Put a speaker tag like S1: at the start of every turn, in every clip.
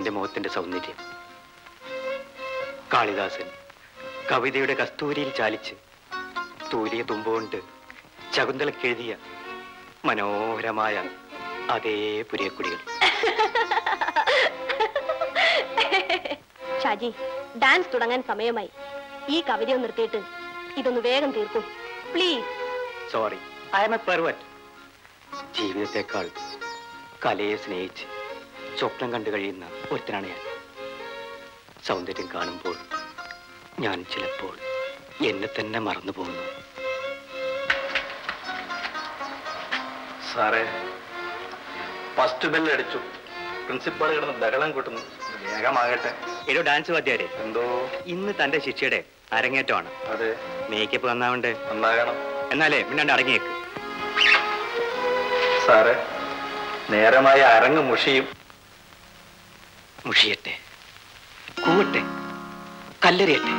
S1: നിന്റെ മുഖത്തിന്റെ സൗന്ദര്യം. കാളിദാസൻ കവിതയുടെ കസ്തൂരിയിൽ ചാലിച്ച് തൂലിയ തുമ്പുകൊണ്ട് ശകുന്തളക്കെഴുതിയ മനോഹരമായ അതേ പുരിയക്കുടികൾ.
S2: ഷാജി ഡാൻസ് തുടങ്ങാൻ സമയമായി. ഈ കവിത നിർത്തിയിട്ട് ഇതൊന്ന് വേഗം തീർക്കും. Please
S1: sorry I am a pervert ജീവിതത്തെക്കാൾ കലയെ സ്നേഹിച്ച് സ്വപ്നം കണ്ടു കഴിയുന്ന ഒരുത്തനാണ് ഞാൻ. സൗന്ദര്യം കാണുമ്പോൾ ഞാൻ ചിലപ്പോൾ എന്നെ തന്നെ മറന്നു പോകുന്നു.
S3: സാറേ ഫസ്റ്റ് ബെല്ല് അടിച്ചു. പ്രിൻസിപ്പാൾ കിടന്ന് ബഹളം കൂട്ടുന്നു. വേഗമാകട്ടെ.
S1: ഏതോ ഡാൻസ് വാദ്യാരെ.
S3: എന്തോ?
S1: ഇന്ന് തന്റെ ശിക്ഷയുടെ അരങ്ങേറ്റമാണ്.
S3: അതെ.
S1: മേക്കപ്പ് നന്നാവുണ്ട്.
S3: നന്നാകണം.
S1: എന്നാലേ പിന്നെ അടങ്ങിയേക്ക്.
S3: സാറേ നേരമായി അരങ്ങ് മുഷിയും.
S1: മുഷിയട്ടെ കൂവട്ടെ കല്ലെറിയട്ടെ.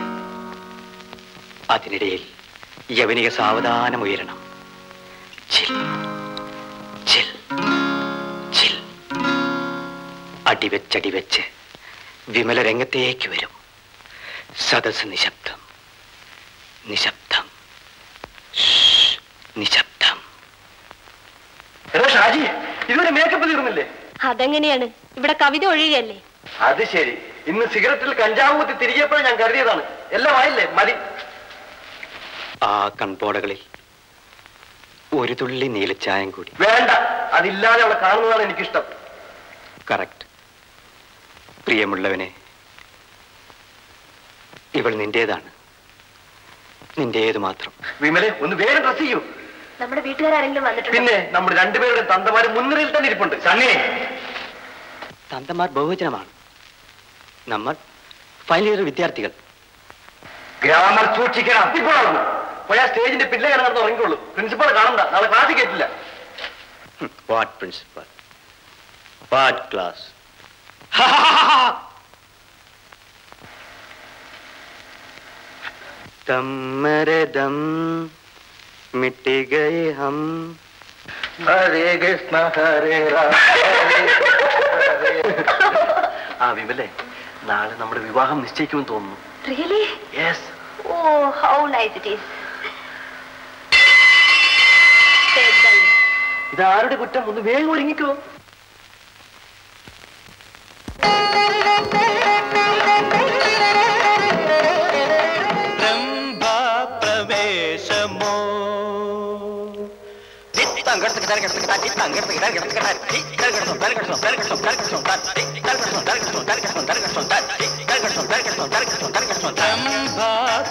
S1: അതിനിടയിൽ യവനിക സാവധാനം ഉയരണം. ചിൽ ചിൽ ചിൽ. വിമല രംഗത്തേക്ക് വരും. സദസ് നിശബ്ദം നിശബ്ദം നിശബ്ദം.
S3: ഷാജി ഇതുവരെ മേക്കപ്പ് തീർന്നില്ലേ
S2: അതെങ്ങനെയാണ്? ഇവിടെ കവിത ഒഴിയുകയല്ലേ?
S3: അത് ശരി. ഇന്ന് സിഗരറ്റിൽ കഞ്ചാവ് കുത്തി തിരികെപ്പോഴും ഞാൻ കരുതിയതാണ്. എല്ലാം ആയില്ലേ? മതി.
S1: ആ കൺപോടകളിൽ ഒരു തുള്ളി നീലച്ചായം കൂടി.
S3: വേണ്ട. അതില്ലാതെ അവളെ കാണുന്നതാണ് എനിക്കിഷ്ടം.
S1: കറക്റ്റ്. പ്രിയമുള്ളവനെ ഇവൾ നിന്റേതാണ്. നിന്റേത് മാത്രം.
S3: വിമലെ ഒന്ന് വേറെ ഡ്രസ് ചെയ്യൂ.
S2: നമ്മുടെ വീട്ടുകാരെങ്കിലും വന്നിട്ടുണ്ട്?
S3: പിന്നെ നമ്മുടെ രണ്ടുപേരുടെ തന്തമാര് മുൻനിരയിൽ തന്നെ ഇരിപ്പുണ്ട്. സണ്ണി
S1: തന്തമാർ ബഹുവചനമാണ് നമ്മൾ ഫൈനൽ ഇയർ വിദ്യാർത്ഥികൾ.
S3: ഗ്രാമർ സൂക്ഷിക്കണം. ഇപ്പോഴാണ്. പോയാ സ്റ്റേജിന്റെ പിള്ളേരെ നടന്ന് ഉറങ്ങിക്കോളൂ. പ്രിൻസിപ്പൾ കാണണ്ട. നാളെ ക്ലാസ് കേട്ടില്ല
S1: വാട്ട് പ്രിൻസിപ്പൽ വാട്ട് ക്ലാസ് തമ്മരദം മിട്ടി ഗയേ ഹം.
S3: ഹരേ കൃഷ്ണ ഹരേ രാമ. ആ വിമലെ. നാളെ നമ്മുടെ വിവാഹം നിശ്ചയിക്കുമെന്ന് തോന്നുന്നു.
S2: Really
S3: yes
S2: oh how nice it is
S3: ഇത് ആരുടെ കുറ്റം? ഒന്ന് വേഗം ഒരുങ്ങിക്കോ.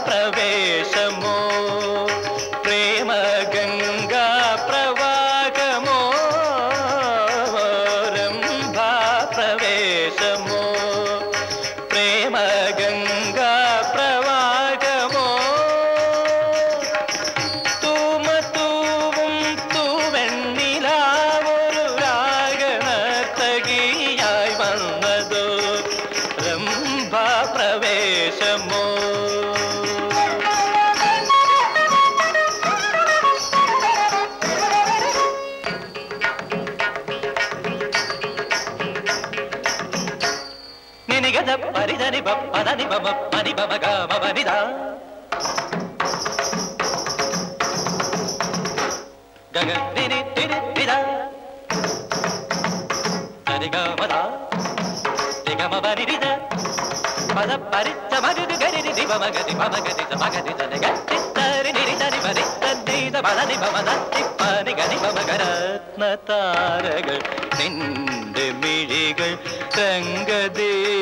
S4: ప్రవేశమో പദനി പമ പനി പമ ഗമ പനിത ഗഗ നിന്റെ മിഴികൾ രംഗദീപങ്ങളാ.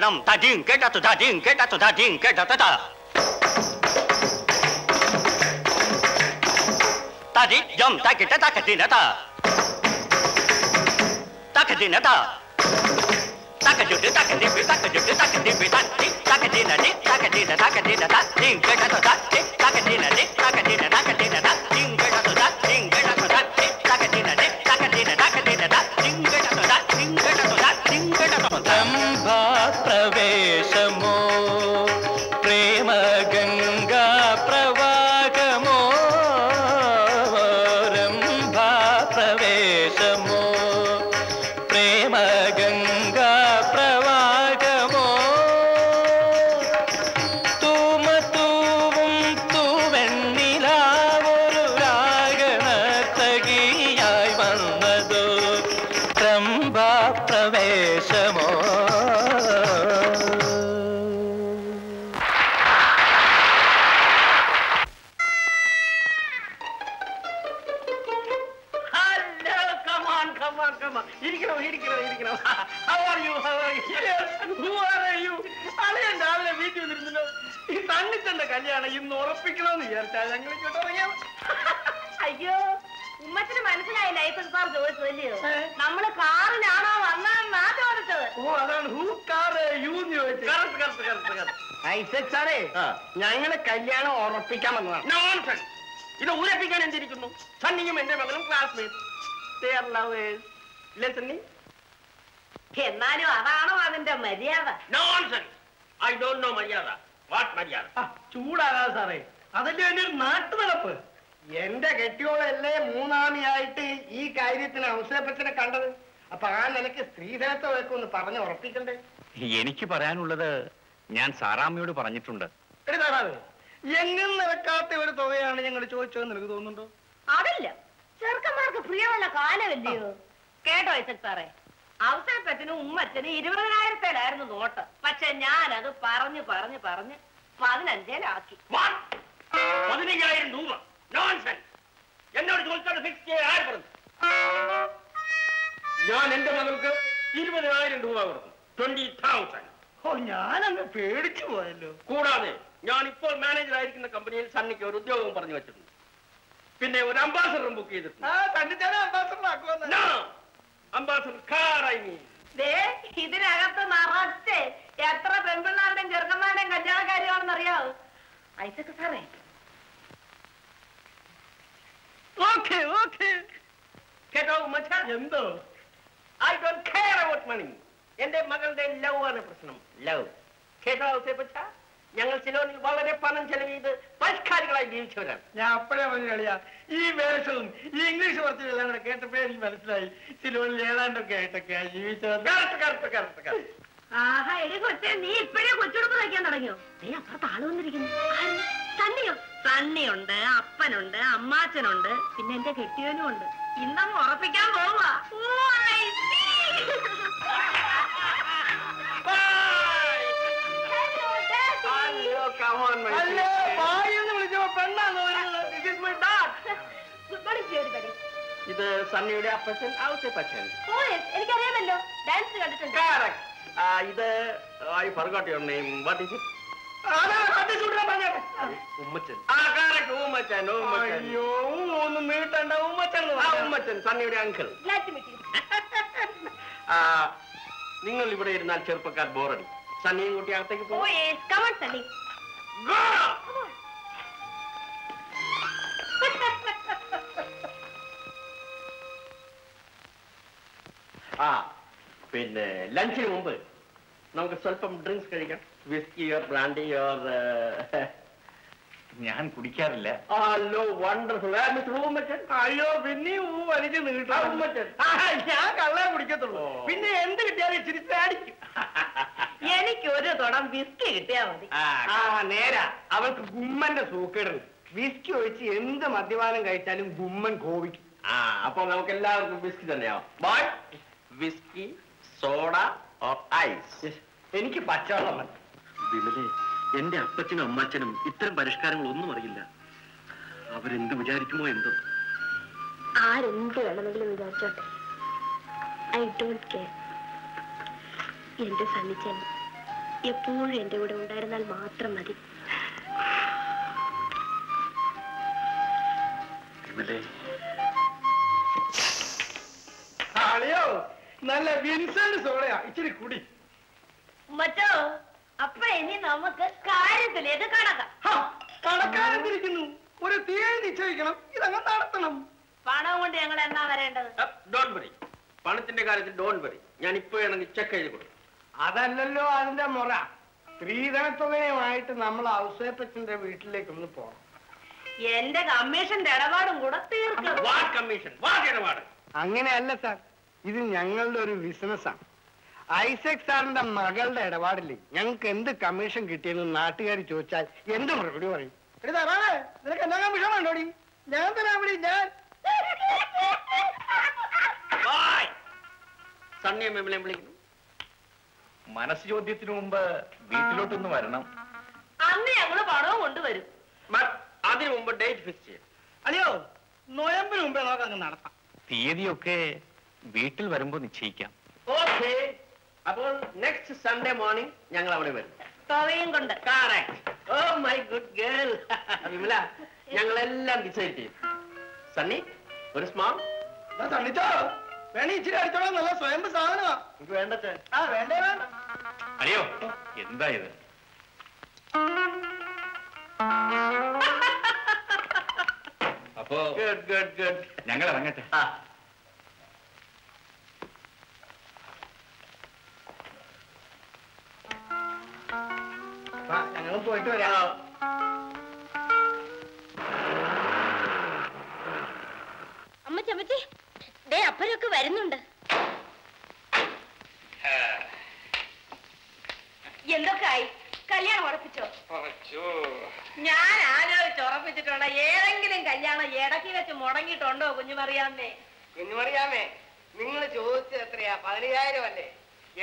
S1: dum da ding get da da ding get da da ding get da da da da di yum da get
S4: da ka din da da ka din da da ka din da ka din da ka din
S5: da ka din da da ka din da da ka din da da ka din da da ding get da da da ka din da da കല്യാണം ഉറപ്പിക്കാൻ വന്നതാണ് ഇത് ഉറപ്പിക്കാൻ എന്തിരിക്കുന്നു? സണ്ണിയും എന്റെ മകളും classmate
S6: എന്നാലും അതാണോ അതിന്റെ മര്യാദ?
S5: ഐ ഡോണ്ട് നോ മര്യാദ. വാട്ട് മര്യാദ? ചൂടാകാതെ സാറേ. അതല്ലേ എന്റെ ഒരു നാട്ടു നടപ്പ് എന്റെ കെട്ടിയോളല്ലേ മൂന്നാമിയായിട്ട് ഈ കാര്യത്തിന് അവസരപ്പത്തിനെ കണ്ടത്? അപ്പൊ ആ നിലയ്ക്ക് സ്ത്രീധനത്വമൊക്കെ ഒന്ന് പറഞ്ഞ് ഉറപ്പിക്കണ്ടേ?
S1: എനിക്ക് പറയാനുള്ളത് ഞാൻ സാറാമ്മയോട് പറഞ്ഞിട്ടുണ്ട്.
S5: എടി എങ്ങും നിരക്കാത്ത ഒരു തുകയാണ് ഞങ്ങൾ ചോദിച്ചതെന്ന് നിനക്ക് തോന്നുന്നുണ്ടോ?
S6: അതല്ല. ചെറുക്കന്മാർക്ക് പ്രിയമുള്ള കാലമല്ലയോ? കേട്ടോ ഐസക് സാറേ. അവസരപ്പറ്റിനും ഉമ്മച്ചന് ഇരുപതിനായിരത്തേലായിരുന്നു നോട്ട്. പക്ഷെ അത് പറഞ്ഞു പറഞ്ഞു പറഞ്ഞ് പതിനഞ്ചേലാക്കി.
S5: പതിനയ്യായിരം രൂപ? എന്നോട് ചോദിച്ചോട് ഫിക്സ് ചെയ്യാൻ ആര് പറഞ്ഞു? ഞാൻ എന്റെ മകൾക്ക് ഇരുപതിനായിരം രൂപ കൊടുക്കും ട്വന്റി തൗസൻഡ് ഓ ഞാനങ്ങ് പേടിച്ചു പോയല്ലോ. കൂടാതെ ഞാൻ ഇപ്പോൾ മാനേജർ ആയിരിക്കുന്ന കമ്പനിയിൽ സണ്ണിക്ക് ഒരു ഉദ്യോഗം പറഞ്ഞു വെച്ചിട്ടുണ്ട്. പിന്നെ ഒരു അംബാസഡറും ബുക്ക് ചെയ്തിട്ടുണ്ട്. അംബാസഡർ മീൻ
S6: ദേ ഇതിനകത്ത് നിറച്ച് എത്ര പെൺപിള്ളാരുടെയും ചെറുക്കന്മാരുടെയും കല്യാണ കാര്യമാണെന്ന് അറിയാവോ ഐസക് സാറേ.
S5: Okay okay. കേട്ടോ മച്ചാ എന്തോ? I don't care about money എന്റെ മകളുടെ ലവ് ആണ് പ്രശ്നം. ലവ് കേട്ടോ ഔസേപ്പച്ച? ഞങ്ങൾ സിലോണിൽ വളരെ പണം ചെലവ് ചെയ്ത് പരിഷ്കാരികളായി ജീവിച്ചവരാണ്. ഞാൻ അപ്പോഴേ പറഞ്ഞു കളിയാ ഈ വേഷവും ഈ ഇംഗ്ലീഷ് കുറച്ചെല്ലാം കൂടെ കേട്ടപ്പോഴേ എനിക്ക് മനസ്സിലായി. സിലോണിൽ ഏതാണ്ടൊക്കെ ആയിട്ടൊക്കെ ണ്ട് കറക്റ്റ് കറക്റ്റ് കറക്റ്റ് കറക്റ്റ്.
S6: ആഹാ എടി കൊച്ചേ നീ ഇപ്പഴേ കൊച്ചുടുപ്പ് തയ്ക്കാൻ തുടങ്ങിയോ? നീ അപ്പുറത്ത് ആൾ വന്നിരിക്കുന്നു. തന്നെയോ അപ്പനുണ്ട് അമ്മാച്ചനുണ്ട് പിന്നെ എന്റെ കെട്ടിയവനും ഉണ്ട്. ഇന്നങ്ങ് ഉറപ്പിക്കാൻ പോവാ
S5: ഇത് സണ്ണിയുടെ അപ്പച്ചൻ ഔസേപ്പച്ചൻ
S6: yes, എനിക്കറിയാമല്ലോ. ഡാൻസ് കണ്ടിട്ടുണ്ട്.
S5: ഇത് I forgot your name what is it അയ്യോ ഒന്ന് നീട്ടണ്ട ഉമ്മച്ചൻ ആ ഉമ്മച്ചൻ സണ്ണിയുടെ അങ്കിൾ
S6: Glad to meet
S5: നിങ്ങൾ ഇവിടെ ഇരുന്നാൽ ചെറുപ്പക്കാർ ബോറടി സണ്ണിയും കൂട്ടി അകത്തേക്ക്
S6: Oh, on.
S5: ആ പിന്നെ ലഞ്ചിന് മുമ്പ് നമുക്ക് സ്വല്പം ഡ്രിങ്ക്സ് കഴിക്കാം. വിസ്കിയോ ബ്രാൻഡിയോ
S1: ഞാൻ കുടിക്കാറില്ല.
S5: ഹലോ വണ്ടർഫുൾ അയ്യോ പിന്നെ ഊ വലിച്ച് നീട്ടാം. ഞാൻ കള്ളേ കുടിക്കത്തുള്ളൂ. പിന്നെ എന്ത് കിട്ടിയാലും ഇച്ചിരി അടിക്കും
S6: എനിക്ക് ഒരു തുടം വിസ്കി കിട്ടിയാ മതി.
S5: ആ നേരാ. അവൾക്ക് ഗുമ്മന്റെ സൂക്കേടുണ്ട്. വിസ്കി ഒഴിച്ച് എന്ത് മദ്യപാനം കഴിച്ചാലും ഗുമ്മൻ കോപിക്കും. ആ അപ്പൊ നമുക്ക് എല്ലാവർക്കും വിസ്കി തന്നെയാവും വിസ്കി സോഡ ഓർ ഐസ് എനിക്ക് പച്ചവെള്ളം മതി.
S1: വിമലെ എന്റെ അപ്പച്ചനും അമ്മച്ചനും ഇത്തരം പരിഷ്കാരങ്ങൾ ഒന്നും അറിയില്ല. അവരെന്ത് വിചാരിക്കുമോ എന്തോ.
S6: ആരെന്ത് വേണമെങ്കിലും വിചാരിച്ചോട്ടെ. ഐ ഡോണ്ട് കെയർ എന്റെ സണ്ണിച്ചൻ എപ്പോഴും എന്റെ കൂടെ ഉണ്ടായിരുന്നാൽ മാത്രം മതി.
S5: നല്ല വിൻസെന്റ് സോളയാ. ഇച്ചിരി കുടി.
S6: മറ്റോ അപ്പൊ ഇനി നമുക്ക് കാര്യത്തിലേക്ക് കടക്കാം.
S5: ഹാ, കടക്കാരെന്തിരിക്കുന്നു ഒരു തീയതി നിശ്ചയിക്കണം. ഇതങ്ങ് നടത്തണം.
S6: പണം കൊണ്ട് ഞങ്ങൾ എന്നാ വരേണ്ടത്?
S5: ഡോൺ വറി പണത്തിന്റെ കാര്യത്തിൽ ഡോൺ വറി ഞാൻ ഇപ്പൊ വേണമെങ്കിൽ ചെക്ക് എഴുതി കൊടുക്കും. അതല്ലല്ലോ അതിന്റെ മുറ. സ്ത്രീധനത്തുകയുമായിട്ട് നമ്മൾ ഔസേപ്പച്ചന്റെ വീട്ടിലേക്ക് ഒന്ന് പോകണം
S6: എന്റെ കമ്മീഷന്റെ ഇടപാടും കൂടെ തീർക്കണം
S5: കമ്മീഷൻ ഇടപാട്.
S7: അങ്ങനെയല്ല സാർ ഇത് ഞങ്ങളുടെ ഒരു ബിസിനസ്സാണ്. ഐസക് സാറിന്റെ മകളുടെ ഇടപാടില്ലേ ഞങ്ങൾക്ക് എന്ത് കമ്മീഷൻ കിട്ടിയെന്ന് നാട്ടുകാർ ചോദിച്ചാൽ എന്ത് മറുപടി പറയും?
S5: നിനക്ക് എന്നാ കമ്മീഷൻ വേണ്ടോടി? ഞാൻ തരാം വിളി ഞാൻ. സണ്ണിയെ മെമ്മിലെ വിളിക്കുന്നു.
S8: മനസ്സ് ചോദ്യത്തിന് മുമ്പ് വീട്ടിലോട്ടൊന്ന് വരണം.
S6: അന്ന് ഞങ്ങൾ പണവും കൊണ്ടുവരും.
S5: അതിനു മുമ്പ് ഡേറ്റ് ഫിക്സ് ചെയ്യാം.
S7: അല്ലയോ നോയമ്പിന് മുമ്പേ നമുക്ക് നടത്താം.
S8: തീയതിയൊക്കെ വീട്ടിൽ വരുമ്പോ നിശ്ചയിക്കാം.
S5: ഓക്കെ. അപ്പോൾ നെക്സ്റ്റ് സൺഡേ മോർണിംഗ് ഞങ്ങൾ അവിടെ വരും.
S6: തുകയും കൊണ്ട്.
S5: Oh my good girl Vimala ഞങ്ങളെല്ലാം ഡിസൈഡ് ചെയ്യും. സണ്ണി ഒരു സ്മാൾ
S7: സണ്ണിച്ചോ വേണേ ഇച്ചിരി അടിച്ചോളാം. നല്ല സ്വയം സാധനമാ.
S5: വേണ്ട
S7: ആ വേണ്ടേ വേണ്ട.
S8: അയ്യോ എന്താ ഇത്? അപ്പോ ഞങ്ങൾ ഇറങ്ങട്ടെ
S5: ആ.
S7: ഞങ്ങൾ പോയിട്ട് വരാം.
S6: അമ്മ ചമ്മച്ചി ദേ അപ്പനൊക്കെ വരുന്നുണ്ട്. എന്തൊക്കെയായി? കല്യാണം ഉറപ്പിച്ചോ? ഞാൻ ആലോചിച്ച് ഉറപ്പിച്ചിട്ടുള്ള ഏതെങ്കിലും കല്യാണം ഇടയ്ക്ക് വെച്ച് മുടങ്ങിയിട്ടുണ്ടോ കുഞ്ഞുമറിയാമേ
S7: കുഞ്ഞുമറിയാമേ നിങ്ങൾ ചോദിച്ചത് എത്രയാ? പതിനയ്യായിരം അല്ലേ?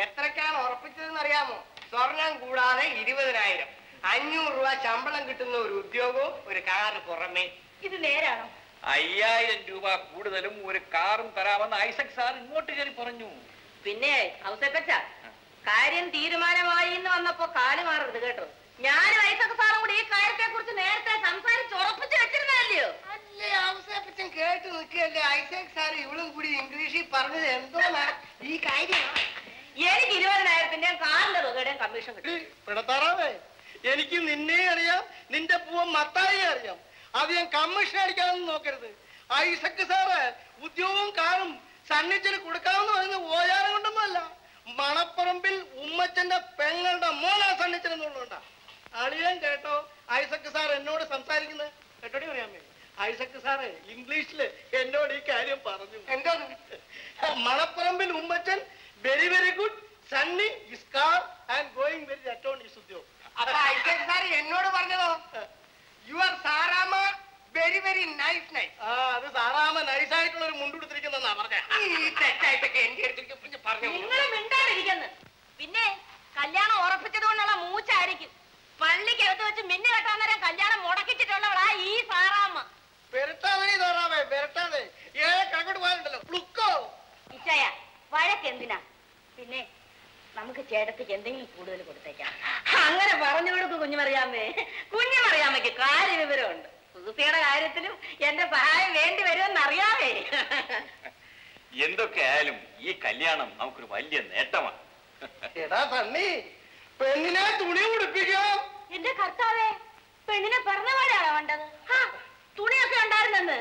S7: എത്രക്കാണ് ഉറപ്പിച്ചതെന്ന് അറിയാമോ സ്വർണം കൂടാതെ ഇരുപതിനായിരം. അഞ്ഞൂറ് രൂപ ശമ്പളം കിട്ടുന്ന ഒരു ഉദ്യോഗവും ഒരു കാറ് പുറമേ.
S6: ഇത് നേരാണോ?
S8: അയ്യായിരം രൂപ കൂടുതലും ഒരു കാറും തരാമെന്ന് ഐസക് സാർ ഇങ്ങോട്ട് കയറി പറഞ്ഞു.
S6: പിന്നെ ഔസേപ്പച്ച കാര്യം തീരുമാനമായി എന്ന് വന്നപ്പോ കാൽ മാറരുത് കേട്ടോ. ഞാൻ ഐസക് സാറും കൂടി ഈ കാര്യത്തെ കുറിച്ച് നേരത്തെ സംസാരിച്ച് ഉറപ്പിച്ചു വെച്ചിരുന്നല്ലയോ
S7: അല്ലേ അവസാനപ്പച്ചൻ കേട്ട് നിൽക്കുകയല്ലേ? ഐസക് സാർ ഇവളും കൂടി ഇംഗ്ലീഷിൽ പറഞ്ഞത് എന്തോന്നാ? ഈ കാര്യം.
S6: എനിക്ക് ഇരുപതിനായിരത്തിന്റെയും കാറിന്റെ തുകയുടെയും കമ്മീഷൻ കിട്ടും.
S7: പിടത്താറാവേ എനിക്ക് നിന്നെ അറിയാം നിന്റെ പൂവൻ മത്തായി അറിയാം. അത് ഞാൻ കമ്മീഷൻ അടിക്കാനൊന്നും നോക്കരുത്. ഐസക് സാറ് ഉദ്യോഗവും കാറും സണ്ണിച്ചിന് കൊടുക്കാമെന്ന് പറയുന്നത് ഓയാനം കൊണ്ടൊന്നുമല്ല. മണപ്പറമ്പിൽ ഉമ്മച്ചന്റെ പെങ്ങളുടെ മോനാ സണ്ണിച്ചനെന്നുള്ളതുകൊണ്ടാ. അളിയൻ കേട്ടോ ഐസക് സാർ എന്നോട് സംസാരിക്കുന്നത് കേട്ടോടി പറയാമേ ഐസക് സാറ് ഇംഗ്ലീഷിൽ എന്നോട് ഈ കാര്യം പറഞ്ഞു. എന്താ Manapparambil Ummachan very very good Sunny is car and going very atone is ഉദ്യോഗം അപ്പൊ ഐസക് സാർ എന്നോട് പറഞ്ഞതോ? Your Sarama very very nice nice ആ അത് സാറാമ നൈസ് ആയിട്ടുള്ള ഒരു മുണ്ടുടുത്തിരിക്കുന്ന പറഞ്ഞ. ഈ തെറ്റായിട്ടൊക്കെ എന്റെ അടുത്തേക്ക് പറഞ്ഞു
S6: മിണ്ടാതിരിക്കുന്നു. പിന്നെ കല്യാണം ഉറപ്പിച്ചത് കൊണ്ടുള്ള മൂച്ചായിരിക്കും. പള്ളിക്കകത്ത് വെച്ച് മിന്നു കെട്ടാൻ നേരം കല്യാണം മുടക്കിച്ചിട്ടുള്ളവളാ ഈ സാറാമ്മ.
S7: പെരട്ടാതെ സാറാമേ പെരട്ടാതെ ഏഴ് കങ്ങോട്ട് പോയാലുണ്ടല്ലോ പ്ലുക്കോ
S6: ഇച്ചയ വഴക്കെന്തിനാ പിന്നെ നമുക്ക് ചേട്ടത്തിക്ക് എന്തെങ്കിലും കൂടുതൽ കൊടുത്തേക്കാം. അങ്ങനെ പറഞ്ഞു കൊടുക്കും കുഞ്ഞുമറിയാമ്മേ. കുഞ്ഞുമറിയാമ്മയ്ക്ക് കാര്യവിവരമുണ്ട്. സുഹൃത്തിയുടെ കാര്യത്തിലും എന്റെ സഹായം വേണ്ടി വരുമെന്ന് അറിയാമേ
S8: എന്തൊക്കെ ആയാലും ഈ കല്യാണം നമുക്കൊരു വലിയ നേട്ടമാണ്.
S7: എടാ തണ്ണി പെണ്ണിനെ തുണി ഉടുപ്പിക്കാം?
S6: എന്റെ കർത്താവേ പെണ്ണിനെ പറഞ്ഞപാടാണോ വേണ്ടത് ഹാ, തുണിയൊക്കെ ഉണ്ടായിരുന്നെന്ന്.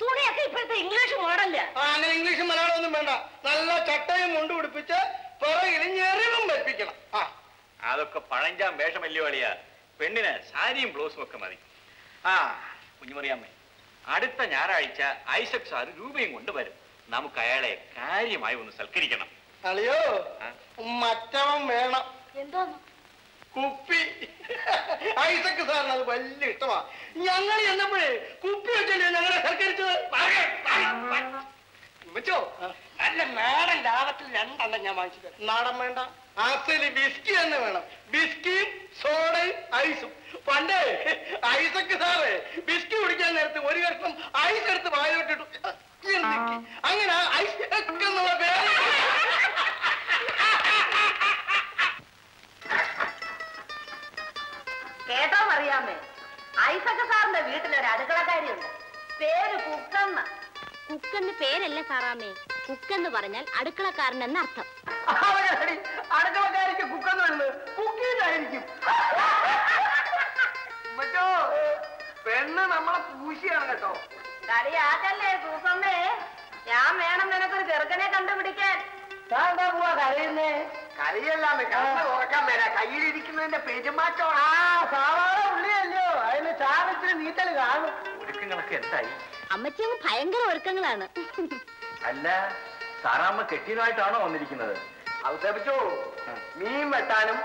S6: തുണിയൊക്കെ ഇപ്പോഴത്തെ ഇംഗ്ലീഷ് മോഡല്ല.
S7: ആ അങ്ങനെ ഇംഗ്ലീഷും മലയാളം ഒന്നും വേണ്ട. നല്ല ചട്ടയും മുണ്ട് ഉടുപ്പിച്ച് പിറകിൽ ഞെറിവും വെപ്പിക്കണം. ആ.
S8: അതൊക്കെ വേഷം വലിയ വലിയ പെണ്ണിന് സാരിയും ബ്ലൗസും ഒക്കെ മതി. ആ കുഞ്ഞുമറിയാമ്മേ അടുത്ത ഞായറാഴ്ച ഐസക് സാർ രൂപയും കൊണ്ടുവരും നമുക്ക് അയാളെ കാര്യമായി ഒന്ന് സൽക്കരിക്കണം.
S7: അളിയോ? മറ്റവൻ വേണം.
S6: എന്തോ
S7: കുപ്പി. ഐസക് സാറിന് അത് വലിയ ഇഷ്ടമാ. ഞങ്ങൾ ചെന്നപ്പോഴേ കുപ്പി വെച്ചല്ലേ ഞങ്ങളെ സൽക്കരിച്ചത്? വെച്ചോ നല്ല നാടൻ ലാഭത്തിൽ രണ്ടല്ല ഞാൻ വാങ്ങിച്ചു നാടൻ വേണ്ട. ആപ്പിൽ ബിസ്കി തന്നെ വേണം. ബിസ്കിയും സോഡയും ഐസും. പണ്ടേ ഐസൊക്കെ സാറേ ബിസ്കി കുടിക്കാൻ നേരത്ത് ഒരു കഷ്ണം ഐസ് എടുത്ത് വായോട്ടിട്ടു. അങ്ങനെ ഐസ് എന്നുള്ള പേര്. കേട്ടോ അറിയാമേ ഐസൊക്കെ സാറിന്റെ വീട്ടിലൊരു അടുക്കളക്കാരിയുണ്ട്.
S9: പേര് കുക്കെന്ന
S10: കുക്കെന്ന് പേരല്ല സാറാമേ കുക്കെന്ന് പറഞ്ഞാൽ അടുക്കളക്കാരൻ എന്നർത്ഥം
S11: അടുക്കളക്കാരിക്ക് കുക്കെന്ന് വരുന്നത് കുക്കീന്നായിരിക്കും മറ്റോ പെണ്ണ് നമ്മളെ പൂശിയാണ് കേട്ടോ.
S9: കളിയാക്കല്ലേ സൂസമ്മേ? ഞാൻ വേണം നിനക്കൊരു ചെറുക്കനെ കണ്ടുപിടിക്കാൻ.
S11: താണ്ടാ പോവാ കരയുന്നേ? കരയല്ലാന്ന് കണ്ണ് തുറക്കാൻ മേല. കയ്യിലിരിക്കുന്നതിന്റെ പെരുമാറ്റം ആ. സാധാരണ പുള്ളിയല്ലോ അതിന് ചാരത്തിന് നീറ്റൽ കാണും.
S8: ഒരുക്കങ്ങളൊക്കെ എന്തായി?
S10: അമ്മച്ചി ഭയങ്കര ഒരുക്കങ്ങളാണ്.
S8: അല്ല സാറാമ്മ കെട്ടിയതായിട്ടാണോ വന്നിരിക്കുന്നത്?
S11: അവസരിച്ചു മീൻ വെട്ടാനും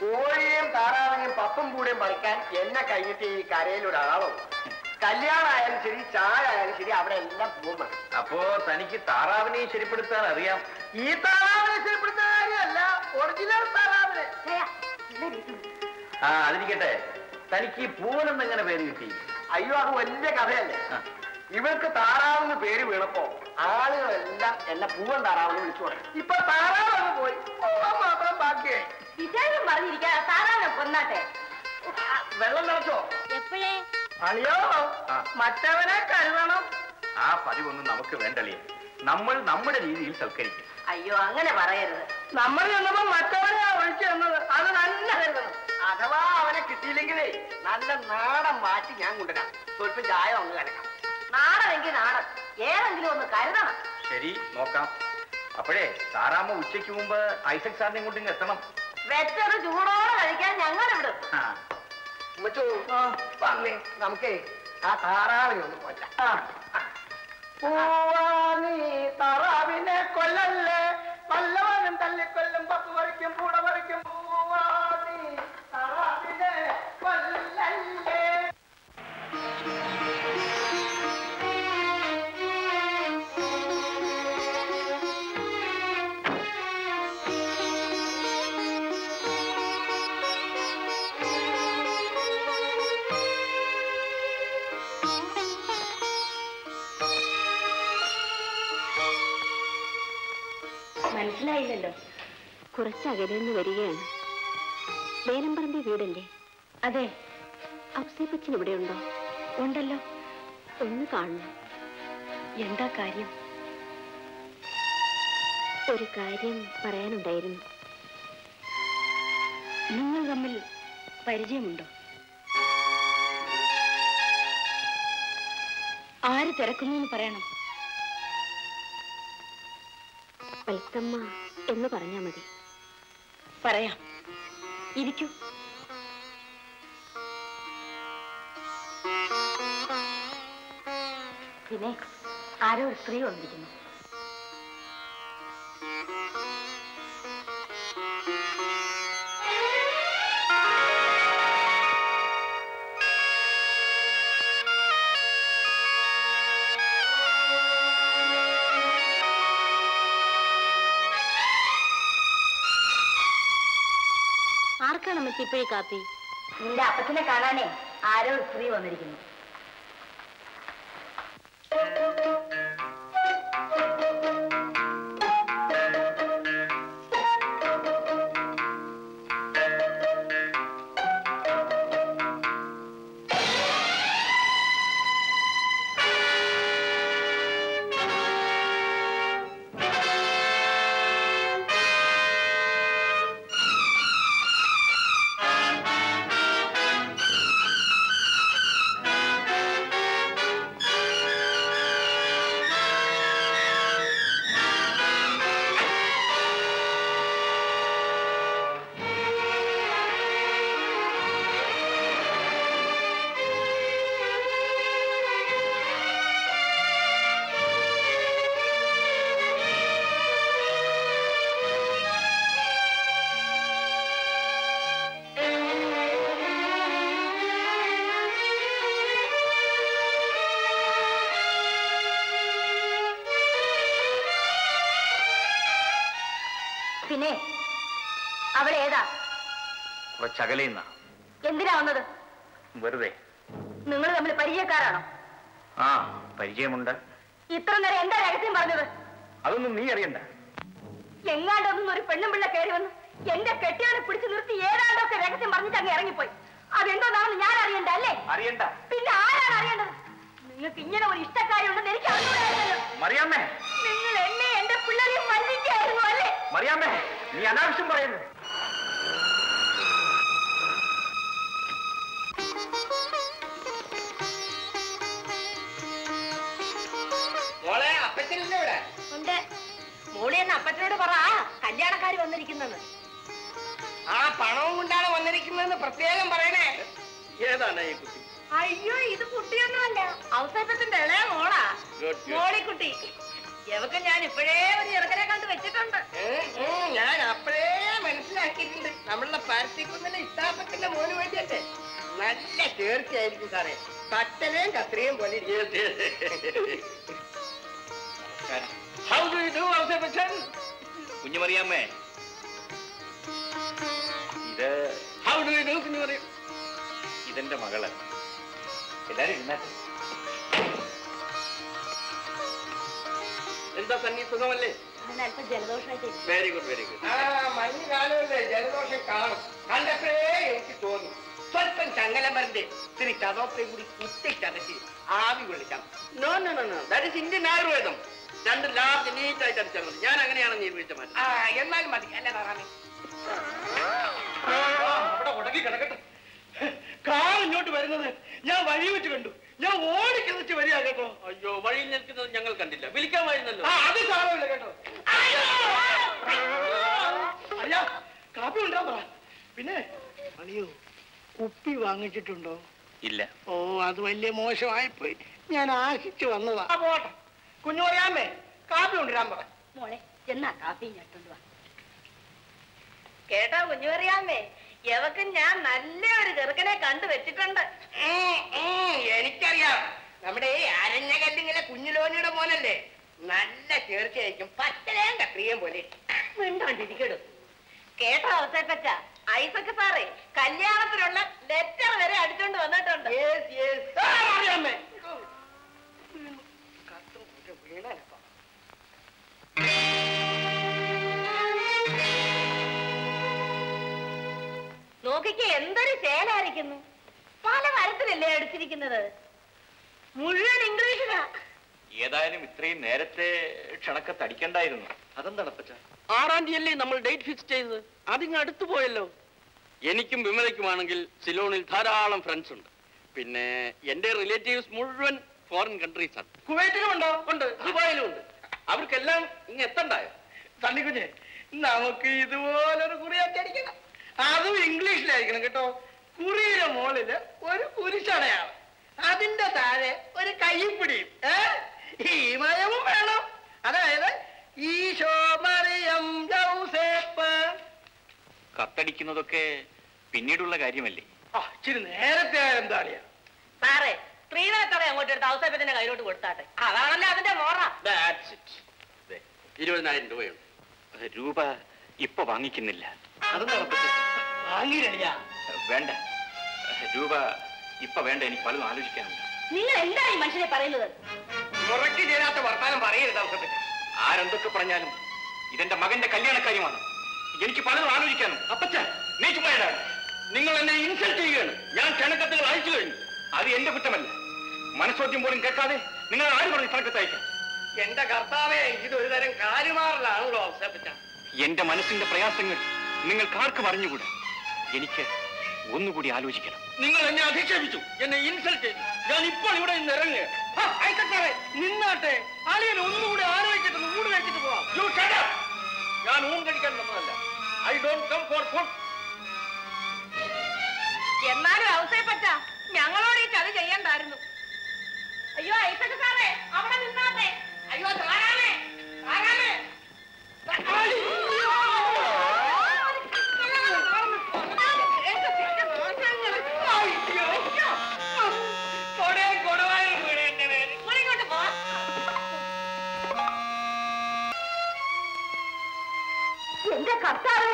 S11: കോഴിയും താറാവിനെയും പപ്പും കൂടെയും പറിക്കാൻ എന്നെ കഴിഞ്ഞിട്ട് ഈ കരയിൽ ഒരാളോ കല്യാണമായാലും ശരി ചായ ആയാലും ശരി അവിടെ എല്ലാം പോകുന്നത്
S8: അപ്പോ തനിക്ക് താറാവിനെയും ശരിപ്പെടുത്താൻ അറിയാം.
S11: ഈ താറാവിനെ ശരിപ്പെടുത്തുന്ന കാര്യമല്ല ഒറിജിനൽ താറാവിനെ.
S8: ആ അതിരിക്കട്ടെ. തനിക്ക് ഈ പൂവനെന്നെങ്ങനെ പേര് കിട്ടി?
S11: അയ്യോ അത് വലിയ കഥയല്ലേ. ഇവർക്ക് താറാവെന്ന് പേര് വീണപ്പോ ആളുകളെല്ലാം എന്നെ പൂവൻ താറാവെന്ന് വിളിച്ചു തുടങ്ങി ഇപ്പൊ താറാവ് പോയി. പൂവൻ മാത്രം ബാക്കിയായി.
S9: വിശേഷം പറഞ്ഞിരിക്കാ താറാവിനെ കൊന്നാട്ടെ.
S11: വെള്ളം നിറച്ചോ
S10: എപ്പോഴേ?
S11: അളിയോ മറ്റവനെ കരുതണം.
S8: ആ പതിവൊന്നും നമുക്ക് വേണ്ടളിയ നമ്മൾ നമ്മുടെ രീതിയിൽ സൽക്കരിക്കും.
S9: അയ്യോ അങ്ങനെ പറയരുത്.
S11: നമ്മൾ ചെന്നപ്പോ മറ്റവനെ ഒഴിച്ചു തന്നത്. അത് നല്ല കരുതണം. അഥവാ അവനെ കിട്ടിയില്ലെങ്കിലേ നല്ല നാടൻ മാറ്റി ഞാൻ കൊണ്ടുവരാം. സ്വല്പം ചായ ഒന്ന് കലക്കാം.
S9: ഒന്ന് കരുതണം.
S8: ശരി നോക്കാം. അപ്പോഴേ സാറാമ്മ ഉച്ചയ്ക്ക് മുമ്പ് ഐസക് സാറിനെ കൊണ്ട് ഇങ്ങ് എത്തണം.
S9: വെച്ചത് ചൂടോടെ കഴിക്കാൻ ഞങ്ങൾ ഇവിടെ
S11: വന്നേ നമുക്കേ ആ താറാവിനെ ഒന്ന് കൊല്ലാം പൂവാനി താറാവിനെ കൊല്ലല്ലേ? വല്ലവനും തല്ലിക്കൊല്ലും പപ്പ് പറിക്കും പൂട പറിക്കും
S10: കുറച്ച് അകലെ നിന്ന് വരികയാണ്. വേലമ്പറമ്പി വീടല്ലേ? അതെ. ഔസേപ്പച്ചൻ ഇവിടെ ഉണ്ടോ ഉണ്ടല്ലോ. ഒന്ന് കാണണം. എന്താ കാര്യം? ഒരു കാര്യം പറയാനുണ്ടായിരുന്നു. നിങ്ങൾ തമ്മിൽ പരിചയമുണ്ടോ? ആര് തിരക്കുന്നു എന്ന് പറയണം. വത്സമ്മ എന്ന് പറഞ്ഞാൽ മതി. പറയാം. ഇരിക്കൂ.
S9: പിന്നെ ആരോ ഒരു സ്ത്രീ വന്നിരിക്കുന്നു.
S10: ആർക്കാണ് കാപ്പി.
S9: നിന്റെ അപ്പച്ചനെ കാണാനേ ആരോ സ്ത്രീ വന്നിരിക്കുന്നു.
S6: മോളിക്കുട്ടി എവക്ക് ഞാൻ ഇപ്പോഴേ ഒരു ചെറുക്കനെ കണ്ട് വെച്ചിട്ടുണ്ട്.
S5: ഞാൻ അപ്പോഴേ മനസ്സിലാക്കിയിട്ടുണ്ട്. നമ്മളുടെ പരത്തിക്കുന്നില്ല ഇഷ്ടാപത്തിന്റെ മോന് വേണ്ടിയല്ലേ? നല്ല തീർച്ചയായിരിക്കും സാറേ. കട്ടലേം കത്രിയും പോലെ
S8: കുഞ്ഞുമറിയാമ്മേ. ഇത്
S5: how do you do Kunjumariyam?
S8: ഇതെന്റെ മകൾ. എല്ലാരും ഇരുന്നാട്ടെ
S5: എന്താ സണ്ണി സുഖമല്ലേ? വെരി ഗുഡ് വെരി ഗുഡ് ആ മഞ്ഞ് കാലമല്ലേ? ജലദോഷം കാണും. കണ്ടപ്പോഴേ എനിക്ക് തോന്നി. സ്വല്പം ചങ്ങലമരന്റെ ഇത്തിരി ചതോപ്പയും കൂടി കുത്തി ചതച്ച് ആവി വിളിക്കാം no no no no that is Indian ആയുർവേദം രണ്ട് ലാർജ് നീറ്റ് ആയിട്ട് അടിച്ചാൽ മതി. ഞാൻ അങ്ങനെയാണ് നിർമ്മിച്ച മതി ആ എന്നാലും മതി. അല്ല താറാമേ
S7: അവിടെ ഉടക്കി കിടക്കട്ടെ. കാർ ഇങ്ങോട്ട് വരുന്നത് ഞാൻ വഴി വെച്ച് കണ്ടു. ഞാൻ ഓടി ഓടിക്കിതച്ച് വരിക കേട്ടോ.
S5: അയ്യോ വഴിയിൽ നിൽക്കുന്നത് ഞങ്ങൾ കണ്ടില്ല. വിളിക്കാമായിരുന്നല്ലോ.
S7: ആ അത് സാരമില്ല കേട്ടോ. അയ്യാ കാപ്പി ഉണ്ടാ പറ. പിന്നെ അണിയോ കുപ്പി വാങ്ങിച്ചിട്ടുണ്ടോ?
S8: ഇല്ല.
S7: ഓ അത് വലിയ മോശമായിപ്പോയി. ഞാൻ ആശിച്ചു വന്നതാ. പോട്ടെ. കുഞ്ഞു പറയാമേ കാപ്പി കൊണ്ടിരാൻ പറ.
S6: മോളെ എന്നാ കാപ്പി ഞാൻ വാ കേട്ടോ കുഞ്ഞു പറയാമേ എവക്ക് ഞാൻ നല്ല ഒരു ചെറുക്കനെ കണ്ടു വെച്ചിട്ടുണ്ട്.
S5: എനിക്കറിയാം. നമ്മുടെ ഈ അരഞ്ഞകല്ലിങ്ങനെ കുഞ്ഞുലോനിയുടെ പോലല്ലേ നല്ല ചേർച്ചയായിരിക്കും. പച്ചലേം കത്രിയേം പോലെ.
S6: മിണ്ടോണ്ടിരിക്കടും. കേട്ടോ അവസരപ്പച്ച ഐസക്ക് സാറേ കല്യാണത്തിനുള്ള ലെറ്റർ വരെ അടിച്ചോണ്ട് വന്നിട്ടുണ്ട്. നോക്കിക്ക് എന്തൊരു ചേലായിരിക്കുന്നു? പല മരത്തിലല്ലേ അടിച്ചിരിക്കുന്നത്? മുഴുവൻ ഇംഗ്ലീഷിലാ.
S8: ഏതായാലും ഇത്രയും നേരത്തെ ക്ഷണക്കത്ത് അടിക്കണ്ടായിരുന്നു. അതെന്താണ് അപ്പച്ച?
S5: ആറാം തീയതി നമ്മൾ ഡേറ്റ് ഫിക്സ് ചെയ്തത്? അതിങ്ങ് അടുത്തു പോയല്ലോ. എനിക്കും വിമലയ്ക്കുമാണെങ്കിൽ സിലോണിൽ ധാരാളം ഫ്രണ്ട്സ് ഉണ്ട്. പിന്നെ എന്റെ റിലേറ്റീവ്സ് മുഴുവൻ ഫോറിൻ കൺട്രീസ് ആണ്.
S7: കുവൈറ്റിലും ഉണ്ടോ?
S5: ഉണ്ട്. ദുബായിലും ഉണ്ട്. അവർക്കെല്ലാം ഇങ്ങ് എത്തണ്ടായോ?
S7: തണ്ണിക്കുഞ്ഞെ നമുക്ക് ഇതുപോലൊരു കുറിയാക്കി അച്ചടിക്കണം അതും ഇംഗ്ലീഷിലായിരിക്കണം കേട്ടോ. കുറിയുടെ മുകളിൽ ഒരു കുരിശടയാണ് അതിന്റെ താഴെ ഒരു കയ്യപ്പിടിയും ഏ? ഈ മയവും വേണം. അതായത് ഈശോ മറിയം ജൗസേപ്പ്.
S8: കത്തടിക്കുന്നതൊക്കെ പിന്നീടുള്ള കാര്യമല്ലേ?
S7: ആ ഇച്ചിരി നേരത്തെ എന്താളിയാ
S6: സാറേ സ്ത്രീധനത്തോടെ അങ്ങോട്ട് എടുത്ത് ഔസേപ്പത്തിന്റെ കയ്യിലോട്ട് കൊടുത്താട്ടെ? അതാണല്ലോ അതിന്റെ മോറ.
S5: ഇരുപതിനായിരം രൂപയുണ്ട്
S8: രൂപ ഇപ്പൊ വാങ്ങിക്കുന്നില്ല.
S7: അതെന്താണ് വാങ്ങിയില്ല
S8: വേണ്ട. രൂപ ഇപ്പൊ വേണ്ട എനിക്ക് പലതും ആലോചിക്കാനുണ്ട്.
S6: നിങ്ങൾ എന്താണ് ഈ മനുഷ്യനെ പറയുന്നത്?
S5: മുറയ്ക്ക് ചേരാത്ത വർത്താനം പറയരുത് അവസരത്തിൽ.
S8: ആരെന്തൊക്കെ പറഞ്ഞാലും ഇതെന്റെ മകന്റെ കല്യാണക്കാര്യമാണ്. എനിക്ക് പലതും ആലോചിക്കാനും
S5: അപ്പച്ച
S8: നീ ചുമ്മാ
S5: നിങ്ങൾ എന്നെ ഇൻസൾട്ട് ചെയ്യുകയാണ്. ഞാൻ ക്ഷണക്കത്തുകൾ അയച്ചു കഴിഞ്ഞു.
S8: അത് എന്റെ കുറ്റമല്ല. മനസ്സോദ്യം പോലും കേൾക്കാതെ നിങ്ങൾ ആര് പറഞ്ഞു ക്ഷണക്കത്ത് അയക്കാം?
S5: എന്റെ കർത്താവേ ഇതൊരു തരം കാര്യമാറലാണല്ലോ അവസരപ്പിച്ച
S8: എന്റെ മനസ്സിന്റെ പ്രയാസങ്ങൾ നിങ്ങൾക്ക് ആർക്കും അറിഞ്ഞുകൂടാ എനിക്ക് ഒന്നുകൂടി ആലോചിക്കണം.
S5: നിങ്ങൾ എന്നെ അധിക്ഷേപിച്ചു. എന്നെ ഇൻസൾട്ട് ചെയ്തു. ഞാൻ ഇപ്പോൾ ഇവിടെ നിന്ന് ഇറങ്ങുക.
S7: നിന്നാട്ടെ. അളിയൻ ഒന്നുകൂടി ആലോചിച്ചിട്ട് മൂട് കഴിച്ചിട്ട് പോവാം.
S5: You ഞാൻ ഊൺ കഴിക്കാൻ വന്നതല്ല. I don't come for food
S6: എന്നാലും ഔസേപ്പച്ച ഞങ്ങളോട് ഈ ചതി ചെയ്യണ്ടായിരുന്നു. അയ്യോ ഐസക് സാറേ അവിടെ നിന്നാട്ടെ. അയ്യോ ധാരാളേ ധാരാളേ. എന്റെ കർത്താവേ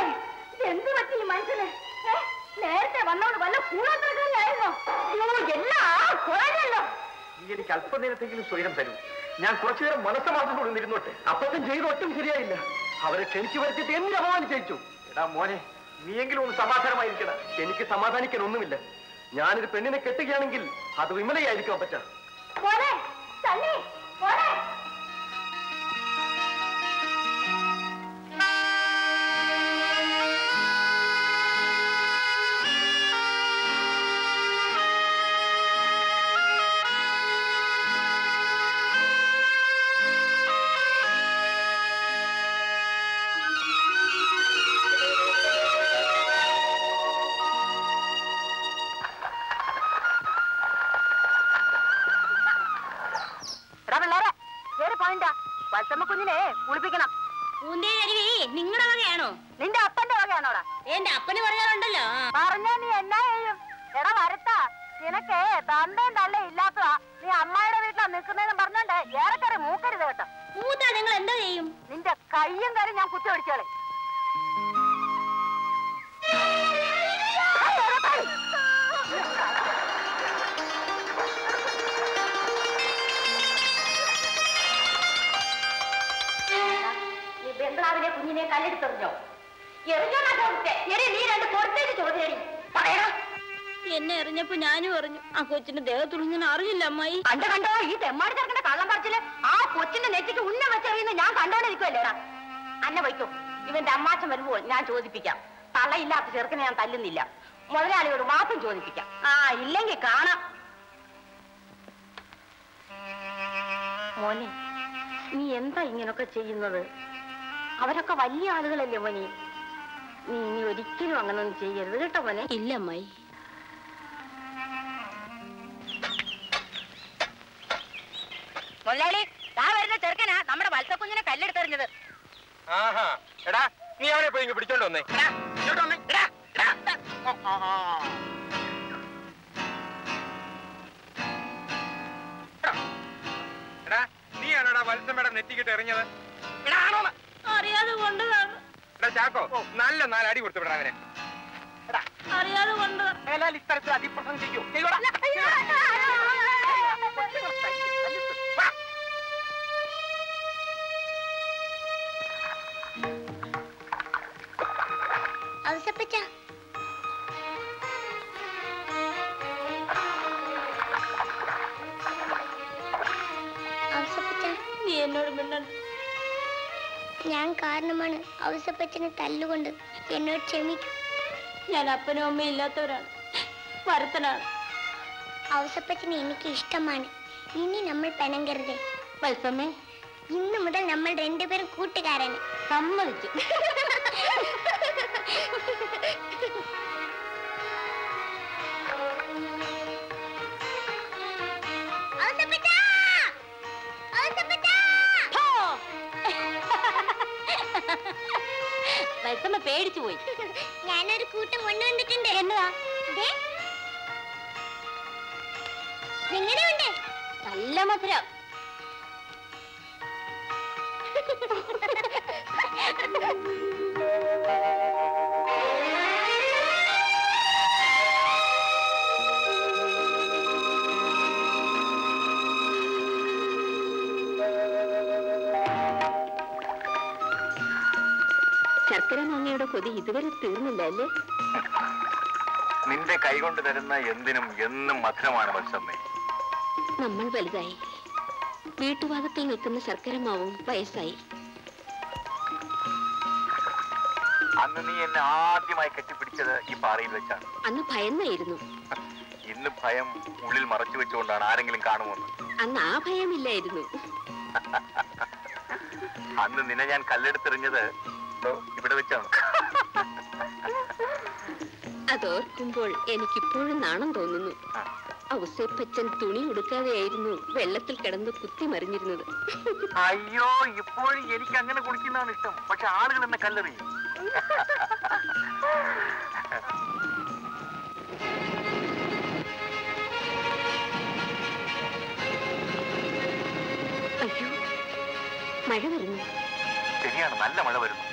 S6: എന്ത് പറ്റി ഈ മനുഷ്യന്? നേരത്തെ വന്നോണ്ട് വല്ല കൂടാത്തരക്കാരിയായിരുന്നോ എല്ലാം കുറഞ്ഞല്ലോ
S1: എനിക്ക് അല്പനേരത്തെങ്കിലും സ്വയം തരൂ. ഞാൻ കുറച്ചു നേരം മനസ്സമാർദ്ദത്തോടെ നിരുന്നോട്ടെ അപ്പത്തും ചെയ്ത് ഒട്ടും ശരിയായില്ല. അവരെ ക്ഷണിച്ചു വരുത്തിയിട്ട് എന്തിന് അപമാനിച്ചു എടാ മോനെ നീയെങ്കിലും ഒന്ന് സമാധാനമായിരിക്കട. എനിക്ക് സമാധാനിക്കാൻ ഒന്നുമില്ല. ഞാനൊരു പെണ്ണിനെ കെട്ടുകയാണെങ്കിൽ അത് വിമലയായിരിക്കും അപ്പച്ച
S9: ചോദിപ്പിക്കാം. തള്ളയില്ലാത്ത ചെറുക്കനെ ഞാൻ തല്ലുന്നില്ല. മുതലാളിയോട് മാത്രം ചോദിപ്പിക്കാം. ആ ഇല്ലെങ്കിൽ കാണാം. മോനെ നീ എന്താ ഇങ്ങനൊക്കെ ചെയ്യുന്നത്? അവരൊക്കെ വലിയ ആളുകളല്ലേ മോനെ? നീ ഇനി ഒരിക്കലും അങ്ങനെ ഒന്നും ചെയ്യരുത് കേട്ടോ മോനെ.
S10: ഇല്ല അമ്മായി.
S9: മുതലാളി വരുന്ന ചെറുക്കനാ നമ്മുടെ വത്സക്കുഞ്ഞിനെ കല്ലെടുത്തെറിഞ്ഞത്.
S12: ആഹാ എടാ നീ അവനെ പോയി ഇങ്ങ് പിടിച്ചോണ്ട് വന്നേ
S9: ഇങ്ങോട്ട് വന്നേ. എടാ,
S12: നീയാണോടാ വത്സമ്മയുടെ നെറ്റിക്കിട്ട് എറിഞ്ഞത്
S10: അറിയാതെ കൊണ്ടതാണ്
S12: എടാ ചാക്കോ നല്ല നാല് അടി കൊടുത്തു വിടാ അവനെ
S10: അറിയാതെ കൊണ്ടതാ
S12: മേലാൽ ഇത്തരത്തിൽ അതിപ്രസംഗം ചെയ്യൂ ചെയ്യൂടാ.
S13: ഔസപ്പച്ച ഔസപ്പച്ച
S10: നീ എന്നോട് മിണ്ടണ്ട.
S13: ഞാൻ കാരണമാണ് ഔസപ്പച്ചനെ തല്ലുകൊണ്ട് എന്നോട് ക്ഷമിക്കും.
S10: ഞാൻ അപ്പനും അമ്മയും ഇല്ലാത്തവരാണ്. ഭരത്തനാണ്
S13: ഔസപ്പച്ചനെ എനിക്ക് ഇഷ്ടമാണ്. ഇനി നമ്മൾ പിണങ്ങരുതേ
S10: വത്സമ്മേ.
S13: ഇന്നു മുതൽ നമ്മൾ രണ്ടുപേരും കൂട്ടുകാരാണ്.
S10: സമ്മതിച്ചു! വത്സമ്മ പേടിച്ചു പോയി.
S13: ഞാനൊരു കൂട്ടം കൊണ്ടുവന്നിട്ടുണ്ട് എന്നതാ നിങ്ങളുടെ ഉണ്ട്.
S10: നല്ല മധുരം. ശർക്കര മാങ്ങയുടെ കൊതി ഇതുവരെ തീർന്നില്ല അല്ലേ?
S4: നിന്റെ കൈകൊണ്ട് തരുന്ന എന്തിനും എന്നും മധുരമാണ് വത്സമ്മേ.
S10: നമ്മൾ വലുതായി. വീട്ടുഭാഗത്തിൽ നിൽക്കുന്ന ശർക്കര മാവും വയസ്സായി.
S4: അന്ന് നീ എന്നെ ആദ്യമായി കെട്ടിപ്പിടിച്ചത് ഈ പാറയിൽ വെച്ചാണ്.
S10: അന്ന് ഭയന്നായിരുന്നു.
S4: ഇന്ന് ഭയം ഉള്ളിൽ മറച്ചു വെച്ചുകൊണ്ടാണ് ആരെങ്കിലും കാണുമെന്ന്.
S10: അന്ന് ആ ഭയമില്ലായിരുന്നു.
S4: അന്ന് നിന്നെ ഞാൻ കല്ലെടുത്തെറിഞ്ഞത് ഇവിടെ വെച്ചാണ്.
S10: അതോർക്കുമ്പോൾ എനിക്കിപ്പോഴും നാണം തോന്നുന്നു. ഔസേപ്പച്ചൻ തുണി ഉടുക്കാതെയായിരുന്നു വെള്ളത്തിൽ കിടന്ന് കുത്തി മറിഞ്ഞിരുന്നത്.
S4: അയ്യോ ഇപ്പോഴും എനിക്ക് അങ്ങനെ കുടിക്കുന്നതാണ് ഇഷ്ടം. പക്ഷെ ആളുകൾ എന്നെ കല്ലെറിയും.
S10: അയ്യോ മഴ വരുന്നു.
S4: ശരിയാണ് നല്ല മഴ വരുന്നു.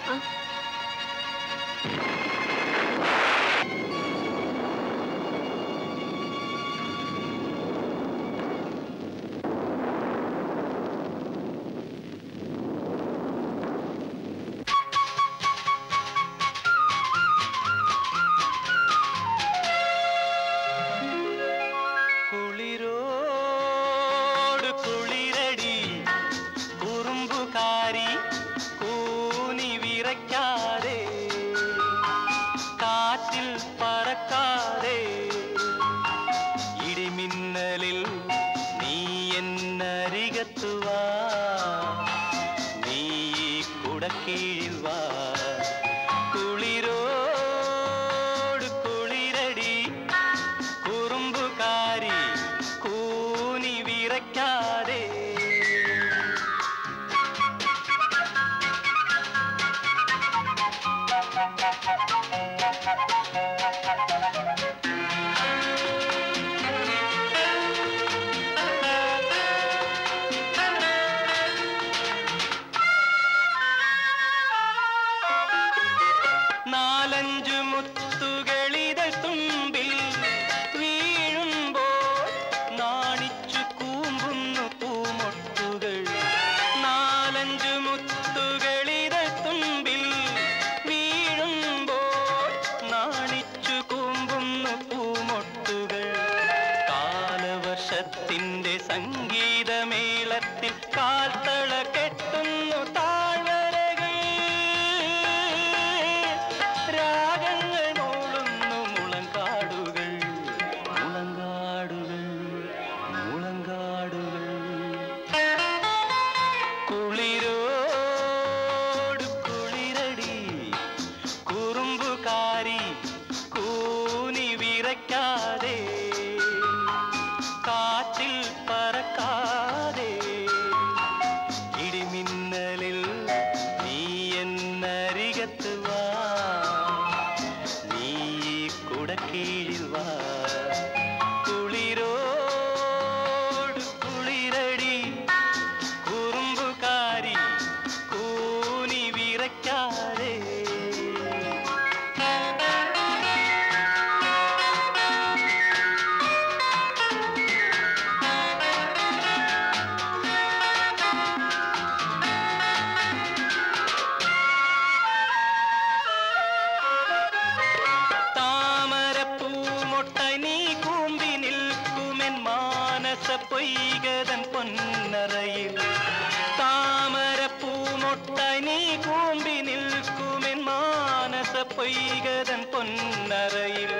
S4: പൊയ്കതൻ പൊന്നറയിൽ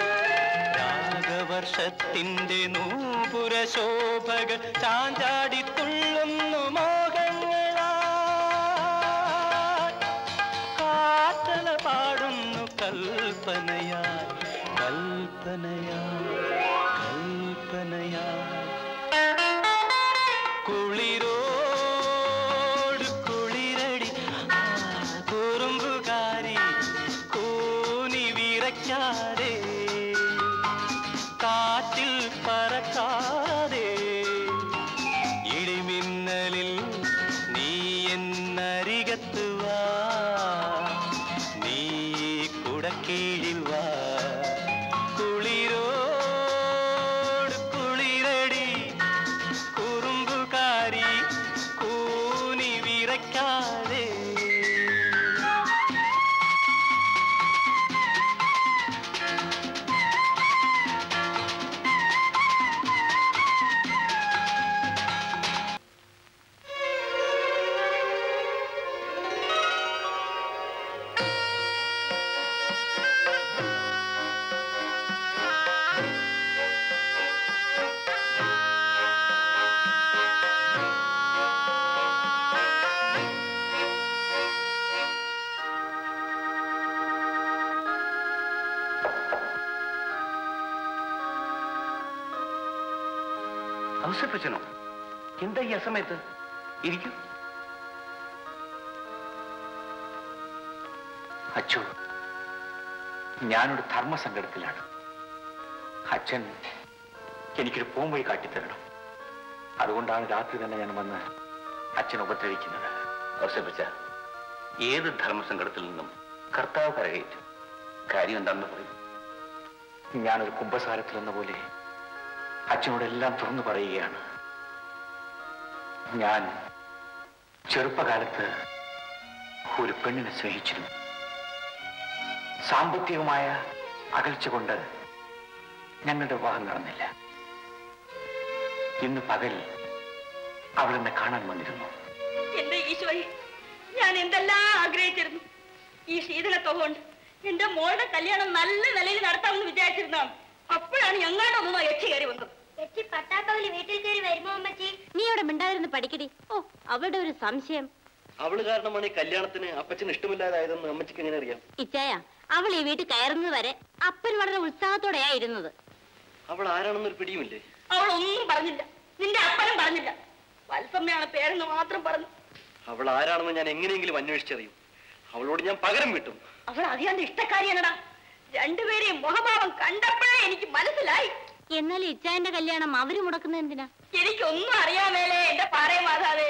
S4: രാഗവർഷത്തിന്റെ നൂപുര ശോഭകൾ
S14: അസമയത്ത് ഇരിക്കൂ. അച്ചു ഞാനൊരു ധർമ്മസങ്കടത്തിലാണ്. അച്ഛൻ എനിക്കൊരു പോംവഴി കാട്ടിത്തരണം. അതുകൊണ്ടാണ് രാത്രി തന്നെ ഞാൻ വന്ന് അച്ഛൻ ഉപദ്രവിക്കുന്നത്. ഔസപ്പച്ച ഏത് ധർമ്മസങ്കടത്തിൽ നിന്നും കർത്താവ് കരകയറ്റും? കാര്യം എന്താണെന്ന് പറയും. ഞാനൊരു കുംഭസാരത്തിൽ എന്ന പോലെ അച്ഛനോടെല്ലാം തുറന്നു പറയുകയാണ്. ഞാൻ ചെറുപ്പകാലത്ത് ഒരു പെണ്ണിനെ സ്നേഹിച്ചിരുന്നു. സാമ്പത്തികമായ അകൽച്ച കൊണ്ട് ഞങ്ങളുടെ വിവാഹം നടന്നില്ല. ഇന്ന് പകൽ അവൾ എന്നെ കാണാൻ വന്നിരുന്നു.
S9: എന്റെ ഈശോയെ ഞാൻ എന്തെല്ലാം ആഗ്രഹിച്ചിരുന്നു. ഈ ശീതളത്തൊക കൊണ്ട് എന്റെ മോളുടെ കല്യാണം നല്ല നിലയിൽ നടത്താമെന്ന് വിചാരിച്ചിരുന്നാണ് അപ്പോഴാണ് ഞങ്ങളുടെ അമ്മ യക്ഷി കയറി വന്നത്.
S15: പട്ടാപ്പകൽ വീട്ടിൽ കയറി വരുമോ അമ്മച്ചി?
S16: നീ അവിടെ മിണ്ടാതിരുന്ന് പഠിക്കടി. ഓ അവളുടെ ഒരു സംശയം.
S3: അവൾ കാരണമാണ് ഈ കല്യാണത്തിന് അപ്പച്ചന് ഇഷ്ടമില്ലാതായതെന്ന് അമ്മച്ചിക്ക് എങ്ങനെ അറിയാം?
S16: ഇച്ചായ അവൾ ഈ വീട്ടിൽ കയറുന്നത് വരെ അപ്പൻ വളരെ ഉത്സാഹത്തോടെയാ ഇരുന്നത്.
S3: അവൾ ആരാണെന്നൊരു പിടിയുമില്ലേ?
S9: അവൾ ഒന്നും പറഞ്ഞില്ല. നിന്റെ അപ്പനും പറഞ്ഞില്ല. വത്സമ്മയാണ് പേരെന്ന് മാത്രം പറഞ്ഞു.
S3: അവൾ ആരാണെന്ന് ഞാൻ എങ്ങനെയെങ്കിലും അന്വേഷിച്ചറിയും. അവളോട് ഞാൻ പകരം വിട്ടും.
S9: അവൾ അതിയാണ്ട് ഇഷ്ടക്കാരിയാണടാ രണ്ടുപേരെയും മുഖഭാവം കണ്ടപ്പോഴേ എനിക്ക് മനസ്സിലായി.
S16: എന്നാൽ ഇച്ചായന്റെ കല്യാണം അവർ മുടക്കുന്ന എന്തിനാ?
S9: എനിക്കൊന്നും അറിയാമേലേ എന്റെ പാറയെ മാതാവേ.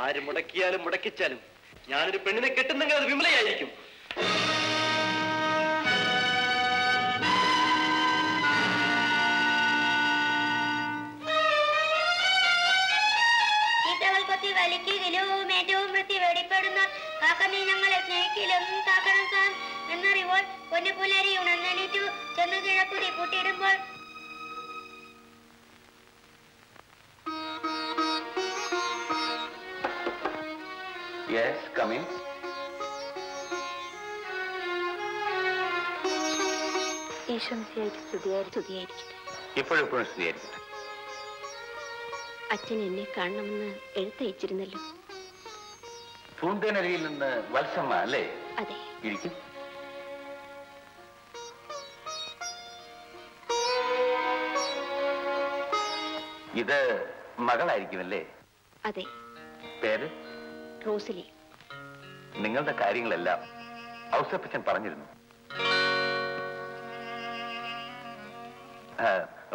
S3: ആര് മുടക്കിയാലും മുടക്കിച്ചാലും ഞാനൊരു പെണ്ണിനെ കെട്ടുന്നെങ്കിൽ അത് വിമലയായിരിക്കും.
S15: ഏറ്റവും വൃത്തി വെളിപ്പെടുന്ന നീ ഞങ്ങളെ സ്നേഹിക്കലും കാക്കണം താൻ എന്നറിയുമ്പോൾ പൊന്നുപുലരി പുലരി ചെന്നു കിഴക്കുതി പൂട്ടിയിടുമ്പോൾ
S14: യെസ് come
S16: in. സ്തുതിയായി സ്തുതിയായിരിക്കട്ടെ. അച്ഛൻ എന്നെ കാണണമെന്ന് എഴുത്തയച്ചിരുന്നല്ലോ.
S14: പൂന്തേനരിയിൽ നിന്ന് വത്സമ്മ അല്ലേ?
S16: അതെ.
S14: ഇരിക്കും. ഇത് മകളായിരിക്കുമല്ലേ?
S16: അതെ.
S14: പേര്?
S16: റോസലി.
S14: നിങ്ങളുടെ കാര്യങ്ങളെല്ലാം ഔസപ്പച്ചൻ പറഞ്ഞിരുന്നു.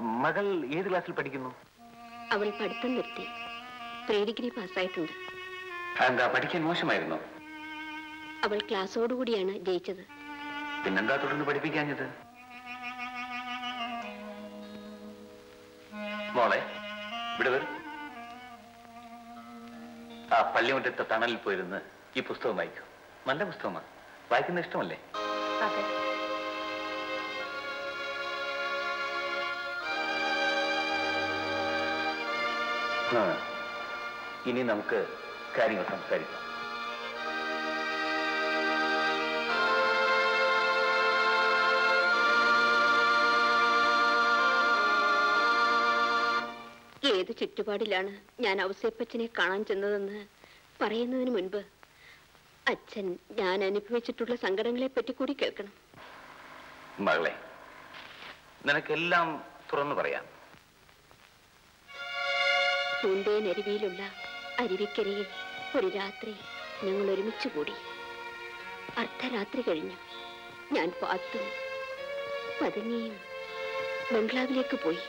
S14: മകൾ ഏത് ക്ലാസ്സിൽ പഠിക്കുന്നു?
S16: അവൾ പഠിത്തം നിർത്തി. പ്രീ ഡിഗ്രി പാസ്സായിട്ടുണ്ട്.
S14: എന്താ പഠിക്കാൻ മോശമായിരുന്നു?
S16: അവൾ ക്ലാസ്സോടുകൂടിയാണ് ജയിച്ചത്.
S14: പിന്നെന്താ തുടർന്ന് പഠിപ്പിക്കാഞ്ഞത്? മോളെ ഇവിടെ വരും. ആ പള്ളിമുറ്റത്തെ തണലിൽ പോയിരുന്ന് ഈ പുസ്തകം വായിക്കൂ. നല്ല പുസ്തകമാണ് വായിക്കുന്ന ഇഷ്ടമല്ലേ? ഇനി നമുക്ക് കാര്യങ്ങൾ സംസാരിക്കാം.
S10: ഏത് ചുറ്റുപാടിലാണ് ഞാൻ ഔസേപ്പച്ചനെ കാണാൻ ചെന്നതെന്ന് പറയുന്നതിന് മുൻപ് അച്ഛൻ ഞാൻ അനുഭവിച്ചിട്ടുള്ള സങ്കടങ്ങളെ പറ്റി കൂടി കേൾക്കണം.
S12: മകളെ നിനക്കെല്ലാം തുറന്നു പറയാം.
S10: പൂന്തേനരുവിയിലുള്ള അരുവിക്കരയിൽ ഒരു രാത്രി ഞങ്ങൾ ഒരുമിച്ച് കൂടി. അർദ്ധരാത്രി കഴിഞ്ഞു. ഞാൻ പാത്തും പതുങ്ങിയും ബംഗ്ലാവിലേക്ക് പോയി.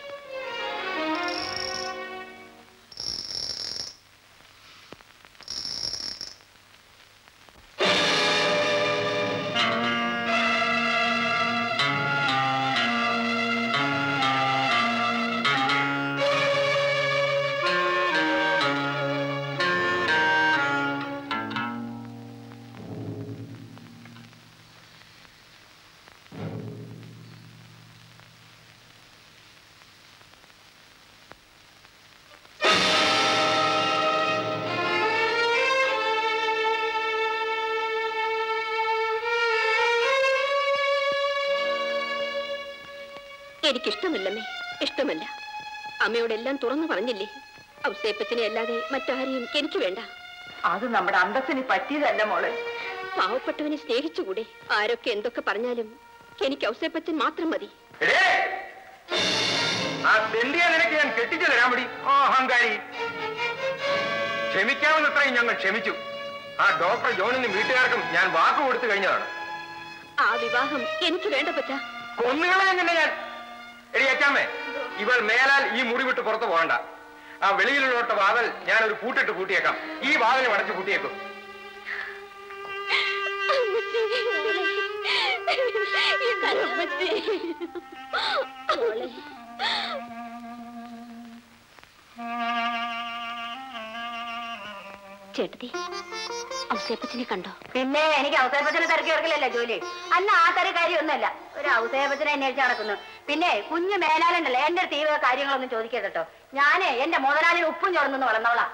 S10: അമ്മയോടെല്ലാം തുറന്നു പറഞ്ഞില്ലേ? ഔസേപ്പച്ചനെ അല്ലാതെ മറ്റാരെയും എനിക്ക് വേണ്ട.
S9: അത് നമ്മുടെ അന്തസ്സിന് പറ്റിയതല്ല മോളെ.
S10: പാവപ്പെട്ടവനെ സ്നേഹിച്ചുകൂടെ? ആരൊക്കെ എന്തൊക്കെ പറഞ്ഞാലും എനിക്ക് ഔസേപ്പച്ചൻ മാത്രം മതി!
S12: ആ തെണ്ടിയെ നിനക്ക് ഞാൻ കെട്ടിച്ചു തരാൻ മതി. ആ അഹങ്കാരി. ക്ഷമിക്കാവുന്നത്രയും ഞങ്ങൾ ക്ഷമിച്ചു. ആ ഡോക്ടർ ജോണിനും വീട്ടുകാർക്കും ഞാൻ വാക്ക് കൊടുത്തു കഴിഞ്ഞതാണ്.
S10: ആ വിവാഹം എനിക്ക് വേണ്ട പറ്റ
S12: കൊന്നുകളെ എങ്ങനെ ഞാൻ എടി അച്ചാമ്മേ ഇവൾ മേലാൽ ഈ മുറി വിട്ട് പുറത്ത് പോകണ്ട. ആ വെളിയിലുള്ളോട്ട വാതൽ ഞാൻ ഒരു പൂട്ടിട്ട് പൂട്ടിയേക്കാം. ഈ വാതിൽ അടച്ചു പൂട്ടിയേക്കും.
S10: ചേട്ടത്തി ഔസേപ്പച്ചനെ കണ്ടോ?
S9: പിന്നെ എനിക്ക് ഔസേപ്പച്ചനെ തിരക്കി ഇറക്കില്ലല്ലോ ജോലി. അല്ല ആ തര കാര്യമൊന്നുമല്ല ഒരു ഔസേപത്തിനെ അന്വേഷിച്ച് നടക്കുന്നു. പിന്നെ കുഞ്ഞു മേലാലുണ്ടല്ലോ? എന്റെ തീവ്ര കാര്യങ്ങളൊന്നും ചോദിക്കരുത് കേട്ടോ. ഞാനേ എന്റെ മുതലാലിന് ഉപ്പും ചോർന്നു വളർന്നോളാം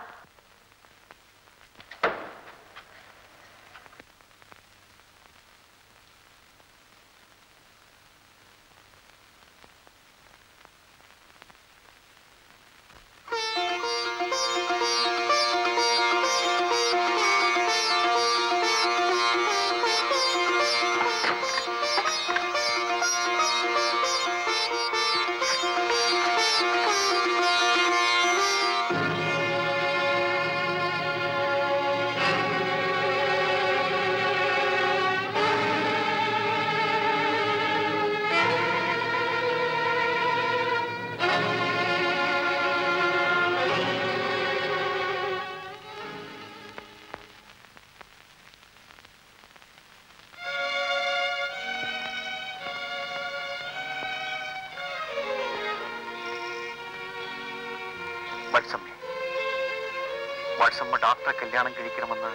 S8: ഡോക്ടറെ കല്യാണം കഴിക്കണമെന്ന്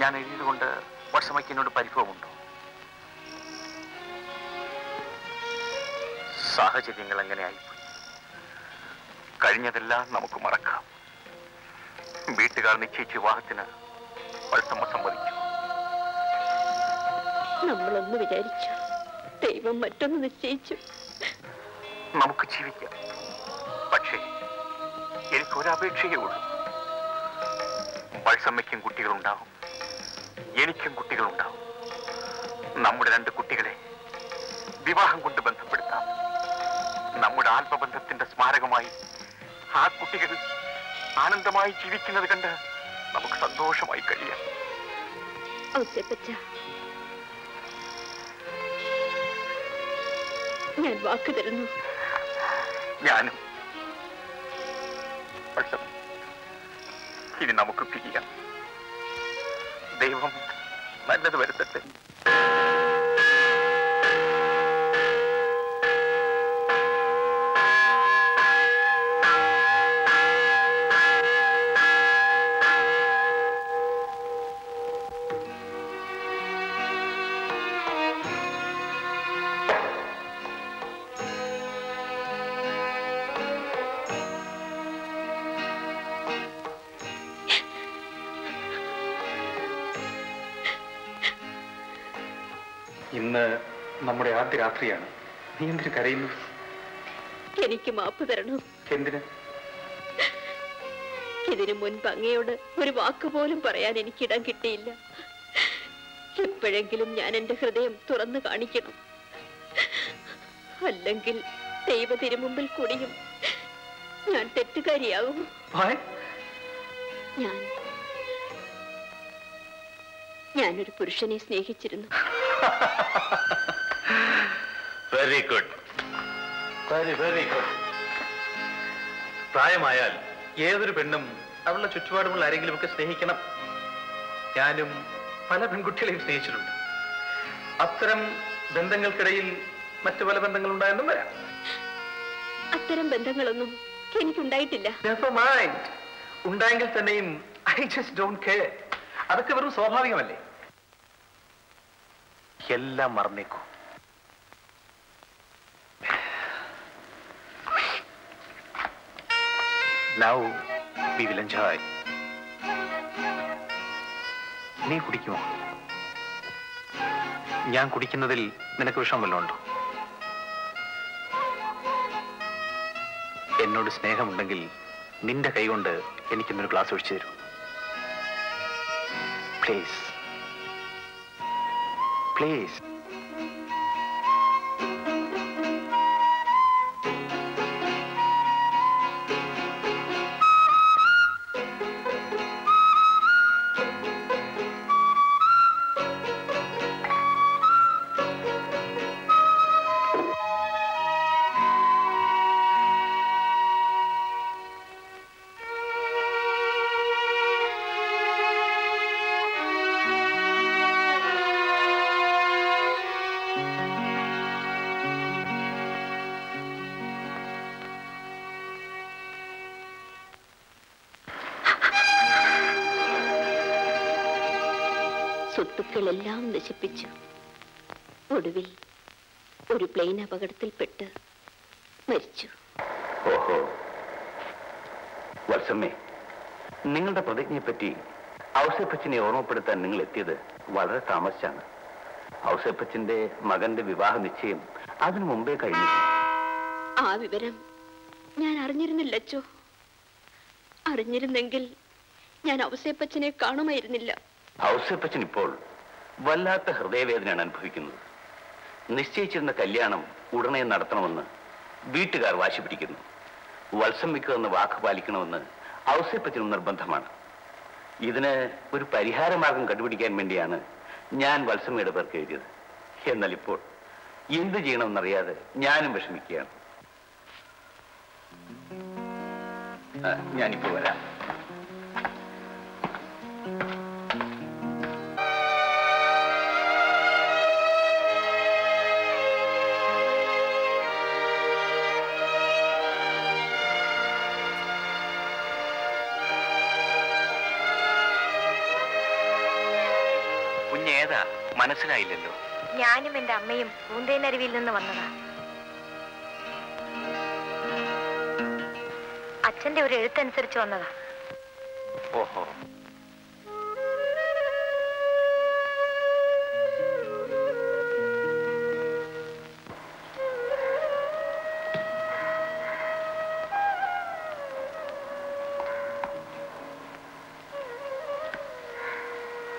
S8: ഞാൻ എഴുതിയതുകൊണ്ട് വത്സമ്മയ്ക്ക് എന്നോട് പരിഭവമുണ്ടോ? സാഹചര്യങ്ങൾ എങ്ങനെയായി കഴിഞ്ഞതെല്ലാം നമുക്ക് മറക്കാം. വീട്ടുകാർ നിശ്ചയിച്ച വിവാഹത്തിന് വത്സമ്മ സമ്മതിച്ചു.
S10: നമ്മളൊന്ന് വിചാരിച്ചു. ദൈവം മറ്റൊന്ന് നിശ്ചയിച്ചു.
S8: നമുക്ക് ജീവിക്കാം. പക്ഷേ എനിക്കൊരപേക്ഷയേ ഉള്ളൂ. വത്സമ്മയ്ക്കും കുട്ടികളുണ്ടാവും എനിക്കും കുട്ടികളുണ്ടാവും നമ്മുടെ രണ്ട് കുട്ടികളെ വിവാഹം കൊണ്ട് ബന്ധപ്പെടുത്താം. നമ്മുടെ ആത്മബന്ധത്തിന്റെ സ്മാരകമായി ആ കുട്ടികൾ ആനന്ദമായി ജീവിക്കുന്നത് കണ്ട് നമുക്ക് സന്തോഷമായി കഴിയാം.
S10: ഞാൻ വാക്ക് തരുന്നു.
S8: ഞാനും ഇനി നമുക്ക് പിരിയാം. ദൈവം നല്ലത് വരുത്തട്ടെ. നീ എന്തിനു കരയുന്നു?
S10: എനിക്ക് മാപ്പ് തരണം?
S8: എന്തിന്?
S10: ഇതിനു മുൻപ് അങ്ങയോട് ഒരു വാക്ക് പോലും പറയാൻ എനിക്കിടം കിട്ടിയില്ല. എപ്പോഴെങ്കിലും ഞാൻ എന്റെ ഹൃദയം തുറന്നു കാണിക്കണം. അല്ലെങ്കിൽ ദൈവ തിരുമുമ്പിൽ കൂടിയും. ഞാൻ തെറ്റുകാരിയാകും. ഞാൻ. ഞാനൊരു പുരുഷനെ സ്നേഹിച്ചിരുന്നു.
S8: Very good very very good പ്രായമായാൽ ഏതൊരു പെണ്ണും അവളുടെ ചുറ്റുപാടുമുള്ള ആരെങ്കിലും ഒക്കെ സ്നേഹിക്കണം. ഞാനും പല പെൺകുട്ടികളെയും സ്നേഹിച്ചിട്ടുണ്ട്. അത്തരം ബന്ധങ്ങൾക്കിടയിൽ മറ്റു പല ബന്ധങ്ങളുണ്ടായെന്നും വരാം.
S10: അത്തരം ബന്ധങ്ങളൊന്നും എനിക്കുണ്ടായിട്ടില്ല.
S8: ഉണ്ടായെങ്കിൽ തന്നെയും ഐ ജസ്റ്റ് ഡോണ്ട് കെയർ അതൊക്കെ വെറും സ്വാഭാവികമല്ലേ? എല്ലാം മറന്നേക്കൂ. Now we will enjoy. നീ കുടിക്കുമോ? ഞാൻ കുടിക്കുന്നതിൽ നിനക്ക് വിഷം വല്ലതുണ്ടോ എന്നോട് സ്നേഹമുണ്ടെങ്കിൽ നിന്റെ കൈകൊണ്ട് എനിക്കിന്നൊരു ഗ്ലാസ് ഒഴിച്ചു തരൂ. പ്ലീസ് പ്ലീസ്
S10: സ്വത്തുക്കളെല്ലാം നശിപ്പിച്ചു ഒടുവിൽ ഒരു പ്ലെയിൻ അപകടത്തിൽപ്പെട്ട് മരിച്ചു.
S14: ഓഹോ. വത്സമ്മേ നിങ്ങളുടെ പ്രതിജ്ഞയെപ്പറ്റി ഔസേപ്പച്ചനെ ഓർമ്മപ്പെടുത്താൻ നിങ്ങൾ എത്തിയത് വളരെ താമസിച്ചാണ്. ഔസേപ്പച്ചന്റെ മകന്റെ വിവാഹ നിശ്ചയം അതിനു മുമ്പേ കഴിഞ്ഞു
S10: ആ വിവരം ഞാൻ അറിഞ്ഞിരുന്നില്ല അച്ചോ അറിഞ്ഞിരുന്നെങ്കിൽ ഞാൻ ഔസേപ്പച്ചനെ കാണുമായിരുന്നില്ല.
S14: ഔസേപ്പച്ചൻ ഇപ്പോൾ വല്ലാത്ത ഹൃദയവേദനയാണ് അനുഭവിക്കുന്നത്. നിശ്ചയിച്ചിരുന്ന കല്യാണം ഉടനെ നടത്തണമെന്ന് വീട്ടുകാർ വാശി പിടിക്കുന്നു. വത്സം എന്ന വാക്ക് പാലിക്കണമെന്ന് ഔസേപ്പച്ചനും നിർബന്ധമാണ്. ഇതിന് ഒരു പരിഹാരമാർഗം കണ്ടുപിടിക്കാൻ വേണ്ടിയാണ് ഞാൻ വത്സമ്മയുടെ പേർക്ക് എഴുതിയത്. എന്നാൽ ഇപ്പോൾ എന്ത് ചെയ്യണമെന്നറിയാതെ ഞാനും വിഷമിക്കുകയാണ്. ആ, ഞാനിപ്പോൾ വരാം. മനസ്സിലായില്ലല്ലോ.
S17: ഞാനും എന്റെ അമ്മയും പൂന്തേനരുവിയിൽ നിന്ന് വന്നതാ. അച്ഛന്റെ ഒരു എഴുത്തനുസരിച്ച് വന്നതാ.
S14: ഓഹോ.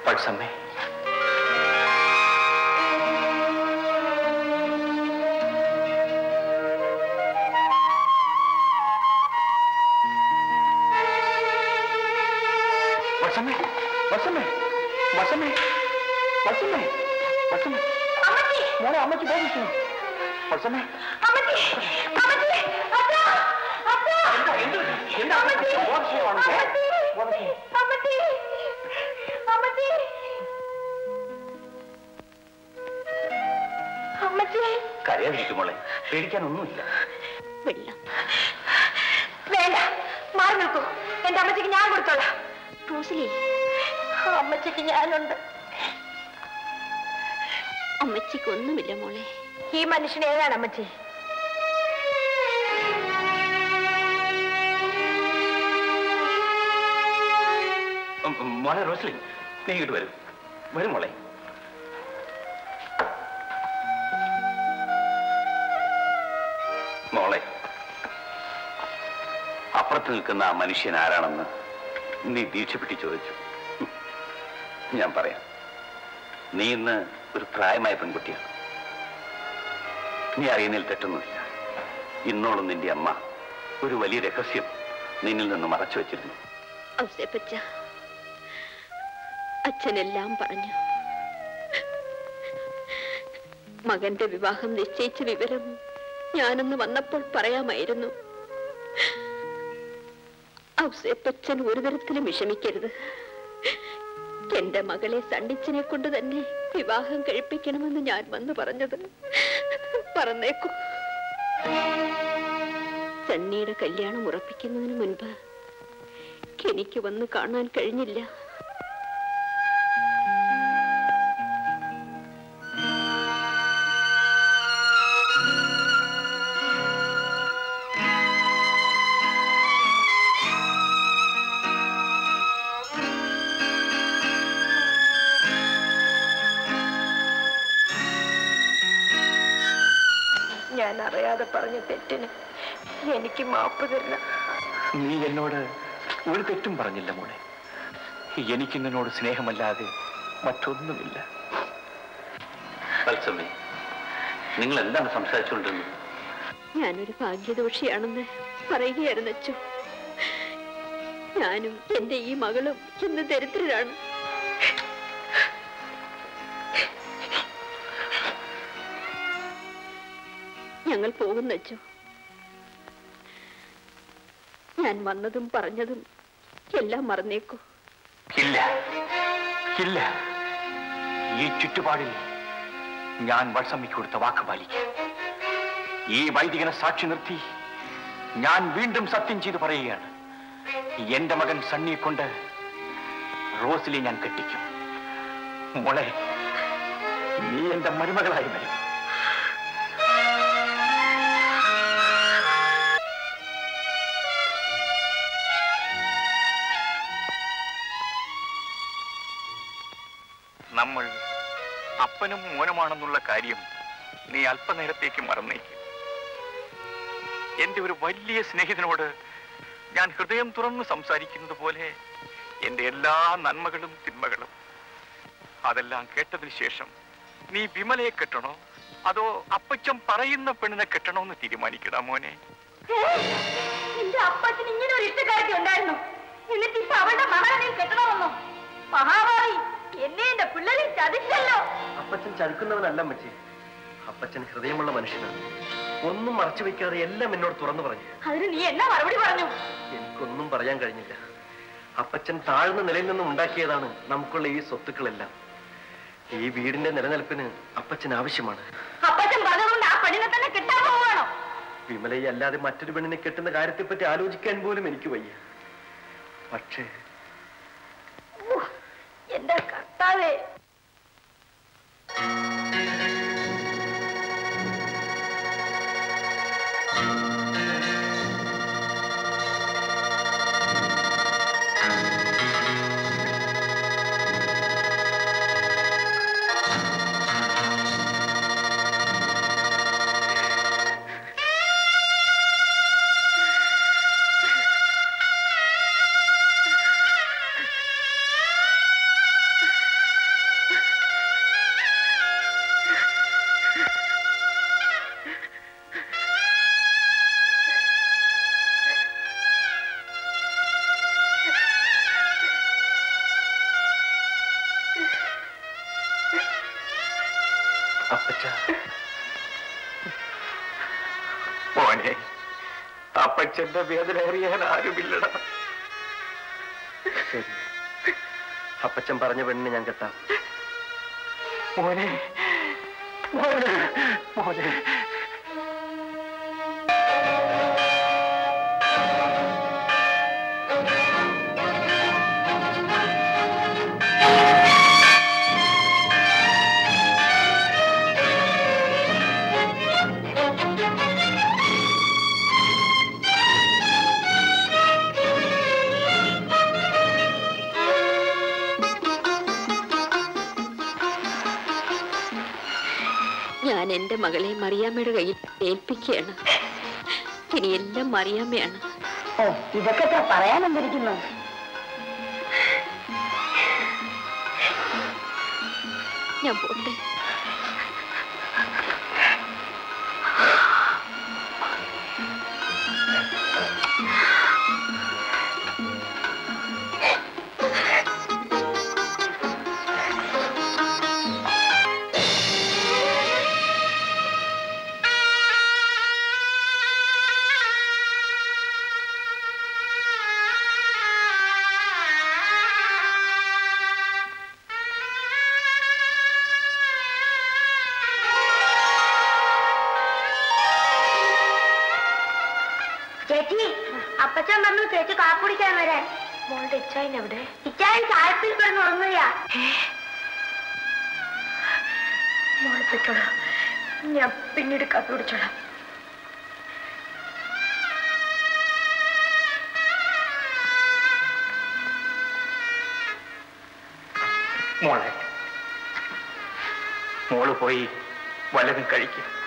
S8: വത്സമ്മേ
S14: ഉം, മോളെ റോസ്ലി നീ ഇങ്ങോട്ട് വരും. വരും മോളെ. മോളെ അപ്പുറത്ത് നിൽക്കുന്ന ആ മനുഷ്യൻ ആരാണെന്ന് നീ ദീക്ഷപ്പെട്ടി ചോദിച്ചു. ഞാൻ പറയാം. നീ ഇന്ന് ഒരു പ്രായമായ പെൺകുട്ടിയാണ്. നീ അറിയുന്നതിൽ തെറ്റൊന്നുമില്ല. ഇന്നോളം നിന്റെ അമ്മ ഒരു വലിയ രഹസ്യം നിന്നിൽ നിന്ന് മറച്ചു വെച്ചിരുന്നു.
S10: അച്ഛനെല്ലാം പറഞ്ഞു. മകന്റെ വിവാഹം നിശ്ചയിച്ച വിവരം ഞാനൊന്ന് വന്നപ്പോൾ പറയാമായിരുന്നു. ഔസേപ്പച്ചൻ ഒരു തരത്തിലും വിഷമിക്കരുത്. എന്റെ മകളെ സണ്ണിച്ചനെ കൊണ്ട് തന്നെ വിവാഹം കഴിപ്പിക്കണമെന്ന് ഞാൻ വന്നു പറഞ്ഞത്. പറഞ്ഞേക്കൂ സണ്ണിയുടെ കല്യാണം ഉറപ്പിക്കുന്നതിന് മുൻപ് എനിക്ക് വന്ന് കാണാൻ കഴിഞ്ഞില്ല. തെറ്റിന് എനിക്ക് മാപ്പ് തരണം
S14: നീ എന്നോട് ഒരു തെറ്റും പറഞ്ഞില്ല മോളെ. എനിക്ക് നിന്നോട് സ്നേഹമല്ലാതെ മറ്റൊന്നുമില്ല. നിങ്ങൾ എന്താണ് സംസാരിച്ചുകൊണ്ടിരുന്നത്?
S10: ഞാനൊരു ഭാഗ്യദോഷിയാണെന്ന് പറയുകയായിരുന്നു അച്ചു ഞാനും എന്റെ ഈ മകളും ഇന്ന് ദരിദ്രരാണ്. ഞങ്ങൾ പോകുന്ന ഞാൻ വന്നതും പറഞ്ഞതും എല്ലാം മറന്നേക്കൂ.
S14: ഇല്ല. ഇല്ല. ഈ ചുറ്റുപാടിൽ ഞാൻ വത്സമ്മയ്ക്ക് കൊടുത്ത വാക്ക് പാലിക്കും. ഈ വൈദികനെ സാക്ഷി നിർത്തി ഞാൻ വീണ്ടും സത്യം ചെയ്ത് പറയുകയാണ്. എന്റെ മകൻ സണ്ണിയെ കൊണ്ട് റോസിലെ ഞാൻ കെട്ടിക്കും. മോളെ നീ എന്റെ മരുമകളായി വരും
S8: അപ്പനും മോനുമാണെന്നുള്ള കാര്യം നീ അല്പനേരത്തേക്ക് മറന്നേക്ക്. എന്റെ ഒരു വലിയ സ്നേഹിതനോട് ഞാൻ ഹൃദയം തുറന്ന് സംസാരിക്കുന്നത് പോലെ എന്റെ എല്ലാ നന്മകളും തിന്മകളും അതെല്ലാം കേട്ടതിന് ശേഷം നീ വിമലയെ കെട്ടണോ? അതോ അപ്പച്ചൻ പറയുന്ന പെണ്ണിനെ കെട്ടണോ എന്ന് തീരുമാനിക്കടാ മോനെ.
S9: ഇങ്ങനെ ഒരു ഇഷ്ടക്കാരി ഉണ്ടായിരുന്നു എന്നിട്ട് ഇപ്പൊ അവളുടെ മകളെ നീ കെട്ടണമെന്നോ? മഹാഭാവി എന്നെ എന്റെ പിള്ളേരെ ചതിച്ചല്ലോ.
S3: അപ്പച്ചൻ ചതിക്കുന്നവനല്ല അമ്മച്ചി. അപ്പച്ചൻ ഹൃദയമുള്ള മനുഷ്യനാണ്. ഒന്നും മറച്ചു വെക്കാതെ എല്ലാം എന്നോട് തുറന്നു പറഞ്ഞു.
S9: അതിന് നീ എന്നാ മറുപടി പറഞ്ഞു?
S3: എനിക്കൊന്നും പറയാൻ കഴിഞ്ഞില്ല. അപ്പച്ചൻ താഴ്ന്ന നിലയിൽ നിന്നും ഉണ്ടാക്കിയതാണ് നമുക്കുള്ള ഈ സ്വത്തുക്കളെല്ലാം. ഈ വീടിന്റെ നിലനിൽപ്പിന് അപ്പച്ചൻ ആവശ്യമാണ്.
S9: അപ്പച്ചൻ പറഞ്ഞതുകൊണ്ട് ആ പെണ്ണിനെ തന്നെ കിട്ടാൻ പോവാണോ
S3: വിമലയെ അല്ലാതെ മറ്റൊരു പെണ്ണിനെ കെട്ടുന്ന കാര്യത്തെപ്പറ്റി ആലോചിക്കാൻ പോലും എനിക്ക് വയ്യ. പക്ഷേ
S9: എന്റെ കർത്താവേ
S8: അപ്പച്ചന്റെ വേദന അറിയാൻ ആരുമില്ലട.
S3: ശരി. അപ്പച്ചൻ പറഞ്ഞ പെണ്ണിന് ഞാൻ കെട്ടാം.
S8: മോനെ മോനെ മോനെ.
S10: എന്റെ മകളെ മറിയാമ്മയുടെ കയ്യിൽ ഏൽപ്പിക്കുകയാണ്. ഇനി എല്ലാം മറിയാമ്മയാണ്.
S9: ഇതൊക്കെ പറയാനെന്തിരിക്കുന്നു
S10: ഞാൻ പോട്ടെ.
S18: ഇച്ചായൻ എവിടെ? ഇച്ചായൻ ചായപ്പിൽ കിടന്ന് ഉറങ്ങുകയാ. മോളെ പൊയ്ക്കോളാം ഞാൻ പിന്നീട് കാപ്പി കുടിച്ചോളാം.
S8: മോളെ മോൾ പോയി വല്ലതും കഴിക്കും.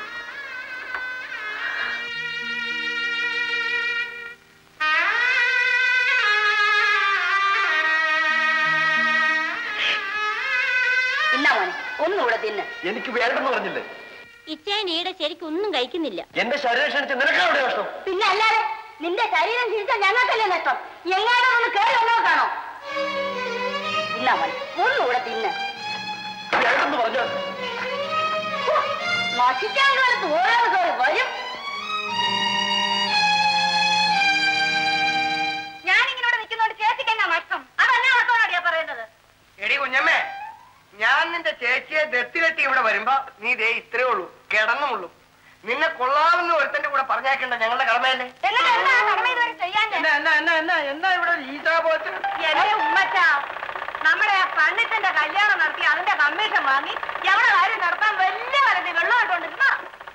S3: എനിക്ക് വേണ്ടെന്ന് പറഞ്ഞില്ലേ?
S16: ഇച്ചായൻ ഈടെ ശരിക്കും ഒന്നും കഴിക്കുന്നില്ല.
S3: എന്റെ ശരീരം ക്ഷണിച്ച് നിനക്കാവിടെ കഷ്ടം
S18: പിന്നെ അല്ലാതെ നിന്റെ ശരീരം ചിരിച്ചാൽ ഞങ്ങൾക്കല്ലേ നഷ്ടം? എങ്ങാനും ഒന്ന് കയറി വന്നോ കാണോ?
S6: മോനെ ഒന്നുകൂടെ തിന്ന്.
S3: വേണ്ടെന്ന് പറഞ്ഞാൽ
S18: നശിക്കാൻ കാലത്ത് ഓരോ കയറി വരും. ഞാനിങ്ങനെ നിൽക്കുന്നോണ്ട് ചേച്ചിക്ക് എന്നാ നഷ്ടം? അതെന്നെ പറയുന്നത്
S11: എടി കുഞ്ഞമ്മേ ഞാൻ നിന്റെ ചേച്ചിയെ ദത്തിലെത്തി ഇവിടെ വരുമ്പോ നീ ദേ ഇത്രേ ഉള്ളൂ. കിടന്നുള്ളൂ നിന്നെ കൊള്ളാവുന്ന ഒരുത്തന്റെ കൂടെ പറഞ്ഞേക്കണ്ട ഞങ്ങളുടെ കടമയല്ലേ? എന്നാ ഇവിടെ
S18: ഉമ്മച്ച നമ്മുടെ കല്യാണം നടത്തി അതിന്റെ കമ്മീഷൻ വാങ്ങി എവിടെ കാര്യം നടത്താൻ വലിയ വലതി വെള്ളം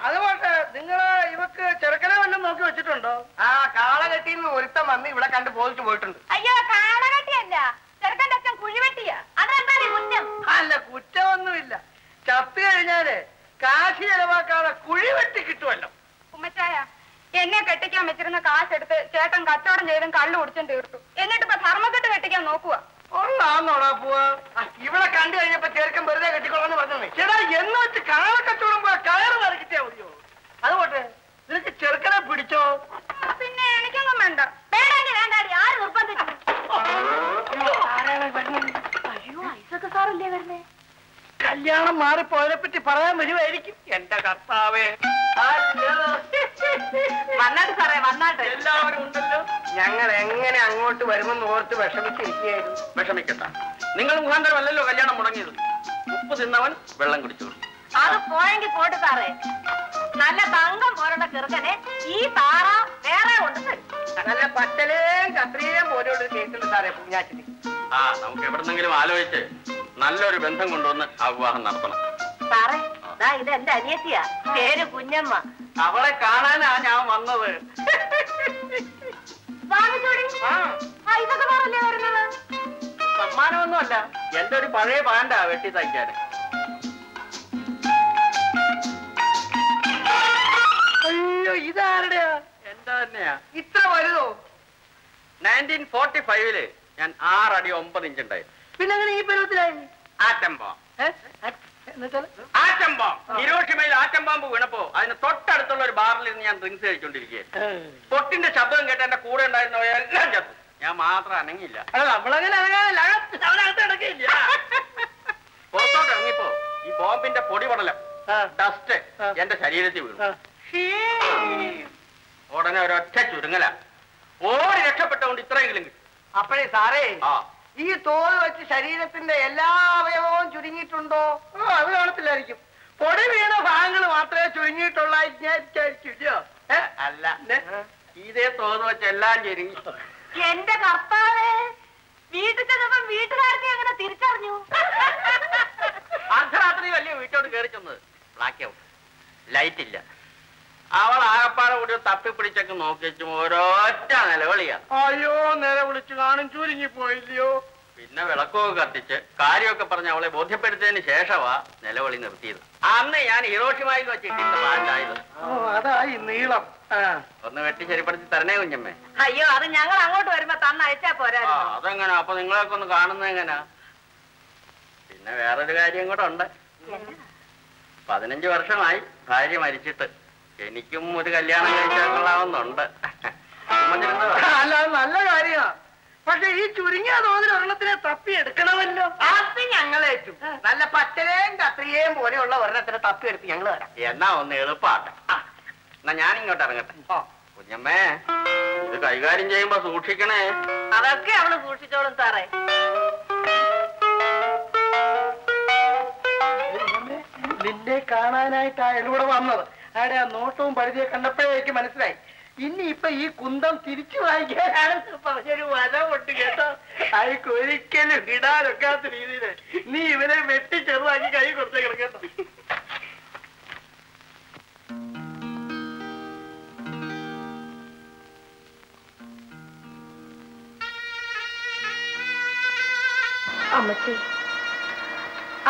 S18: അതുപോലെ
S11: നിങ്ങൾ നിങ്ങൾ ഇവക്ക് ചെറുക്കനെ വല്ലതും നോക്കി വെച്ചിട്ടുണ്ടോ? ആ കാളകെട്ടിന്ന് ഒരുത്തം വന്ന് ഇവിടെ കണ്ട് ബോധിച്ചു പോയിട്ടുണ്ട്.
S18: അയ്യോ കാളകെട്ടിയല്ല. ചെറുക്കന്റെ അച്ഛൻ കുഴിവെട്ടിയാ.
S11: അല്ല കുറ്റമൊന്നുമില്ല. ചത്തു കഴിഞ്ഞാൽ കാശ് ചെലവാക്കാതെ കുഴി വെട്ടി കിട്ടുമല്ലോ.
S18: ഉമ്മച്ചായ എന്നെ കെട്ടിക്കാൻ വെച്ചിരുന്ന കാശെടുത്ത് ചേട്ടൻ കച്ചവടം ചെയ്തും കള്ളു കുടിച്ചും തീർത്തു. എന്നിട്ട് ഇപ്പൊ ധർമ്മക്കെട്ട് കെട്ടിക്കാൻ നോക്കുക
S11: ഒന്നാന്നോടാ പോവാ. ആ, ഇവിടെ കണ്ടു കഴിഞ്ഞപ്പോ ചെറുക്കൻ വെറുതെ കെട്ടിക്കോളാന്ന് പറഞ്ഞു ചേട്ടാ എന്ന് വെച്ച് കാളക്കച്ചവടം പോയാ കയറ് നിറക്കിട്ടേ മതിയോ? അതുകൊണ്ട് നിനക്ക് ചെറുക്കനെ പിടിച്ചോ?
S18: പിന്നെ എനിക്കൊന്നും വേണ്ട. വേണ്ടെങ്കിൽ വേണ്ടാടി ആര് നിർബന്ധിച്ചു? അയ്യോ ഐസക്ക് സാറല്ലേ വരുന്നേ?
S11: കല്യാണം മാറിപ്പോയതിനെ പറ്റി പറയാൻ വരുമായിരിക്കും എന്റെ കർത്താവേ.
S6: വന്നാട്ട് സാറേ വന്നാട്ട്.
S11: എല്ലാവരും ഉണ്ടല്ലോ. ഞങ്ങൾ എങ്ങനെ അങ്ങോട്ട് വരുമെന്ന് ഓർത്ത് വിഷമിച്ചിരിക്കുകയായിരുന്നു.
S5: വിഷമിക്കട്ട നിങ്ങൾ മുഖാന്തരമല്ലല്ലോ കല്യാണം മുടങ്ങിയത്. ഉപ്പ് തിന്നവൻ വെള്ളം കുടിച്ചു
S6: അത് പോയെങ്കിൽ പോട്ട് സാറേ. നല്ല തങ്കം പോലുള്ള ചെറുക്കനെ ഈ താറ വേറെ കൊണ്ട്
S11: നല്ല പച്ചലേം കത്രിയേം പോലെയുള്ള കേസുണ്ട് സാറേ പൂഞ്ഞാച്ചിന്
S5: ആ നമുക്ക് എവിടെന്നെങ്കിലും ആലോചിച്ച് നല്ലൊരു ബന്ധം കൊണ്ടുവന്ന് ആ വിവാഹം നടത്തണം.
S6: സാറേ ദാ ഇത് എന്റെ അനിയത്തിയാ. പേര് കുഞ്ഞമ്മ.
S5: അവളെ കാണാനാ ഞാൻ വന്നത്. സമ്മാനമൊന്നുമല്ല എന്റെ ഒരു പഴയ പാൻഡാ വെട്ടി തയ്ക്കാൻ
S11: അയ്യോ ഇതാരുടെയാ?
S5: എന്റെ തന്നെയാ?
S11: ഇത്ര വലുതോ?
S5: നയന്റീൻ ഫോർട്ടി ഫൈവിൽ ഞാൻ ആറടി ഒമ്പത് ഇഞ്ച് ഉണ്ടായിരുന്നു
S11: പിന്നെ അങ്ങനെ ഈ പരുവത്തിലായി?
S5: Atom bomb.
S11: എന്നുവെച്ചാൽ
S5: ആറ്റം ബോംബ്. ഹിരോഷിമയിൽ ആറ്റം ബോംബ് വീണപ്പോ അതിന് തൊട്ടടുത്തുള്ള ഒരു ബാറിൽ നിന്ന് ഞാൻ ഡ്രിങ്ക്സ് കഴിച്ചോണ്ടിരിക്കുകയായിരുന്നു പൊട്ടിന്റെ ശബ്ദം കേട്ട് എന്റെ കൂടെ ഉണ്ടായിരുന്നവരെല്ലാം ചത്തു. ഞാൻ മാത്രം അനങ്ങിയില്ല.
S11: നമ്മളങ്ങനെ അനങ്ങാനല്ല. അകത്ത് അവനകത്ത് നടക്കില്ല
S5: പുറത്തോട്ട് ഇറങ്ങിപ്പോ ഈ ബോംബിന്റെ പൊടി പടലം ഡസ്റ്റ് എന്റെ ശരീരത്തിൽ വീണു. ഉടനെ ഒരൊറ്റ ചുരുങ്ങല. ഓടി രക്ഷപ്പെട്ടുകൊണ്ട് ഇത്രയെങ്കിലും കിട്ടി.
S11: അപ്പോഴേ സാറേ ഈ തോൽ വെച്ച് ശരീരത്തിന്റെ എല്ലാ അവയവവും ചുരുങ്ങിയിട്ടുണ്ടോ? അത് കാണത്തില്ലായിരിക്കും. പൊടി വീണ ഭാഗങ്ങൾ മാത്രമേ
S5: ചുരുങ്ങിയിട്ടുള്ള അല്ല. ഇതേ തോന്നു വെച്ച് എല്ലാം ചുരുങ്ങി.
S6: എന്റെ കർത്താവേ വീട്ടിൽ ചെന്നപ്പം വീട്ടുകാരനെ അങ്ങനെ തിരിച്ചറിഞ്ഞു.
S5: അർദ്ധരാത്രി വലിയ വീട്ടോട് കയറി ചെന്നത്? ബ്ലാക്ക് ഔട്ട് ലൈറ്റ് ഇല്ല. അവൾ ആകപ്പാടെ കൂടി തപ്പിപ്പിടിച്ചൊക്കെ പിടിച്ചൊക്കെ വെച്ചും ഓരോറ്റ നിലവിളിയാ.
S11: അയ്യോ നിലവിളിച്ചു വിളിച്ചു കാണും ചുരുങ്ങി പോയില്ലയോ
S5: പിന്നെ വിളക്കൊക്കെ കത്തിച്ച് കാര്യമൊക്കെ പറഞ്ഞ് അവളെ ബോധ്യപ്പെടുത്തിയതിന് ശേഷമാ നിലവിളി നിർത്തിയത്. അന്ന് ഞാൻ ഹിറോഷിമായി വെച്ച് ഇട്ടിട്ട് പാണ്ടായത്
S11: അതായി നീളം.
S5: ഒന്ന് വെട്ടി ശരിപ്പെടുത്തി തരണേ കുഞ്ഞമ്മേ.
S6: അയ്യോ അത് ഞങ്ങൾ അങ്ങോട്ട് വരുമ്പോ തന്നെ
S5: അയച്ചാ
S6: പോരാ
S5: അതെങ്ങനെ? അപ്പൊ നിങ്ങളൊക്കെ ഒന്ന് കാണുന്നത് എങ്ങനാ? പിന്നെ വേറൊരു കാര്യം കൂടെ ഉണ്ട്. പതിനഞ്ച് വർഷമായി ഭാര്യ മരിച്ചിട്ട്. എനിക്കും ഒരു കല്യാണം കഴിച്ചാൽ കൊള്ളാവുന്നുണ്ട്.
S7: അല്ല നല്ല കാര്യമാ. പക്ഷെ ഈ ചുരുങ്ങിയ തോതിൽ ഒരെണ്ണത്തിനെ തപ്പി എടുക്കണമല്ലോ?
S5: അത് ഞങ്ങളേറ്റു നല്ല പച്ചലേയും കത്രിയേം പോലെയുള്ള ഒരെണ്ണത്തിനെ തപ്പി എടുത്ത് ഞങ്ങൾ തരാം എന്നാ ഒന്ന് എളുപ്പാട്ടെ. എന്നാ ഞാൻ ഇങ്ങോട്ട് ഇറങ്ങട്ടെ കുഞ്ഞമ്മേ ഇത് കൈകാര്യം ചെയ്യുമ്പോ സൂക്ഷിക്കണേ.
S6: അതൊക്കെ അവൾ സൂക്ഷിച്ചോളും സാറേ.
S7: നിന്നെ കാണാനായിട്ട് ഇവിടെ വന്നത്. അവിടെ ആ നോട്ടവും പരിചയം കണ്ടപ്പോഴേ എനിക്ക് മനസ്സിലായി. ഇനി ഇപ്പൊ ഈ കുന്തം തിരിച്ചു വാങ്ങിക്കാനാണ് പറഞ്ഞൊരു വല കൊണ്ട് കേട്ടോ. അയക്ക് ഒരിക്കലും ഇടാനൊക്കാത്ത രീതിയിൽ നീ ഇവനെ വെട്ടി ചെറുതാക്കി കൈ കൊടുത്തേ കിടക്കേട്ടോ.
S17: അമ്മച്ചി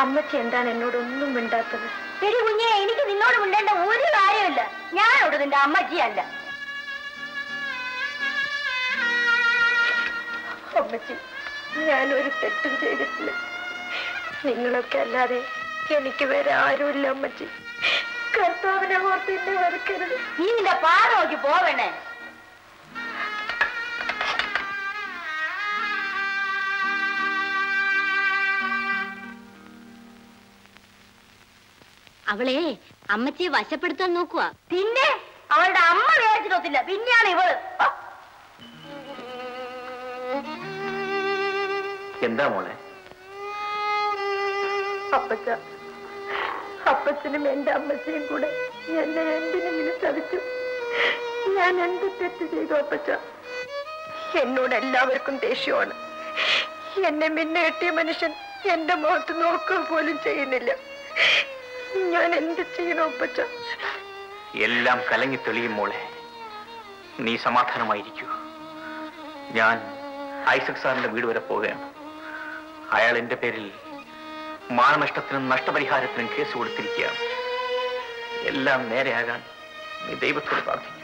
S17: അമ്മച്ചി എന്താണ് എന്നോടൊന്നും മിണ്ടാത്തത്? എടി കുഞ്ഞെ എനിക്ക് നിന്നോട് മിണ്ടേണ്ട ഒരു കാര്യമില്ല. ഞാനോട് നിന്റെ അമ്മച്ചിയല്ല അമ്മച്ചി ഞാനൊരു തെറ്റും ചെയ്തിട്ടില്ല. നിങ്ങളൊക്കെ അല്ലാതെ എനിക്ക് വേറെ ആരുമില്ല അമ്മച്ചി. കർത്താവിനെ ഓർത്ത് എന്നെ വെറുക്കരുത് നീ നിന്റെ പാറ നോക്കി പോവേണേ.
S16: അവളെ അമ്മച്ചിയെ വശപ്പെടുത്താൻ നോക്കുക
S17: പിന്നെ അവളുടെ അമ്മ വിചാരിച്ചിട്ടൊത്തില്ല പിന്നെയാണ് ഇവൾ.
S8: എന്താ മോളെ?
S17: അപ്പച്ച അപ്പച്ചനും എന്റെ അമ്മച്ചയും കൂടെ എന്നെ എന്തിനെങ്കിലും ചതിച്ചു. ഞാൻ എന്ത് തെറ്റ് ചെയ്തു അപ്പച്ച? എന്നോട് എല്ലാവർക്കും ദേഷ്യമാണ്. എന്നെ മിന്നെ കെട്ടിയ മനുഷ്യൻ എന്റെ മുഖത്ത് നോക്കുക പോലും ചെയ്യുന്നില്ല. ഞാൻ എന്ത് ചെയ്യണം അപ്പച്ച?
S8: എല്ലാം കലങ്ങി തെളിയും മോളെ. നീ സമാധാനമായിരിക്കൂ. ഞാൻ ഐസക് സാറിന്റെ വീട് വരെ പോവുകയാണ്. അയാൾ എന്റെ പേരിൽ മാനനഷ്ടത്തിനും നഷ്ടപരിഹാരത്തിനും കേസ് കൊടുത്തിരിക്കുകയാണ്. എല്ലാം നേരെയാകാൻ നീ ദൈവത്തോട് പ്രാർത്ഥിക്കും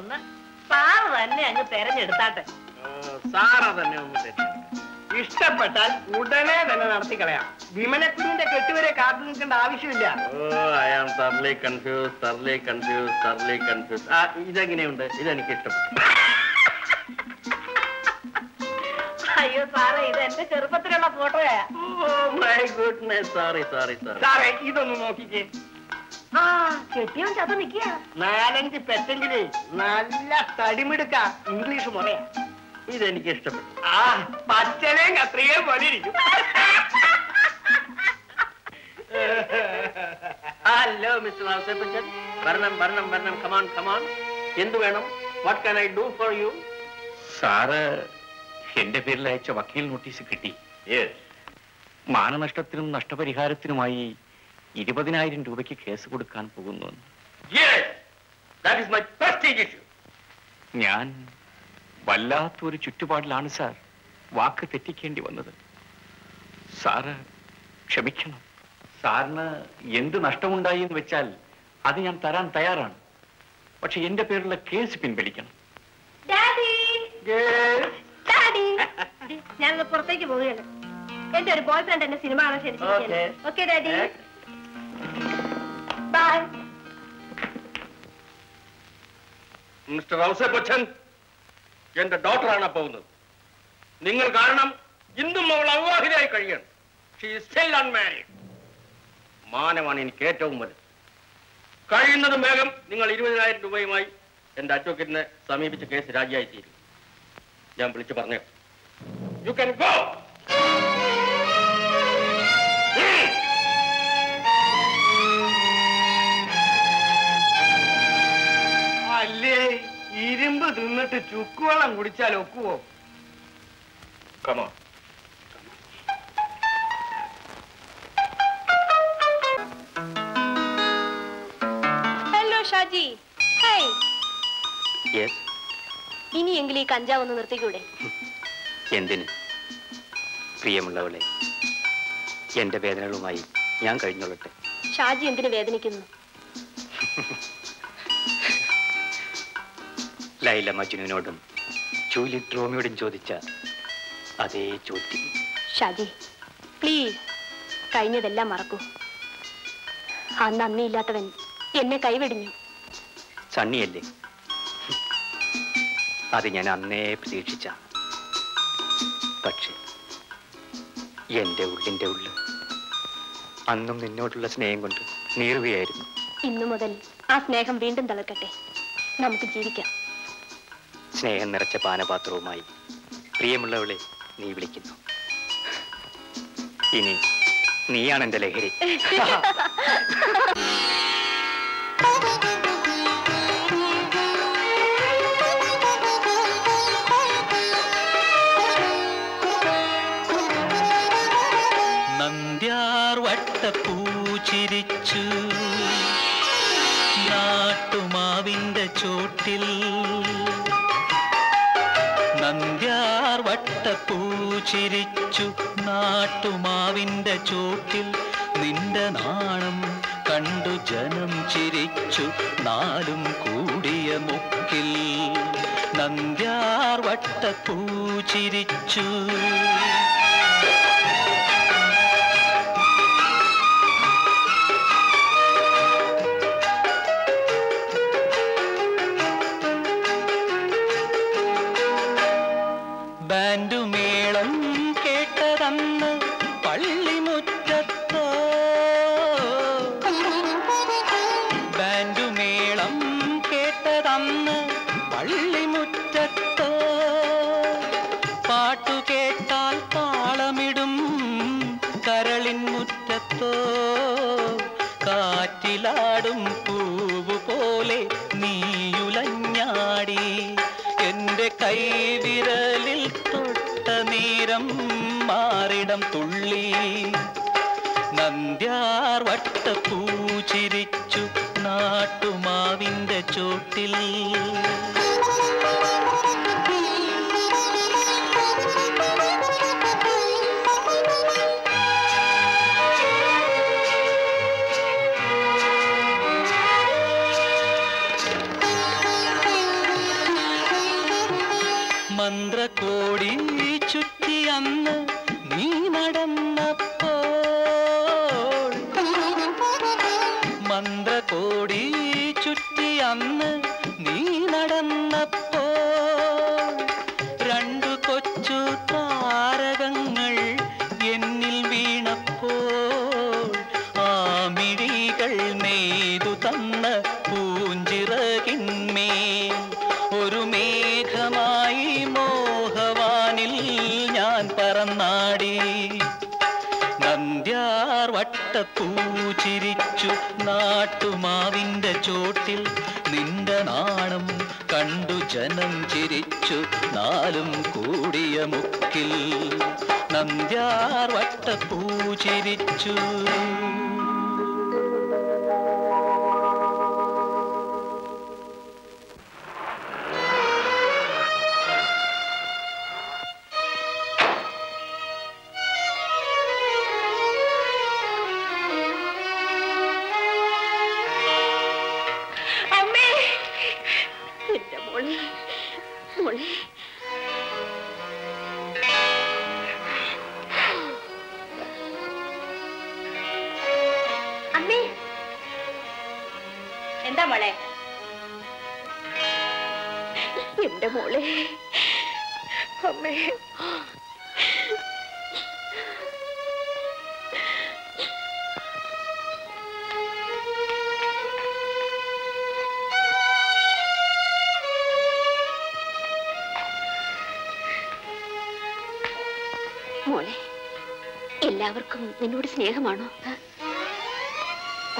S6: ഒന്ന് സാറ് തന്നെ അങ്ങ് തെരഞ്ഞെടുത്താട്ടെ.
S7: സാറാ തന്നെ ഒന്ന് ഇഷ്ടപ്പെട്ടാൽ ഉടനെ തന്നെ നടത്തി കളയാം വിമലക്കുഞ്ഞിന്റെ കെട്ടുവരെ കാത്തു നിൽക്കേണ്ട ആവശ്യമില്ല.
S5: ഇതെങ്ങനെയുണ്ട്? ഇതെനിക്ക് ഇഷ്ടപ്പെട്ടു.
S6: അയ്യോ സാറേ ഇത് എന്റെ ചെറുപ്പത്തിലുള്ള ഫോട്ടോയാ.
S5: ഓ my goodness sorry sorry sorry
S7: സാറേ ഇതൊന്ന് നോക്കിക്കേ.
S17: ആ കെട്ടിയോൻ ചത നിൽക്കുക
S7: നാലഞ്ച് പെറ്റെങ്കിൽ നല്ല തടിമിടുക്ക ഇംഗ്ലീഷ് മുറയാ
S5: ഇതെനിക്ക് ഇഷ്ടപ്പെട്ടു.
S7: ആ പച്ചലേം കത്രികയും പോലെ ഇരിക്കും.
S5: ഹലോ മിസ്റ്റർ ഔസേപ്പച്ചൻ വരണം വരണം വരണം. കമാൺ കമാൺ എന്ത് വേണം? What can I do for you
S8: sir എന്റെ പേരിൽ അയച്ച വക്കീൽ നോട്ടീസ് കിട്ടി. മാനനഷ്ടത്തിനും നഷ്ടപരിഹാരത്തിനുമായി ഇരുപതിനായിരം രൂപയ്ക്ക് കേസ് കൊടുക്കാൻ പോകുന്നു.
S5: That is my prestige issue
S8: ഞാൻ വല്ലാത്തൊരു ചുറ്റുപാടിലാണ് സാർ വാക്ക് തെറ്റിക്കേണ്ടി വന്നത്. സാറ് ക്ഷമിക്കണം. സാറിന് എന്ത് നഷ്ടമുണ്ടായി എന്ന് വെച്ചാൽ അത് ഞാൻ തരാൻ തയ്യാറാണ്. പക്ഷെ എന്റെ പേരിലുള്ള കേസ് പിൻവലിക്കണം.
S17: ഡാഡി ഡാഡി ഞാനൊന്ന് പുറത്തേക്ക് പോവുകയാണ്. എന്റെ ഒരു ബോയ് ഫ്രണ്ട് എന്റെ സിനിമ കാണാൻ ക്ഷണിച്ചിരിക്കുകയാണ്. Okay daddy bye
S5: mister Ouseppachan എന്റെ ഡോക്ടറാണ് പോകുന്നത്. നിങ്ങൾ കാരണം ഇന്നും അവൾ അവിവാഹിതയായി കഴിയണം. ഷീ അൺമാരീഡ് മാനമാണ് എനിക്ക് ഏറ്റവും വലുത്. കഴിയുന്നതും വേഗം നിങ്ങൾ ഇരുപതിനായിരം രൂപയുമായി എന്റെ അഡ്വക്കേറ്റിനെ സമീപിച്ച കേസ് രാജിയായി തീരും. ഞാൻ വിളിച്ചു പറഞ്ഞു യു ക്യാൻ ഗോ
S7: ഇരുമ്പ് തിന്നിട്ട് ചുക്കുവെള്ളം കുടിച്ചാൽ ഒക്കുവോ?
S8: Come on
S2: hello Shaji hi ഇനിയെങ്കിലും ഈ കഞ്ചാവ് ഒന്ന് നിർത്തിക്കൂടെ?
S8: എന്തിന്? പ്രിയമുള്ളവളെ
S1: എന്റെ വേദനകളുമായി ഞാൻ കഴിഞ്ഞോളട്ടെ.
S16: ഷാജി എന്തിനു വേദനിക്കുന്നു?
S1: ലൈല മജ്നുവിനോടും ജൂലിയറ്റ് റോമിയോടും ചോദിച്ച അതേ ചോദ്യം.
S16: ഷാജി പ്ലീസ് കഴിഞ്ഞതെല്ലാം മറക്കൂ. ആ നന്ദിയില്ലാത്തവൻ എന്നെ കൈവെടിഞ്ഞു.
S1: സണ്ണിയല്ലേ? അത് ഞാൻ അന്നേ പ്രതീക്ഷിച്ച. പക്ഷേ എന്റെ ഉള്ളിന്റെ ഉള്ളു അന്നും നിന്നോടുള്ള സ്നേഹം കൊണ്ട് നീറുകയായിരുന്നു.
S16: ഇന്നു മുതൽ ആ സ്നേഹം വീണ്ടും തളർക്കട്ടെ നമുക്ക് ജീവിക്കാം.
S1: സ്നേഹം നിറച്ച പാനപാത്രവുമായി പ്രിയമുള്ളവളെ നീ വിളിക്കുന്നു. ഇനി നീയാണ് എന്റെ ലഹരി.
S4: നന്ദ്യാർ നാട്ടുമാവിന്റെ ചോട്ടിൽ വട്ടപ്പൂച്ചിരിച്ചു നാട്ടുമാവിന്റെ ചോട്ടിൽ നിന്റെ നാണം കണ്ടു ജനം ചിരിച്ചു നാലും കൂടിയ മുക്കിൽ. നന്ദ്യാർ വട്ടപ്പൂച്ചിരിച്ചു ബാൻഡുമേളം tâm മാറിടം തുള്ളി. നന്ദ്യാർ വട്ടപ്പൂ ചിരിച്ചു നാട്ടുമാവിന്റെ ചോട്ടിൽ. ജനം ചിരിച്ചു നാലും കൂടിയ മുക്കിൽ നന്ദ്യാർ വട്ടപ്പൂ ചിരിച്ചു.
S10: നിന്നോട് സ്നേഹമാണോ?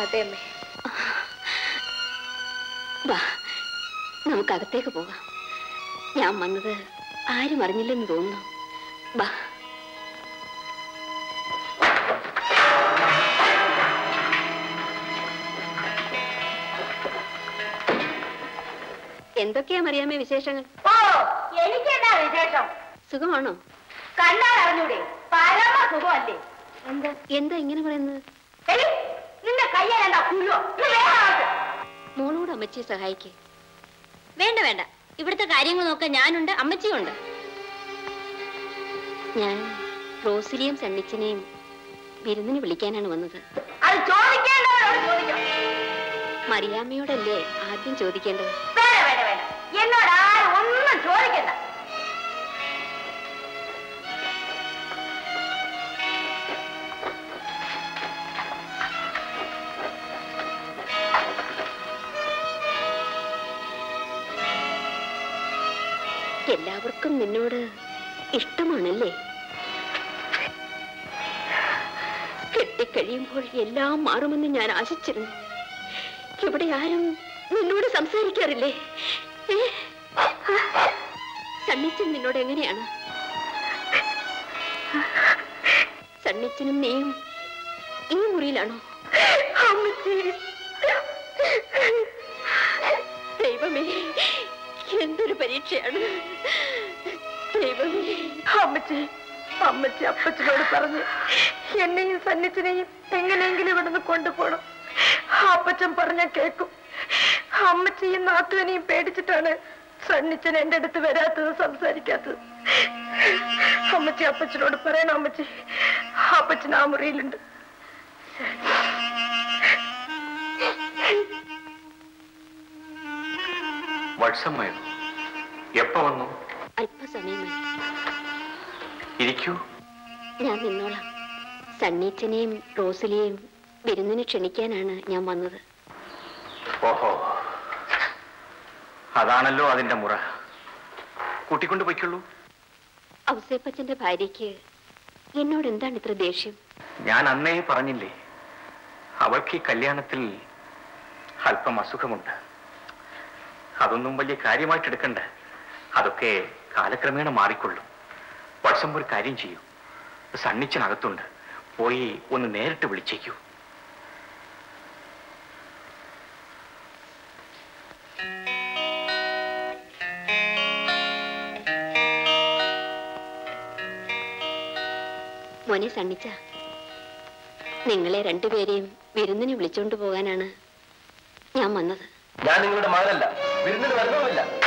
S17: അതെ അമ്മേ.
S10: വാ നമുക്കകത്തേക്ക് പോവാം. പോകാം ഞാൻ വന്നത് ആരും അറിഞ്ഞില്ലെന്ന് തോന്നുന്നു. വാ. എന്തൊക്കെയാ മറിയാമ്മേ വിശേഷങ്ങൾ?
S6: ഓ എനിക്കെന്താ വിശേഷം?
S10: സുഖമാണോ?
S6: കണ്ടാൽ അറിഞ്ഞൂടെ? പരമ സുഖമല്ലേ?
S10: എന്താ എന്താ ഇങ്ങനെ പറയുന്നത്. മോളോട് അമ്മച്ചിയെ സഹായിക്കേ. വേണ്ട വേണ്ട. ഇവിടുത്തെ കാര്യങ്ങൾ നോക്കാൻ ഞാനുണ്ട് അമ്മച്ചിയുണ്ട് ഞാൻ റോസിലിയും സണ്ണിച്ചനെയും വിരുന്നിന് വിളിക്കാനാണ് വന്നത്. മറിയാമ്മയോടല്ലേ ആദ്യം ചോദിക്കേണ്ടത്?
S6: എന്നോട്
S10: എല്ലാവർക്കും നിന്നോട് ഇഷ്ടമാണല്ലേ? കെട്ടിക്കഴിയുമ്പോൾ എല്ലാം മാറുമെന്ന് ഞാൻ ആശിച്ചിരുന്നു. ഇവിടെ ആരും നിന്നോട് സംസാരിക്കാറില്ലേ? സണ്ണിച്ചൻ നിന്നോട് എങ്ങനെയാണ്? സണ്ണിച്ചനും നീയും ഈ മുറിയിലാണോ? ദൈവമേ. എന്തൊരു പരീക്ഷയാണ്?
S17: അമ്മച്ചി അമ്മച്ചി അപ്പച്ചനോട് പറഞ്ഞു എന്നെയും സന്നിധിനെയും എങ്ങനെയെങ്കിലും ഇവിടുന്ന് കൊണ്ടുപോകണം. അപ്പച്ചൻ പറഞ്ഞ കേക്കും അമ്മച്ചിയും നാത്തുവിനെയും പേടിച്ചിട്ടാണ് സന്നിച്ചൻ എന്റെ അടുത്ത് വരാത്തത് സംസാരിക്കാത്തത്. അമ്മച്ചി അപ്പച്ചനോട് പറയണം അമ്മച്ചി. അപ്പച്ചൻ ആ മുറിയിലുണ്ട്.
S8: വത്സമ്മയോ എപ്പോ വന്നു?
S10: അല്പസമയമായി.
S8: ഇരിക്കൂ.
S10: ഞാൻ നിന്നോളാം. സണ്ണീച്ചനെയും റോസലിയെയും വിരുന്നിന് ക്ഷണിക്കാനാണ് ഞാൻ വന്നത്.
S8: ഓഹോ. അതാണല്ലോ അതിന്റെ മുറ. കൂട്ടിക്കൊണ്ട് പോയിക്കുള്ളൂ.
S10: ഔസേപ്പച്ചന്റെ ഭാര്യയ്ക്ക് എന്നോട് എന്താണ് ഇത്ര ദേഷ്യം?
S8: ഞാൻ അന്നേ പറഞ്ഞില്ലേ അവൾക്ക് ഈ കല്യാണത്തിൽ അല്പം അസുഖമുണ്ട്. അതൊന്നും വലിയ കാര്യമായിട്ട് എടുക്കണ്ട അതൊക്കെ കാലക്രമേണ മാറിക്കൊള്ളും. വർഷം ഒരു കാര്യം ചെയ്യൂ. സണ്ണിച്ചനകത്തുണ്ട്. പോയി ഒന്ന് നേരിട്ട് വിളിച്ചേക്കൂ.
S10: മോനെ സണ്ണിച്ച നിങ്ങളെ രണ്ടുപേരെയും വിരുന്നിന് വിളിച്ചുകൊണ്ട് പോകാനാണ് ഞാൻ വന്നത്.
S14: ഞാൻ നിങ്ങളുടെ മകനല്ല. വിരുന്നിന്
S10: ഔസേപ്പച്ച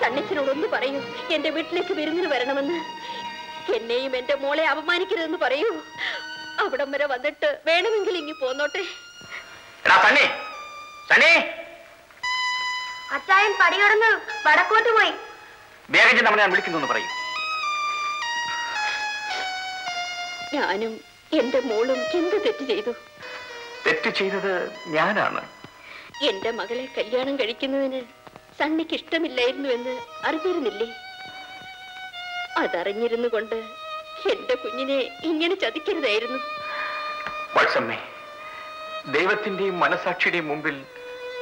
S10: സണ്ണിച്ചനോടൊന്ന് പറയൂ. എന്റെ വീട്ടിലേക്ക് വിരുന്നിന് വരണമെന്ന്. എന്നെയും എന്റെ മോളെ അപമാനിക്കരുതെന്ന് പറയൂ. അവിടം വരെ വന്നിട്ട് വേണമെങ്കിൽ ഇങ്ങി പോന്നോട്ടെ.
S8: എടാ സണ്ണി. സണ്ണി.
S6: അച്ചായൻ പടികടന്ന് വടക്കോട്ട് പോയി.
S8: വേഗം ചെന്ന് ഞാൻ വിളിക്കുന്നു എന്ന് പറയൂ.
S10: ഞാനും എന്റെ മോളും എന്ത് തെറ്റ് ചെയ്തു?
S8: തെറ്റ് ചെയ്തത് ഞാനാണ്.
S10: എന്റെ മകളെ കല്യാണം കഴിക്കുന്നതിന് സണ്ണിക്ക് ഇഷ്ടമില്ലായിരുന്നു എന്ന് അറിഞ്ഞിരുന്നില്ലേ? അതറിഞ്ഞിരുന്നു കൊണ്ട് എന്റെ കുഞ്ഞിനെ ഇങ്ങനെ ചതിക്കരുതായിരുന്നു.
S8: വത്സമ്മേ ദൈവത്തിന്റെയും മനസാക്ഷിയുടെയും മുമ്പിൽ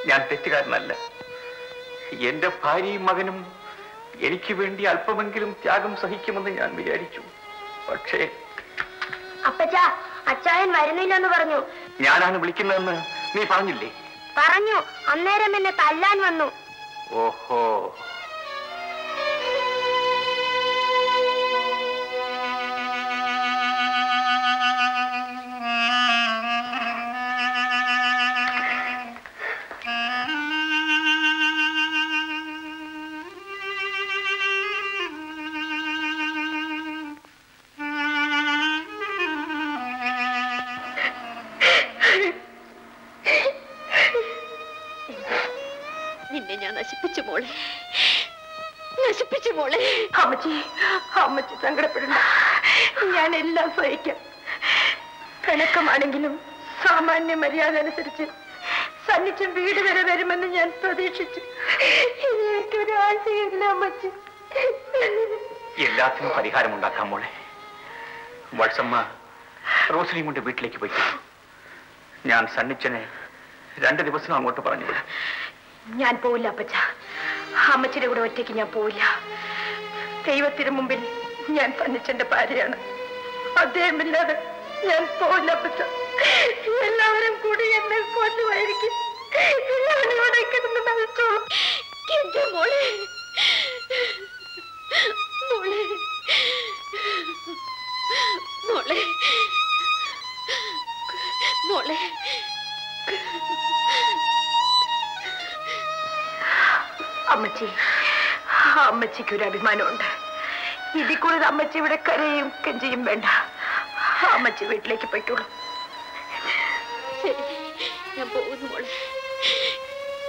S8: ഞാൻ തെറ്റുകാരനല്ല. എന്റെ ഭാര്യയും മകനും എനിക്ക് വേണ്ടി അല്പമെങ്കിലും ത്യാഗം സഹിക്കുമെന്ന് ഞാൻ വിചാരിച്ചു. പക്ഷേ
S6: അപ്പച്ചാ അച്ചായൻ വരുന്നില്ലെന്ന് പറഞ്ഞു.
S8: ഞാനാണ് വിളിക്കുന്നതെന്ന് നീ പറഞ്ഞില്ലേ?
S6: പറഞ്ഞു അന്നേരം എന്നെ തല്ലാൻ വന്നു.
S8: ഓഹോ.
S17: മര്യാദ അനുസരിച്ച് സന്നിധ്യം വീട് വരെ വരുമെന്ന് ഞാൻ പ്രതീക്ഷിച്ചു. ഇനി പരിഹാരം
S8: എല്ലാത്തിനും പരിഹാരമുണ്ടാക്കാം മോളെ. വത്സമ്മ റോസലിയും കൊണ്ട് വീട്ടിലേക്ക് പോയി. ഞാൻ സണ്ണിച്ചനെ രണ്ട് ദിവസം അങ്ങോട്ട് പറഞ്ഞു
S17: ഞാൻ പോവില്ല അപ്പച്ച. അമ്മച്ചിയുടെ കൂടെ ഒറ്റയ്ക്ക് ഞാൻ പോവില്ല. ദൈവത്തിന് മുമ്പിൽ ഞാൻ സന്നിച്ചന്റെ ഭാര്യയാണ്. അദ്ദേഹമില്ലാതെ ഞാൻ പോവില്ല അപ്പച്ച. എല്ലാവരും കൂടി എന്നെ കൊല്ലുമായിരിക്കും. അവനോടെ കിടന്ന് മരിച്ചോളൂ
S10: എന്റെ മോളെ. മോളെ. മോളെ. മോളെ.
S17: അമ്മച്ചി. അമ്മച്ചിക്ക് ഒരു അഭിമാനമുണ്ട്. ഇതിൽ കൂടുതൽ അമ്മച്ചി ഇവിടെ കരയും കെഞ്ചിയും വേണ്ട. അമ്മച്ചി വീട്ടിലേക്ക് പോയിക്കോളൂ.
S7: ഞാൻ പോകുന്നു മോളെ.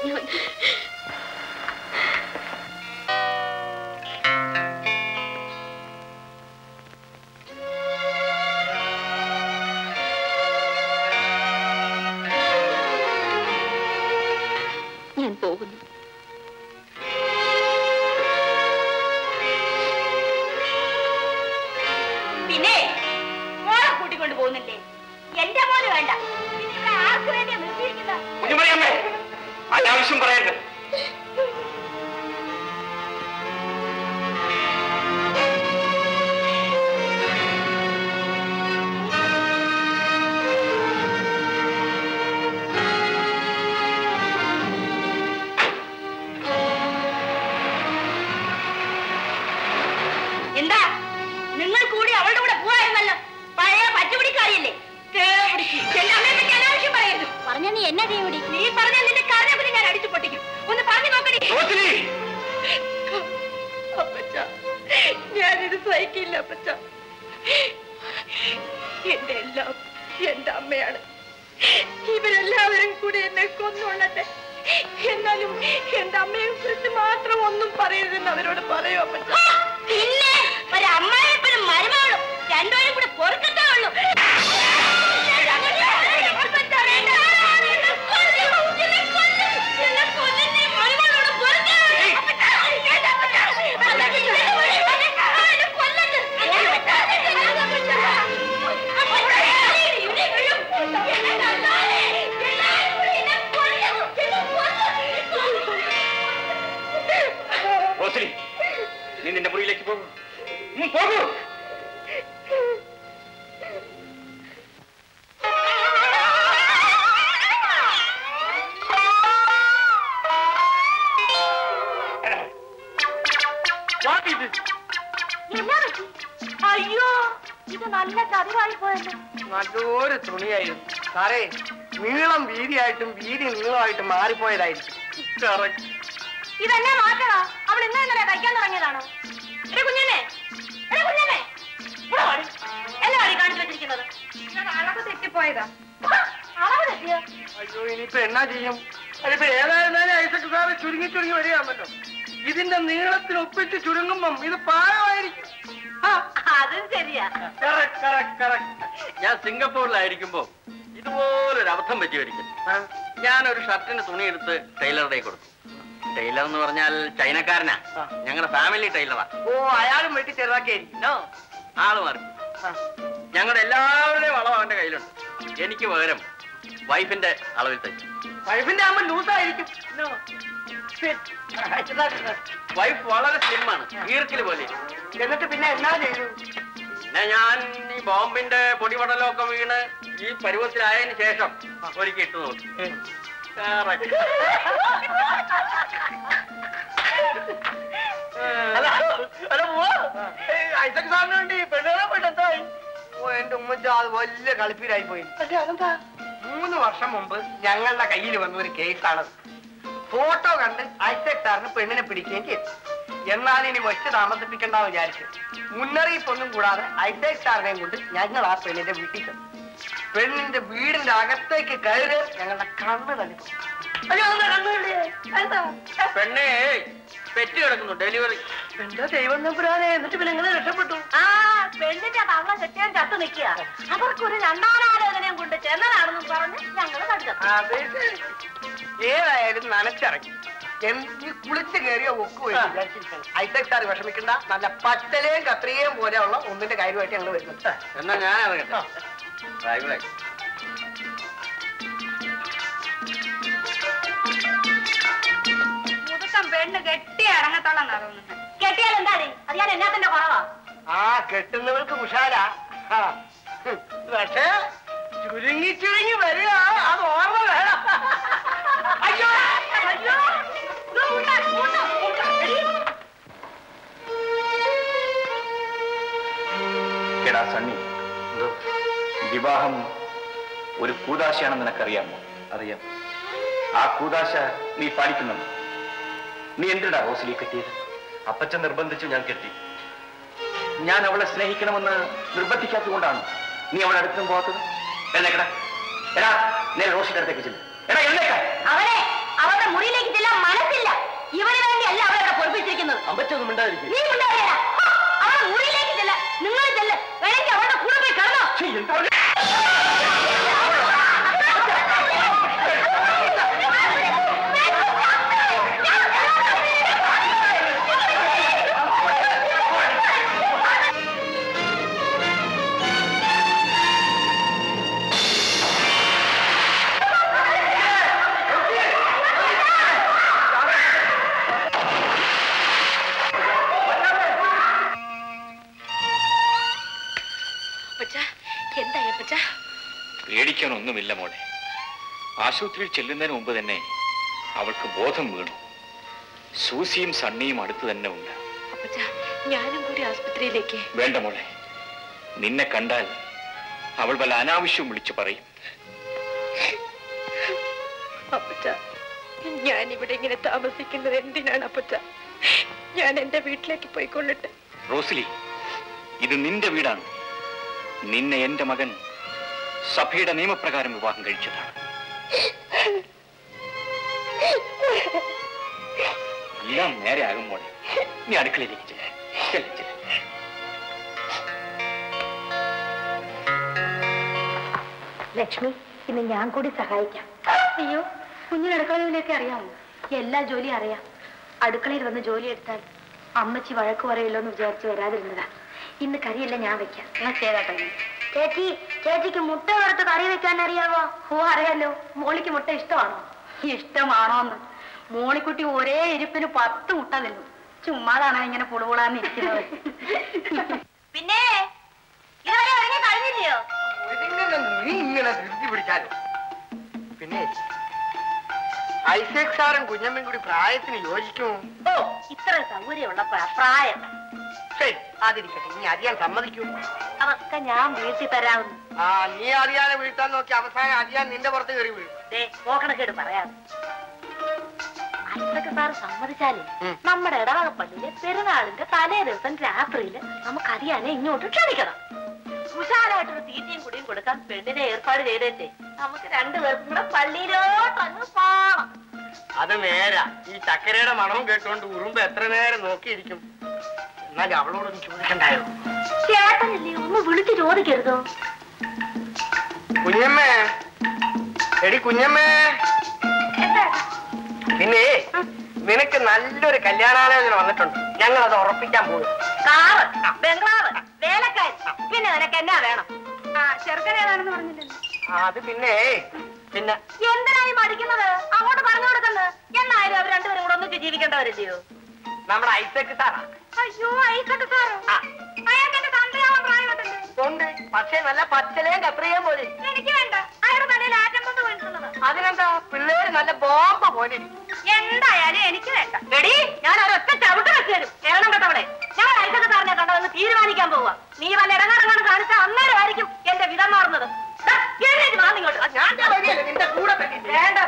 S7: ഞാൻ ഞാൻ
S5: ഒരിക്കൽ ഞാനൊരു ഷർട്ടിന് തുണിയെടുത്ത് ടൈലറുടെ കൊടുത്തു. ടൈലർ എന്ന് പറഞ്ഞാൽ ചൈനക്കാരനാ. ഞങ്ങളുടെ ഫാമിലി ടൈലറാ.
S11: ഓ അയാളും വെട്ടി ചെറുതാക്കിയായിരിക്കും.
S5: ആൾ മാറി. ഞങ്ങളുടെ എല്ലാവരുടെയും അളവ് അവന്റെ കയ്യിലുണ്ട്. എനിക്ക് പകരം വൈഫിന്റെ അളവിൽ തയ്ച്ചു
S11: വൈഫിന്റെ ആകുമ്പോ ലൂസായിരിക്കും
S5: വൈഫ് വളരെ സ്ലിമാണ് ഈർക്കിൽ പോലെ.
S11: എന്നിട്ട് പിന്നെ എന്നാ ചെയ്തു
S5: പിന്നെ ഞാൻ ഈ ബോംബിന്റെ പൊടിപടലമൊക്കെ വീണ് ഈ പരുവത്തിലായതിനു ശേഷം ഒരിക്കൽ ഇട്ടു നോക്കി Correct.
S11: അല്ല, അല്ല, പോവാ. ഏയ്, ഐസക് സാറിന് വേണ്ടി പെണ്ണുകളെ പോയിട്ട് എന്തായി? ഓ എന്റെ ഉമ്മച്ച അത് വലിയ കളിപ്പീരായി പോയി. മൂന്ന് വർഷം മുമ്പ് ഞങ്ങളുടെ കയ്യിൽ വന്ന ഒരു കേസാണ് ഫോട്ടോ കണ്ട് ഐസക് സാറിന് പെണ്ണിനെ പിടിക്കുകയും ചെയ്തു. എന്നാൽ ഇനി വെച്ച് താമസിപ്പിക്കണ്ടെന്ന് വിചാരിച്ചു. മുന്നറിയിപ്പൊന്നും കൂടാതെ ഐസക് സാറിനെയും കൊണ്ട് ഞങ്ങൾ ആ പെണ്ണിന്റെ വീട്ടിൽ ചെന്നു. പെണ്ണിന്റെ വീടിന്റെ അകത്തേക്ക് കയറി ഞങ്ങളുടെ കണ്ണ്? എന്താ
S5: പെണ്ണേ പെറ്റ് കിടക്കുന്നു ഡെലിവറി.
S11: എന്താ ദൈവം നമ്പുരാനെ എന്നിട്ട് പിന്നെ എങ്ങനെ രക്ഷപ്പെട്ടു.
S6: ആ പെണ്ണിന്റെ തള്ള കെട്ടിയാൻ ചത്തു നിൽക്കുക. അവർക്കൊരു രണ്ടാനാലോചനയും കൊണ്ട് ചെന്നതാണെന്ന് പറഞ്ഞ്
S11: ഞങ്ങൾ. ഏതായാലും നനച്ചിറങ്ങി. കുളിച്ച് കയറിയ ഒക്കു ഐസക് സാർ വിഷമിക്കണ്ട. നല്ല പച്ചലയും കത്രികയും പോലെയുള്ള ഒന്നിന്റെ കാര്യമായിട്ട് ഞങ്ങൾ വരുന്നത്
S5: എന്നാ ഞാൻ ഇറങ്ങട്ടെ
S6: മുതുക്കം പെണ്ണ് കെട്ടി ഇറങ്ങത്തോളന്നാ തോന്നുന്നത് കെട്ടിയാൽ എന്താ അത് ഞാൻ എന്നാത്തിന്റെ കുറവാ.
S11: ആ കെട്ടുന്നവൾക്ക് കുഷാല പക്ഷേ ചുരുങ്ങി ചുരുങ്ങി വരിക അത് ഓർമ്മ വേണം. അയ്യോ! അയ്യോ.
S6: എടാ
S8: സണ്ണി. വിവാഹം ഒരു കൂതാശയാണെന്ന് നിനക്കറിയാമോ? അറിയാം. ആ കൂതാശ നീ പാലിക്കുന്നുണ്ട്?
S14: നീ എന്തിനാ റോസിലി കെട്ടിയത്? അപ്പച്ചൻ നിർബന്ധിച്ചു ഞാൻ കെട്ടി. ഞാൻ അവളെ സ്നേഹിക്കണമെന്ന് നിർബന്ധിക്കാത്തത് കൊണ്ടാണ് നീ അവളെ അടുത്തും പോകാത്തത്. എഴുന്നേക്കടാ എടാ നേരെ റോസിന്റെ അടുത്തേക്ക് ചെല്ലു. എടാ എഴുന്നേക്ക
S6: അവളെ അവളുടെ മുറിയിലേക്ക് ചെല്ലാൻ മനസ്സില്ല. ഇവന് വേണ്ടിയല്ല അവളെ പൊറപ്പിച്ചിരിക്കുന്നത്.
S14: അമ്പച്ചൊന്നും മിണ്ടാതിരിക്കും.
S6: നീ ഉണ്ടാവില്ല അവളുടെ മുറിയിലേക്ക് ചെല്ല നിങ്ങൾ ചെല്ല്
S8: പേടിക്കാനൊന്നുമില്ല മോളെ. ആശുപത്രിയിൽ ചെല്ലുന്നതിന് മുമ്പ് തന്നെ അവൾക്ക് ബോധം വീണു. സൂസിയും സണ്ണിയും അടുത്ത് തന്നെ ഉണ്ട്.
S10: ഞാനും കൂടി ആസ്പത്രിയിലേക്ക്
S8: വേണ്ട മോളെ. നിന്നെ കണ്ടാൽ അവൾ വല്ല അനാവശ്യം വിളിച്ചു പറയും.
S10: ഞാൻ ഇവിടെ ഇങ്ങനെ താമസിക്കുന്നത് എന്തിനാണ് അപ്പച്ച? ഞാൻ എന്റെ വീട്ടിലേക്ക് പോയിക്കൊള്ളട്ടെ?
S8: റോസ്ലി ഇത് നിന്റെ വീടാണ്. നിന്നെ എന്റെ മകൻ സഭയുടെ നിയമപ്രകാരം വിവാഹം കഴിച്ചതാണ്. എല്ലാം നേരെ ആകുമ്പോൾ നീ അടുക്കളയിലേക്ക് ചെല്ലേ. ചെല്ലേ ചെല്ല്.
S6: ലക്ഷ്മി ഇന്ന് ഞാൻ കൂടി സഹായിക്കാം. അയ്യോ കുഞ്ഞിന് അടുക്കളയിലേക്ക് അറിയാമോ? എല്ലാ ജോലിയും അറിയാം. അടുക്കളയിൽ വന്ന് ജോലി എടുത്താൽ അമ്മച്ചി വഴക്ക് പറയല്ലോ എന്ന് വിചാരിച്ച് വരാതിരുന്നതാ. ഇന്ന് കറിയെല്ലാം ഞാൻ വെക്കാം. ഞാൻ ചെയ്താട്ടെ ചേച്ചി ചേച്ചിക്ക് മുട്ട വറുത്ത് കറി വെക്കാൻ അറിയാവോ? ഓ അറിയാലോ. മോളിക്ക് മുട്ട ഇഷ്ടമാണോ? ഇഷ്ടമാണോന്ന്. മോളിക്കുട്ടി ഒരേ ഇരിപ്പിന് പത്ത് മുട്ട നിന്നു ചുമ്മാതാണ് ഇങ്ങനെ പുളുപുളാന്ന് ഇരിക്കുന്നത് പിന്നെ ഇതുവരെ ഇറങ്ങി കഴിഞ്ഞില്ലയോ?
S7: നീ ഇങ്ങനെ ധൃതി പിടിച്ചാലോ പിന്നെ ഐസക് സാറും കുഞ്ഞമ്മയും കൂടി പ്രായത്തിന് യോജിക്കുമോ?
S6: ഓ ഇത്ര സൗകര്യമുള്ള പ്രായം.
S7: ശരി അതിരിക്കട്ടെ. നീ അറിയാൻ സമ്മതിക്കൂ.
S6: ഞാൻ വീട്ടിൽ
S7: ആ നീ അറിയാതെ വീഴ്ത്താൻ നോക്കി അവസാനം അറിയാൻ നിന്റെ പുറത്ത് കയറി വീഴും.
S6: പറയാം. സമ്മതിച്ചാലേ. നമ്മുടെ ഇടവകപ്പള്ളിയിലെ പെരുന്നാളിന്റെ തലേ ദിവസം രാത്രിയിൽ നമുക്ക് അറിയാനെ ഇങ്ങോട്ട് ക്ഷണിക്കണം. കുശാലായിട്ടൊരു തീറ്റയും കുടിയും കൊടുക്കാൻ പെണ്ണിനെ ഏർപ്പാട് ചെയ്തേച്ചേ. നമുക്ക് രണ്ടുപേർക്കും കൂടെ പള്ളിയിലോട്ട് അങ്ങ് പോണം.
S7: അത് നേരാ. ഈ ചക്കരയുടെ മണവും കേട്ടുകൊണ്ട് ഉറുമ്പ് എത്ര നേരം നോക്കിയിരിക്കും? എന്നാലും അവളോടൊന്നും ചോദിക്കണ്ടായോ?
S6: ചേട്ടനല്ലേ ഒന്ന് വിളിച്ചു ചോദിക്കരുതോ?
S7: കുഞ്ഞമ്മേ. എടി കുഞ്ഞമ്മേ. പിന്നെ നിനക്ക് നല്ലൊരു കല്യാണാലോചന വന്നിട്ടുണ്ട്. ഞങ്ങൾ അത് ഉറപ്പിക്കാൻ പോകും
S6: കാറ് ബംഗ്ലാവ് വേലക്കാരി. പിന്നെ നിനക്ക് എന്നാ വേണം? ഏതാണെന്ന് പറഞ്ഞില്ലല്ലോ.
S7: അത് പിന്നെ പിന്നെ.
S6: എന്തിനായി മടിക്കുന്നത്? അങ്ങോട്ട് പറഞ്ഞു കൊടുക്കുന്നത്? എന്നായാലും അവർ രണ്ടുപേരും കൂടെ ഒന്നിച്ച് ജീവിക്കേണ്ടവരല്ലയോ
S7: നമ്മുടെ ഐസക് സാറാ.
S6: അയ്യോ ഐസക്ക് സാറോ. അയാൾക്ക് തന്തയാവാൻ പ്രായമുണ്ടല്ലോ.
S7: ഉണ്ട്. പക്ഷെ നല്ല പച്ചലയും കത്രികയും പോലെ.
S6: എനിക്ക് വേണ്ട. അയാളുടെ തലയിൽ ആറ്റം കൊണ്ട് വീണിട്ടുള്ളത്.
S7: അതിനെന്താ? പിള്ളേര് നല്ല ബോംബ പോലെ.
S6: എന്തായാലും എനിക്ക് വേണ്ട. എടി ഞാൻ ഒരൊറ്റ ചവിട്ട് വെച്ച് തരും കേരളം കേട്ടവിടെ ഞാൻ ഐസക്ക് സാറിനെ കണ്ടതെന്ന് തീരുമാനിക്കാൻ പോവാ. നീ വല്ല ഇടങ്ങാറങ്ങാണ് കാണിച്ച അന്നേരമായിരിക്കും എന്റെ വിധം മാറുന്നത്.
S7: ഞാൻ കൂടെ
S6: വേണ്ട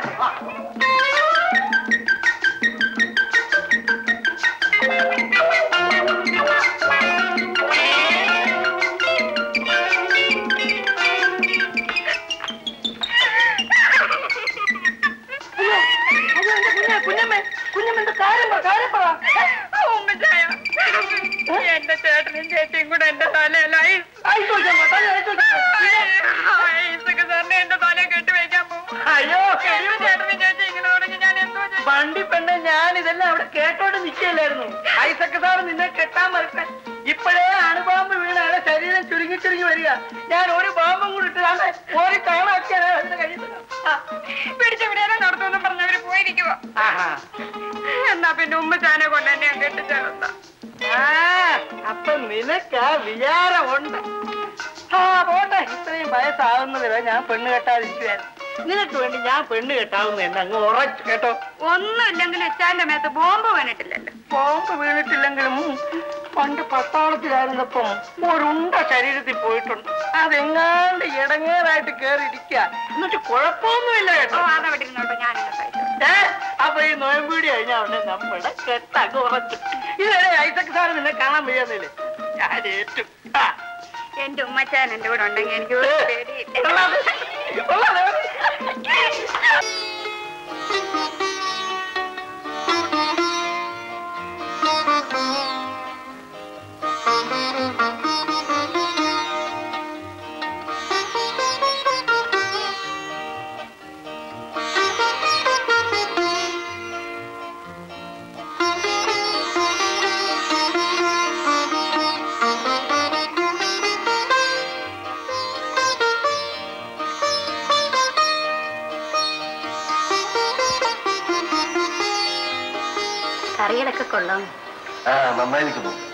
S10: ചേട്ടനും ചേച്ചിയും കൂടെ എന്റെ തലയിൽ
S7: അയച്ചു വെച്ചാ മതി, തല അയച്ചു വെച്ചാ മതി.
S10: ഐസക്ക് സാറിനെ എന്റെ തല കെട്ടി വെക്കാൻ പോകും
S7: അയ്യോ? വണ്ടി പെണ്ണെ ഞാൻ ഇതെല്ലാം അവിടെ കേട്ടോണ്ട് നിൽക്കില്ലായിരുന്നു ഐസക്ക് സാറ് നിന്നെ കെട്ടാൻ വരട്ടെ ഇപ്പോഴേ അണുബാമ്പ് വീണാണ് ശരീരം ചുരുങ്ങി ചുരുങ്ങി വരിക. ഞാൻ ഒരു ബാമ്പും കൂടി ഇട്ടതാണ് ഒരു കാണാക്കിയാണ് അതിന്റെ കയ്യിൽ
S10: പിടിച്ചെവിടെയാണോ നടത്തുമെന്നും പറഞ്ഞവര് പോയിരിക്കുവോ. എന്നാ പിന്നെ ഉമ്മച്ചാനെ കൊണ്ട് തന്നെ
S7: ആ അപ്പൊ നിനക്ക് വിചാരമുണ്ട്. ആ പോട്ടെ ഇത്രയും വയസ്സാവുന്നതിന് ഞാൻ പെണ്ണ് കെട്ടാതിരിക്കുവായിരുന്നു നിനക്ക് വേണ്ടി ഞാൻ പെണ്ണ് കെട്ടാവുന്ന എന്നെ അങ്ങ് ഉറച്ചു കേട്ടോ.
S10: ഒന്നുമില്ലെങ്കിലും ഇച്ചാന്റെ മേത്ത് ബോംബ് വീണിട്ടില്ലല്ലോ.
S7: ബോംബ് വീണിട്ടില്ലെങ്കിലും പണ്ട് പട്ടാളത്തിലായിരുന്നപ്പം ഒരുണ്ട ശരീരത്തിൽ പോയിട്ടുണ്ട്. അതെങ്ങാണ്ട് ഇടങ്ങേറായിട്ട് കേറി ഇരിക്കുക എന്നിട്ട് കുഴപ്പമൊന്നുമില്ല കേട്ടോ. അപ്പൊ ഈ നോയമ്പീടി കഴിഞ്ഞ ഉടനെ നമ്മുടെ കെട്ടങ്ങ് ഉറച്ചു. ഇതുവരെ ഐസക് സാറ് നിന്നെ കാണാൻ വയ്യാന്നില്ലേ? ഞാൻ ഏറ്റു.
S17: എന്റെ ഉമ്മച്ചാൻ എന്റെ കൂടെ ഉണ്ടെങ്കിൽ എനിക്ക് പേടി പേടിയില്ല. കറികളൊക്കെ കൊള്ളാം.
S14: നന്നായിരിക്കുന്നു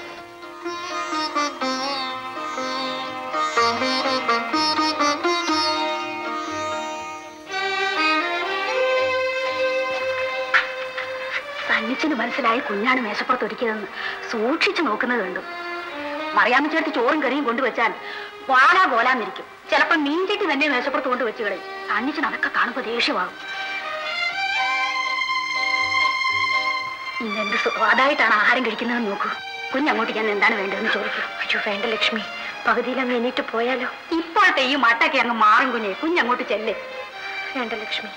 S17: സന്നിച്ചിന് മനസ്സിലായി കുഞ്ഞാണ് മേശപ്പുറത്ത് ഒരുക്കിയതെന്ന് സൂക്ഷിച്ചു നോക്കുന്നത് കണ്ടു. മറിയാമ്മ ചേർത്ത് ചോറും കറിയും കൊണ്ടുവച്ചാൽ വാലാ പോലാന്നിരിക്കും ചിലപ്പോൾ മീൻചട്ടി തന്നെ മേശപ്പുറത്ത് കൊണ്ടുവച്ചു കളി കളയും. നടക്ക അതൊക്കെ കാണുമ്പോൾ ദേഷ്യമാകും. ഇന്നെന്ത് സ്വാദായിട്ടാണ് ആഹാരം കഴിക്കുന്നതെന്ന് നോക്കൂ. കുഞ്ഞങ്ങോട്ട് ഞാൻ എന്താണ് വേണ്ടതെന്ന് ചോദിക്കും. അയ്യോ വേണ്ട ലക്ഷ്മി. പകുതിയിൽ അങ്ങ് എണീറ്റ് പോയാലോ? ഇപ്പോഴത്തെ ഈ മട്ടൊക്കെ അങ്ങ് മാറും കുഞ്ഞെ. കുഞ്ഞങ്ങോട്ട് ചെല്ലേ. വേണ്ട ലക്ഷ്മി.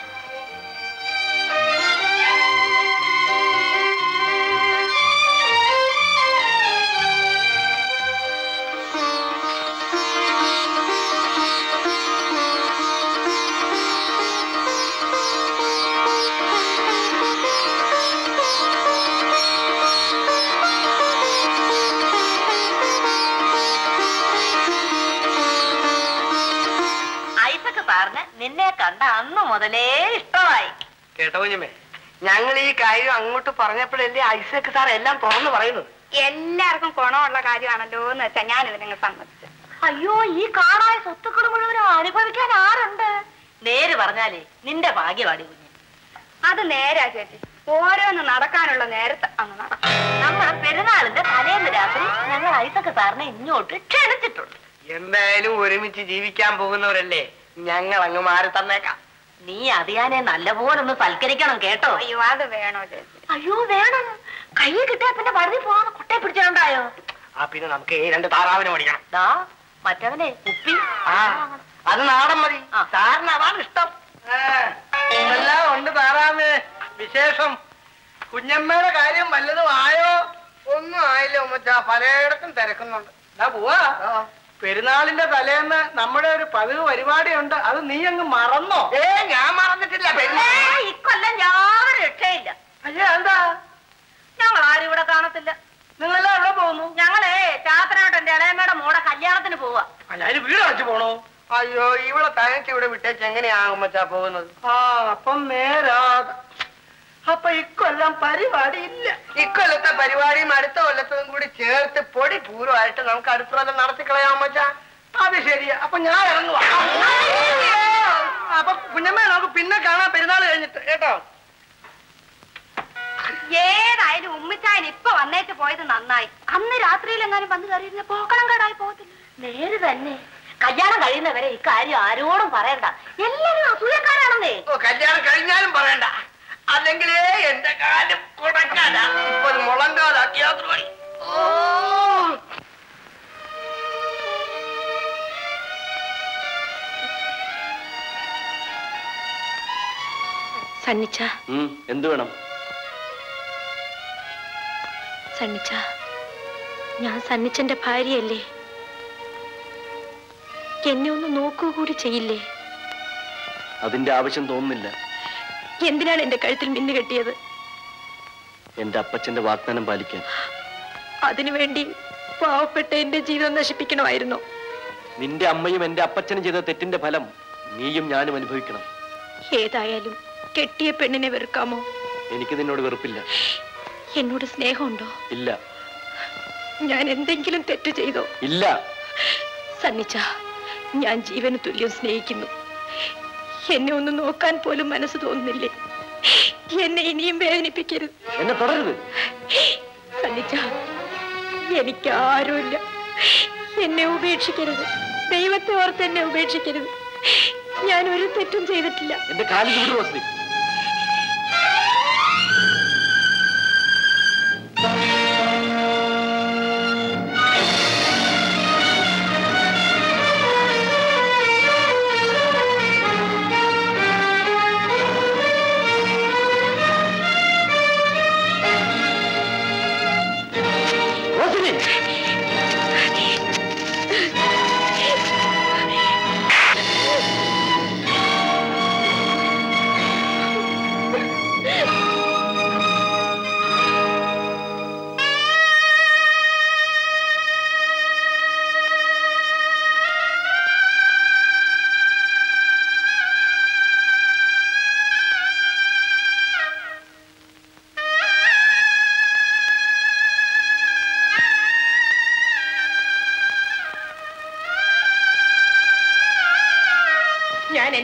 S6: കണ്ട അന്ന് മുതലേ ഇഷ്ടമായി.
S7: കേട്ടോ കുഞ്ഞമ്മേ ഞങ്ങൾ ഈ കാര്യം അങ്ങോട്ട് പറഞ്ഞപ്പോഴല്ലേ ഐസക്ക് സാർ എല്ലാം തുറന്നു പറയുന്നത്.
S17: എല്ലാവർക്കും ഗുണമുള്ള കാര്യമാണല്ലോ എന്ന് വെച്ചാൽ ഞാൻ നിങ്ങൾ സമ്മതിച്ചു
S6: അയ്യോ ഈ കാണായ സ്വത്തുക്കൾ മുഴുവനും അനുഭവിക്കാൻ ആരുണ്ട്? നേര് പറഞ്ഞാലേ നിന്റെ ഭാഗ്യവാടി കുഞ്ഞ്.
S17: അത് നേരാ ചേച്ചി. ഓരോന്ന് നടക്കാനുള്ള നേരത്തെ അങ്ങ് നടക്കും.
S6: നമ്മുടെ പെരുന്നാളിന്റെ തലേന്ന് രാത്രി ഞങ്ങൾ ഐസക്ക് സാറിനെ ഇങ്ങോട്ട് ക്ഷണിച്ചിട്ടുണ്ട്.
S7: എന്തായാലും ഒരുമിച്ച് ജീവിക്കാൻ പോകുന്നവരല്ലേ? ഞങ്ങൾ അങ്ങ് മാറി തന്നേക്കാം.
S6: നീ അതിയാനെ നല്ലപോലെ ഒന്ന് സൽക്കരിക്കണം കേട്ടോ.
S17: അയ്യോ അത് വേണോ
S6: അയ്യോ വേണം. കൈ കിട്ടിയാ പിന്നെ വഴുതി പോവാന്ന് കുട്ടയെ പിടിച്ചോണ്ടായോ
S7: ആ പിന്നെ നമുക്ക് ഈ രണ്ട് താറാവിനെ മേടിക്കണം.
S6: ദാ മറ്റവനെ ഉപ്പി.
S7: ആ അത് നാടൻ മതി.
S6: ആ.
S7: സാറിന് അതാണ് ഇഷ്ടം. എല്ലാം ഉണ്ട് താറാമേ വിശേഷം കുഞ്ഞമ്മയുടെ കാര്യം വല്ലതും ആയോ? ഒന്നും ആയില്ല ഉമ്മച്ച. പലയിടത്തും തിരക്കുന്നുണ്ട്. എന്നാ പോവാ. പെരുന്നാളിന്റെ തലേന്ന് നമ്മുടെ ഒരു പതിവ് പരിപാടിയുണ്ട്. അത് നീ അങ്ങ് മറന്നോ? ഏ ഞാൻ മറന്നിട്ടില്ല
S6: ഇക്കൊല്ലം യാതൊരു രക്ഷയില്ല.
S7: അയ്യോ എന്താ?
S6: ഞങ്ങൾ ആരും ഇവിടെ കാണത്തില്ല.
S7: നിങ്ങളെല്ലാം എവിടെ പോകുന്നു
S6: ഞങ്ങളേ ചാത്തനാട്ടന്റെ ഇളയമ്മയുടെ മോടെ കല്യാണത്തിന് പോവാ.
S7: അതിന് വീട് അടച്ചു പോണോ? അയ്യോ ഇവിടെ തനിക്ക് ഇവിടെ വിട്ടേച്ച് എങ്ങനെയാകും മച്ചാ പോകുന്നത്? ആ അപ്പം നേരാ. അപ്പൊ ഇക്കൊല്ലം പരിപാടി ഇല്ല ഇക്കൊല്ലത്തെ പരിപാടിയും അടുത്ത കൊല്ലത്തതും കൂടി ചേർത്ത് പൊടി പൂർവമായിട്ട് നമുക്ക് അടുത്ത കൊല്ലം നടത്തി മച്ചാ അത് ശരിയാ. അപ്പൊ ഞാൻ ഇറങ്ങുവാ. അപ്പൊ കുഞ്ഞമ്മ നമുക്ക് പിന്നെ കാണാം പെരുന്നാൾ കഴിഞ്ഞിട്ട്. കേട്ടോ?
S17: ഏതായാലും ഉമ്മിച്ചായൻ ഇപ്പൊ വന്നേച്ച് പോയത് നന്നായി. അന്ന് രാത്രിയിൽ എങ്ങാനും വന്ന് കയറിയിരുന്ന പോക്കണം കേടായി പോകത്തില്ല.
S6: നേര് തന്നെ. കല്യാണം കഴിയുന്നവരെ ഇക്കാര്യം ആരോടും പറയണ്ട. എല്ലാരും അസൂയക്കാരാണെന്നേ.
S7: ഓ കല്യാണം കഴിഞ്ഞാലും പറയണ്ട. അല്ലെങ്കിലേ എന്റെ കാലം കുടക്കാല ഇപ്പൊ ഒരു മുളങ്കാലാക്കിയാ മതി ഓ.
S17: സണ്ണിച്ച.
S1: എന്തു വേണം?
S17: സണ്ണിച്ച ഞാൻ സന്നിച്ചന്റെ ഭാര്യയല്ലേ? എന്നെ ഒന്ന് നോക്കുക കൂടി ചെയ്യില്ലേ?
S1: അതിന്റെ ആവശ്യം തോന്നുന്നില്ല.
S17: എന്തിനാണ് എന്റെ കഴുത്തിൽ മിന്നു കെട്ടിയത്?
S1: എന്റെ അപ്പച്ചന്റെ വാഗ്ദാനം പാലിക്കാൻ.
S17: അതിനുവേണ്ടി പാവപ്പെട്ട എന്റെ ജീവിതം നശിപ്പിക്കണമായിരുന്നു.
S1: നിന്റെ അമ്മയും എന്റെ അപ്പച്ചനും ചെയ്ത തെറ്റിന്റെ ഫലം നീയും ഞാനും അനുഭവിക്കണം.
S17: ഏതായാലും കെട്ടിയ പെണ്ണിനെ വെറുക്കാമോ?
S1: എനിക്ക് നിന്നോട് വെറുപ്പില്ല.
S17: എന്നോട് സ്നേഹമുണ്ടോ?
S1: ഇല്ല.
S17: ഞാൻ എന്തെങ്കിലും തെറ്റ് ചെയ്തോ?
S1: ഇല്ല.
S17: സന്നിച്ച ഞാൻ ജീവന് തുല്യം സ്നേഹിക്കുന്നു. എന്നെ ഒന്ന് നോക്കാൻ പോലും മനസ്സ് തോന്നുന്നില്ലേ? എന്നെ ഇനിയും വേദനിപ്പിക്കരുത്.
S1: എന്നെ തുടരുത്.
S17: കണ്ണിച്ച എനിക്ക് ആരുമില്ല. എന്നെ ഉപേക്ഷിക്കരുത്. ദൈവത്തെ ഓർത്ത് എന്നെ ഉപേക്ഷിക്കരുത്. ഞാൻ ഒരു തെറ്റും ചെയ്തിട്ടില്ല.
S1: എന്റെ കാലിൽ
S17: വിടുവോ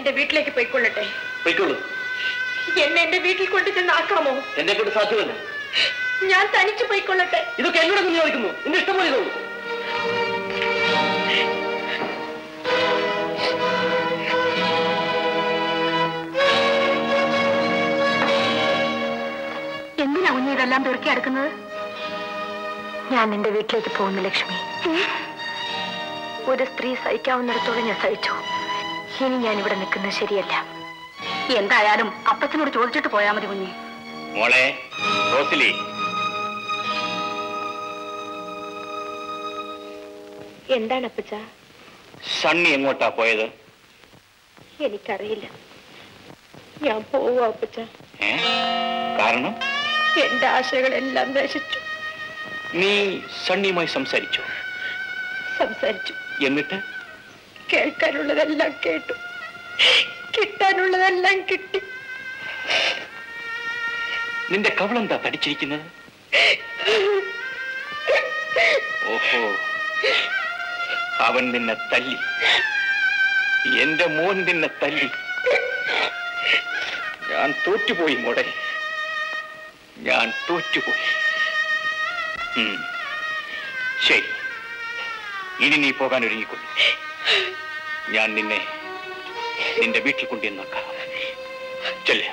S17: എന്റെ വീട്ടിലേക്ക് പോയിക്കൊള്ളട്ടെ?
S3: പോയിക്കൊള്ളു.
S17: എന്നെ എന്റെ വീട്ടിൽ കൊണ്ട് ചെന്ന് ആക്കാമോ
S3: എന്നെ കൊണ്ട് സാധ്യമല്ല.
S17: ഞാൻ തനിച്ചു പോയിക്കൊള്ളട്ടെ.
S3: ഇതൊക്കെ എന്നോട് ചോദിക്കുന്നു. നിന്റെ ഇഷ്ടം പോലെ തോന്നുന്നു
S17: എന്തിനാ കുഞ്ഞ് ഇതെല്ലാം പെറുക്കി അടുക്കുന്നത്? ഞാൻ എന്റെ വീട്ടിലേക്ക് പോകുന്നു ലക്ഷ്മി. ഒരു സ്ത്രീ സഹിക്കാവുന്നിടത്തോളം ഞാൻ സഹിച്ചു. ഇനി ഞാൻ ഇവിടെ നിൽക്കുന്നത് ശരിയല്ല. എന്തായാലും അപ്പച്ചനോട് ചോദിച്ചിട്ട് പോയാ മതി കുഞ്ഞി.
S19: മോളെ റോസിലി.
S17: എന്താണ് അപ്പച്ച?
S19: സണ്ണി എങ്ങോട്ടാ പോയത്?
S17: എനിക്കറിയില്ല. ഞാൻ പോവാ അപ്പച്ച.
S19: കാരണം?
S17: എന്റെ ആശകളെല്ലാം നശിച്ചു.
S19: നീ സണ്ണിയുമായി സംസാരിച്ചു?
S17: സംസാരിച്ചു.
S19: എന്നിട്ട്?
S17: കേൾക്കാനുള്ളതെല്ലാം കേട്ടു. കിട്ടാനുള്ളതെല്ലാം കിട്ടി.
S19: നിന്റെ കവളെന്താ തടിച്ചിരിക്കുന്നത്? ഓഹോ. അവൻ നിന്നെ തല്ലി. എന്റെ മോൻ നിന്നെ തല്ലി. ഞാൻ തോറ്റുപോയി മോടെ ഞാൻ തോറ്റുപോയി. ശരി. ഇനി നീ പോകാൻ ഒരുങ്ങിക്കൊള്ളു ഞാൻ നിന്നെ നിന്റെ വീട്ടിൽ കൊണ്ടുവന്നാക്കാം ചെല്ലേ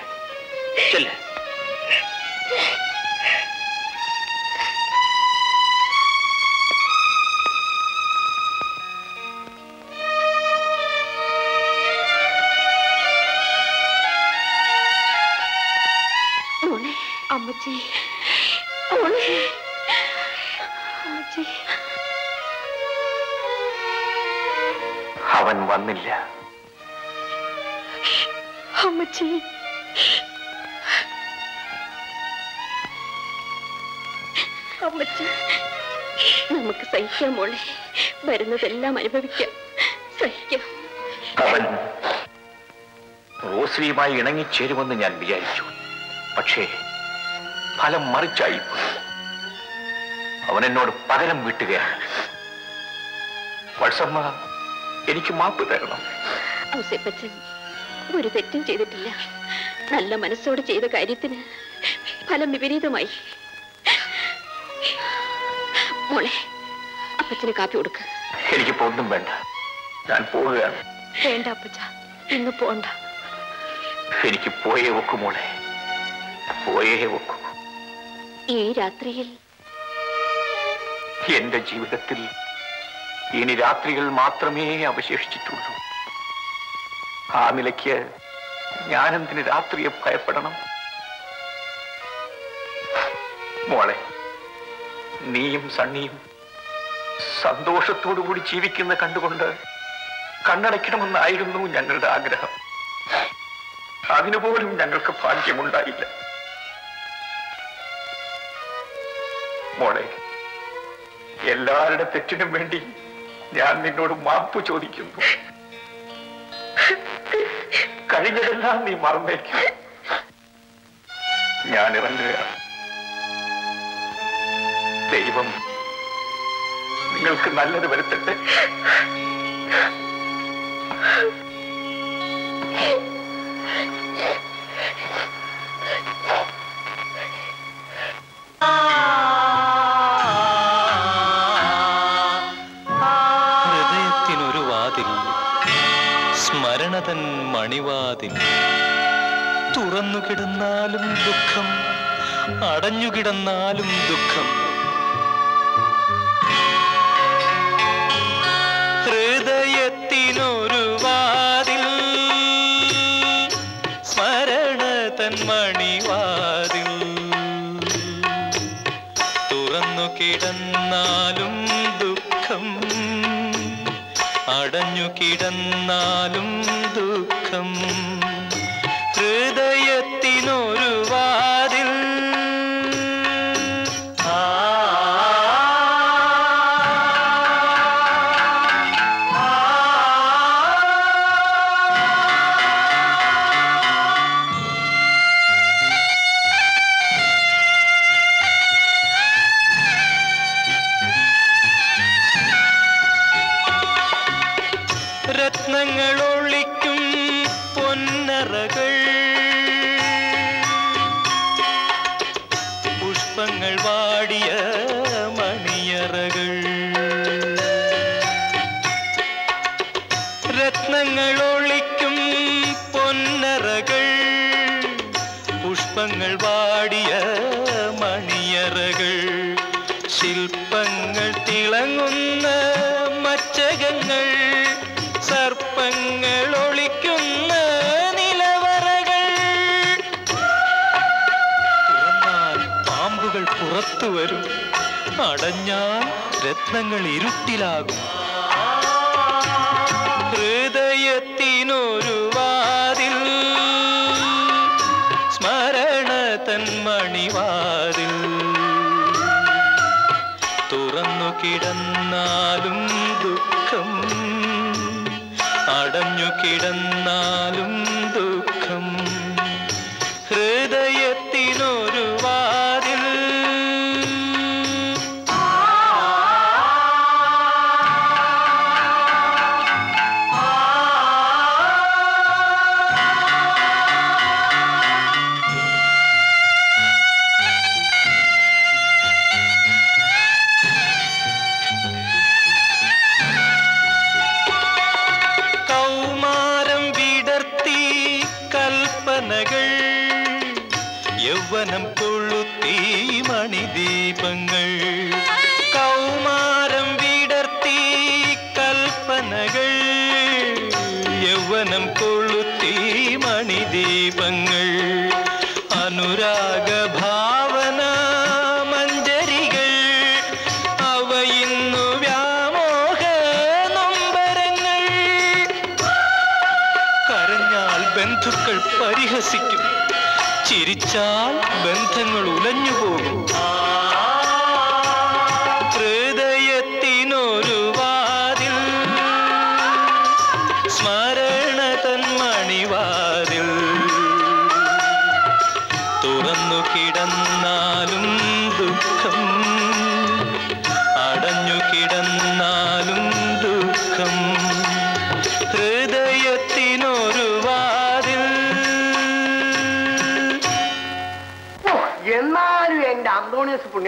S19: ചെല്ലേ.
S17: വരുന്നതെല്ലാം അനുഭവിക്കാം. സഹിക്കാം.
S8: അവൻ റോസ്ലിയുമായി ഇണങ്ങിച്ചേരുമെന്ന് ഞാൻ വിചാരിച്ചു. പക്ഷേ ഫലം മറിച്ചായി അവൻ എന്നോട് പകരം വീട്ടുകയാണ്. വത്സമ്മ എനിക്ക് മാപ്പ് തരണം.
S10: ഒരു തെറ്റും ചെയ്തിട്ടില്ല. നല്ല മനസ്സോട് ചെയ്ത കാര്യത്തിന് ഫലം വിപരീതമായി. മോളെ അപ്പച്ചന് കാപ്പി കൊടുക്ക്.
S8: എനിക്കിപ്പോ ഒന്നും വേണ്ട. ഞാൻ പോവുകയാണ്.
S17: വേണ്ട അപ്പച്ച. ഇന്ന് പോണ്ട.
S8: എനിക്ക് പോയേ വെക്കൂ മോളെ. പോയേ വെക്കൂ
S10: ഈ രാത്രിയിൽ
S8: എന്റെ ജീവിതത്തിൽ ഇനി രാത്രികൾ മാത്രമേ അവശേഷിച്ചിട്ടുള്ളൂ. ആ നിലയ്ക്ക് ഞാനെന്തിന് രാത്രിയെ ഭയപ്പെടണം? മോളെ നീയും സണ്ണിയും സന്തോഷത്തോടു കൂടി ജീവിക്കുന്ന കണ്ടുകൊണ്ട് കണ്ണടയ്ക്കണമെന്നായിരുന്നു ഞങ്ങളുടെ ആഗ്രഹം. അതിനുപോലും ഞങ്ങൾക്ക് ഭാഗ്യമുണ്ടായില്ല. മോളെ എല്ലാവരുടെ തെറ്റിനും വേണ്ടി ഞാൻ നിന്നോട് മാപ്പ് ചോദിക്കുന്നു. കഴിഞ്ഞതെല്ലാം നീ മറന്നേക്കും. ഞാൻ ഇറങ്ങുകയാണ്. ദൈവം നിങ്ങൾക്ക് നല്ലത് വരുത്തട്ടെ.
S4: ഹൃദയത്തിനൊരു വാതിൽ സ്മരണതൻ മണിവാതിൽ. തുറന്നു കിടന്നാലും ദുഃഖം അടഞ്ഞു കിടന്നാലും ദുഃഖം. കിടന്നാലും രത്നങ്ങൾ ഇരുട്ടിലാകും. ഹൃദയത്തിനൊരു വാതിൽ സ്മരണ തൻ മണിവാതിൽ. തുറന്നു കിടന്നാലും ദുഃഖം അടഞ്ഞു കിടന്നാലും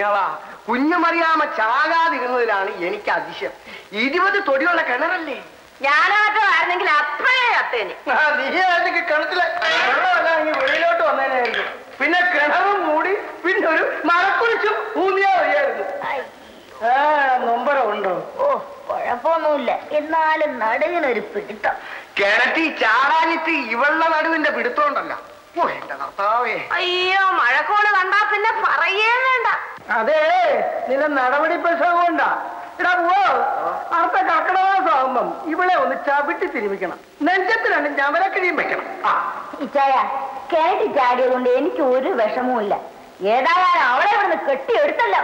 S7: പുണ്യാള കുഞ്ഞുമറിയാമ ചാകാതിരുന്നതിലാണ് എനിക്ക് അതിശയം. ഇരുപത് തൊടിയുള്ള കിണറല്ലേ?
S6: ഞാനാറ്റമായിരുന്നെങ്കിൽ അത്രേ അത്തേന്.
S7: ആ, നീ ആയിരുന്നെങ്കിൽ കിണറ്റിലെ വെളിയിലോട്ട് വന്നേനായിരുന്നു പിന്നെ കിണറും മൂടി പിന്നെ ഒരു മരക്കുരിശും ഊന്നിയാ നൊമ്പരം ഉണ്ടോ?
S9: ഓ കുഴപ്പമൊന്നുമില്ല. എന്നാലും നടുവിനൊരു പിടുത്തം.
S7: കിണറ്റി ചാടാനിട്ട് ഇവളുടെ നടുവിന്റെ എന്റെ കർത്താവേ
S6: അയ്യോ മഴക്കോട് കണ്ടാ പിന്നെ പറയേ വേണ്ട.
S7: അതെ നില നടപടി പ്രശ്നമുണ്ടാ ഇടാവോ പോവോ അടുത്ത കർക്കിടമാസമാകുമ്പം ഇവിടെ ഒന്ന് ചവിട്ടി തിരുമിക്കണം. നെഞ്ചത്തിലാണ് രണ്ട് ഞമലക്കിഴിയും വെക്കണം. ആ.
S9: ഇച്ചായ കൊണ്ട് എനിക്ക് ഒരു വിഷമവും ഇല്ല ഏതായാലും അവളെ ഇവിടുന്ന് കെട്ടിയെടുത്തല്ലോ.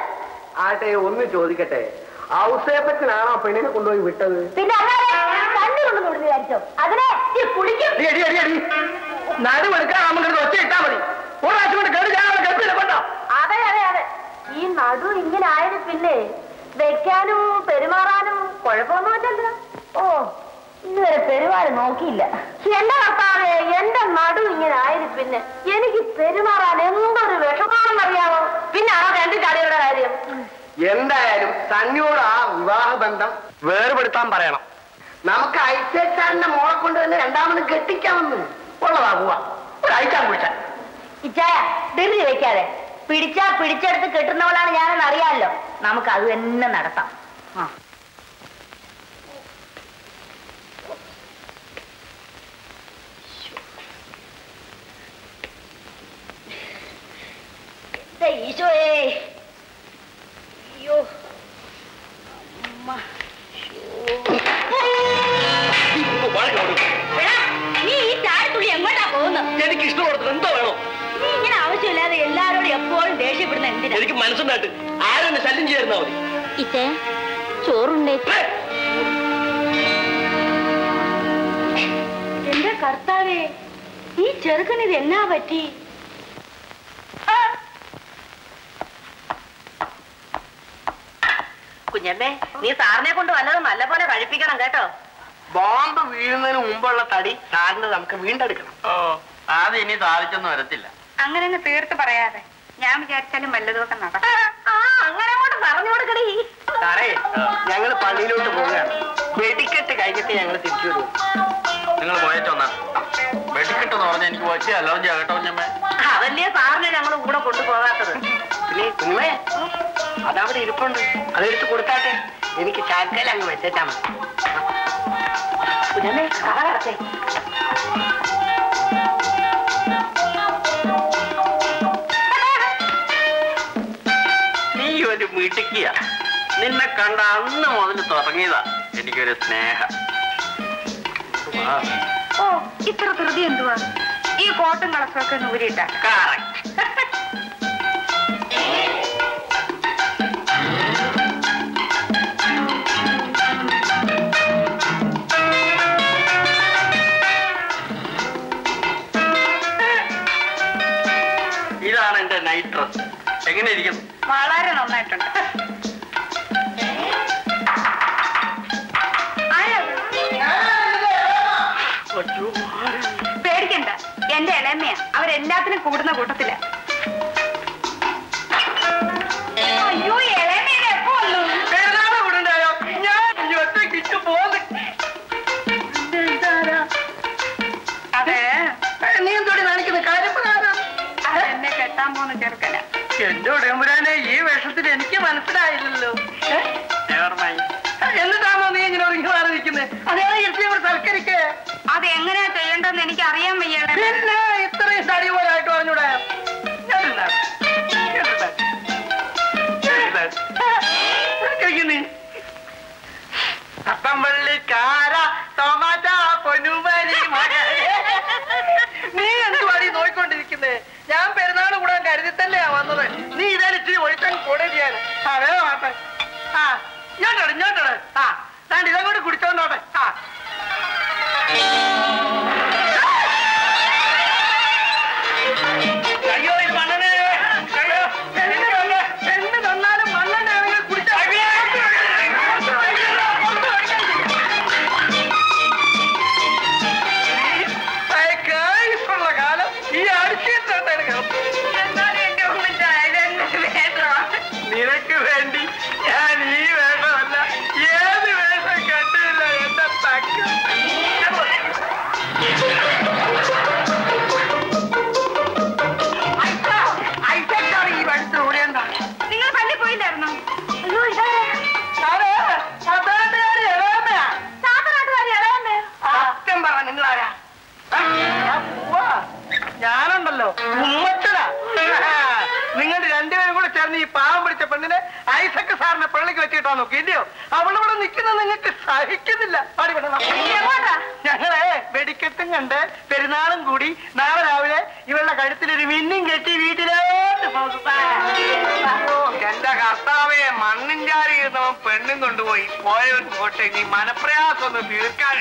S7: ആട്ടെ ഒന്ന് ചോദിക്കട്ടെ. ഔസേപ്പത്തിനാണോ പെണ്ണിനെ കൊണ്ടുപോയി വിട്ടത്?
S9: പിന്നെ.
S7: നടുവെടുക്കാൻ നമുക്ക് ഒറ്റ ഇട്ടാ മതി.
S9: അതെ അതെ അതെ. ഈ നടു ഇങ്ങനെ ആയത് പിന്നെ വെക്കാനും പെരുമാറാനും കുഴപ്പമൊന്നുമില്ലല്ലോ ഓ ഇന്നുവരെ പെരുമാറി നോക്കിയില്ല. എന്റെ കർത്താവേ എന്റെ നടു ഇങ്ങനെ ആയത് പിന്നെ എനിക്ക് പെരുമാറാൻ എന്തൊരു വിഷമാണെന്നറിയാമോ പിന്നെ ആ രണ്ട് കാര്യങ്ങളുടെ കാര്യം.
S7: എന്തായാലും തന്നോട് ആ വിവാഹ ബന്ധം വേർപെടുത്താൻ പറയണം. നമുക്ക് ഐസേച്ചാറിന്റെ മോളെ കൊണ്ട് തന്നെ രണ്ടാമത് കെട്ടിക്കാമെന്ന്. ഉള്ളതാ പോവാ.
S9: ഇച്ചായ ധൃതി വെക്കാതെ പിടിച്ചാ പിടിച്ചെടുത്ത് കെട്ടുന്നവളാണ് ഞാനെന്ന് അറിയാമല്ലോ. നമുക്ക് അത് തന്നെ നടത്താം. ആ. അയ്യോ. നീ
S7: ഈ
S9: ചാടത്തുള്ളി എങ്ങോട്ടാ പോകുന്നത്?
S3: എനിക്ക് ഇഷ്ടപ്പെടുന്നത് എന്തോ വേണോ?
S9: നീ ഇങ്ങനെ ആവശ്യമില്ലാതെ എല്ലാരോടും എപ്പോഴും ദേഷ്യപ്പെടുന്ന എന്തിനാ?
S3: എനിക്ക് മനസ്സുണ്ടായിട്ട്
S7: ആരെന്നെ ശല്യം ചെയ്യായിരുന്നാ മതി.
S10: ഇത്തേ ചോറുണ്ടേ
S18: എന്റെ കർത്താവേ ഈ ചെറുക്കൻ എന്നാ പറ്റി?
S6: കുഞ്ഞമ്മേ നീ സാറിനെ കൊണ്ട് വല്ലതും നല്ല പോലെ കഴിപ്പിക്കണം കേട്ടോ.
S7: ബോംബ് വീഴുന്നതിന് മുമ്പുള്ള തടി സാറിന് നമുക്ക് വീണ്ടെടുക്കണം.
S5: ഓ അത് ഇനി സാധിച്ചൊന്നും വരത്തില്ല.
S18: അങ്ങനെ തീർത്ത് പറയാതെ. ഞാൻ വിചാരിച്ചാലും വല്ലതുമൊക്കെ നടക്കും
S6: ആ അങ്ങനെ അങ്ങോട്ട് പറഞ്ഞു കൊടുക്കണേ
S7: സാറേ ഞങ്ങൾ പള്ളിയിലോട്ട് പോവുകയാണ് വെടിക്കെട്ട് കഴിഞ്ഞിട്ട് ഞങ്ങൾ തിരിച്ചു വരും
S5: നിങ്ങൾ പോയേച്ചോന്നാ വെടിക്കിട്ടെന്ന് പറഞ്ഞാൽ എനിക്ക് വച്ച അലർജി ആകട്ടോ ഞമ്മ
S6: അതല്ലേ സാറിനെ ഞങ്ങൾ കൂടെ കൊണ്ടുപോകാത്തത്
S7: പിന്നെ കുഞ്ഞുമേ അതവിടെ ഇരിപ്പുണ്ട് അതെടുത്ത് കൊടുത്താട്ടെ എനിക്ക് ചാക്കയിൽ അങ്ങ് വെച്ചാ മതി
S6: കുഞ്ഞമ്മേ
S5: മിടുക്കിയ നിന്നെ കണ്ട അന്ന് മുതൽ തുടങ്ങിയതാ എനിക്കൊരു സ്നേഹം.
S18: ഓ ഇത്ര ധൃതി എന്തുവാ? ഈ കോട്ടും കളസൊക്കെ നൂരിട്ട.
S5: ഇതാണ് എന്റെ നൈറ്റ് ഡ്രസ് എങ്ങനെ ഇരിക്കുന്നു
S18: വളരെ നന്നായിട്ടുണ്ട്? പേടിക്കണ്ട. എന്റെ ഇളയമ്മയാ. അവരെല്ലാത്തിനും കൂടുന്ന കൂട്ടത്തില. അയ്യോ കെട്ടാൻ പോകുന്ന ചെറുക്കന.
S7: എന്റെ ഉടമ്പുരാനെ ഈ വേഷത്തിൽ എനിക്ക് മനസ്സിലായില്ലല്ലോ. എന്നിട്ടാണോ നീ ഇങ്ങനെ ഒരുങ്ങി മാറി നിൽക്കുന്നത് സൽക്കരിക്കേ.
S18: അത് എങ്ങനെയാ ചെയ്യേണ്ടതെന്ന് എനിക്ക് അറിയാൻ വയ്യാണ്
S7: പിന്നെ ഇത്രയും തടി പോലായിട്ട് പറഞ്ഞൂടെ? കൂടെ ചെയ്യാൻ. ആ വേഗം ആട്ടെ ആ ഞാൻ ആ. വെച്ചിട്ടാ നോക്കി. ഇല്ലയോ? അവളിവിടെ നിൽക്കുന്നത് നിങ്ങൾക്ക് സഹിക്കുന്നില്ല. ഞങ്ങളെ വെടിക്കെട്ടും കണ്ട് പെരുന്നാളും കൂടി നാളെ രാവിലെ ഇവളുടെ കഴുത്തിലൊരു മിന്നും കെട്ടി വീട്ടിലോട്ട് എന്റെ കർത്താവെ മണ്ണിൻ ചാരി ഇരുന്നവൻ പെണ്ണും കൊണ്ടുപോയി. പോയവൻ പോട്ടെ നീ മനപ്രയാസം ഒന്ന് തീർക്കാൻ.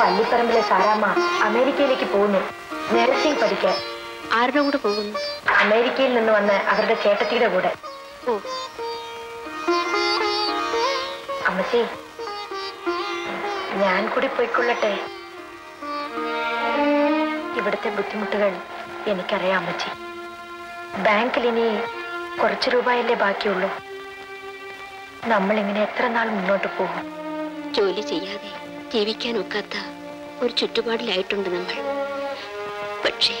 S17: പള്ളിപ്പറമ്പിലെ സാറാമ്മ അമേരിക്കയിലേക്ക് പോകുന്നു. നഴ്സിംഗ് പഠിക്കാൻ.
S10: ആരുടെ കൂടെ പോകുന്നു?
S17: അമേരിക്കയിൽ നിന്ന് വന്ന് അവരുടെ ചേട്ടത്തിയുടെ കൂടെ.
S10: അമ്മച്ചേ
S17: അമ്മച്ചി ഞാൻ കൂടി പോയിക്കൊള്ളട്ടെ? ഇവിടുത്തെ ബുദ്ധിമുട്ടുകൾ എനിക്കറിയാം അമ്മച്ചി. ബാങ്കിൽ ഇനി കുറച്ച് രൂപയല്ലേ ബാക്കിയുള്ളൂ. നമ്മളിങ്ങനെ എത്ര നാൾ മുന്നോട്ട് പോകും?
S10: ജോലി ചെയ്യാതെ. ജീവിക്കാൻ ഒക്കാത്ത ഒരു ചുറ്റുപാടിലായിട്ടുണ്ട് നമ്മൾ. പക്ഷേ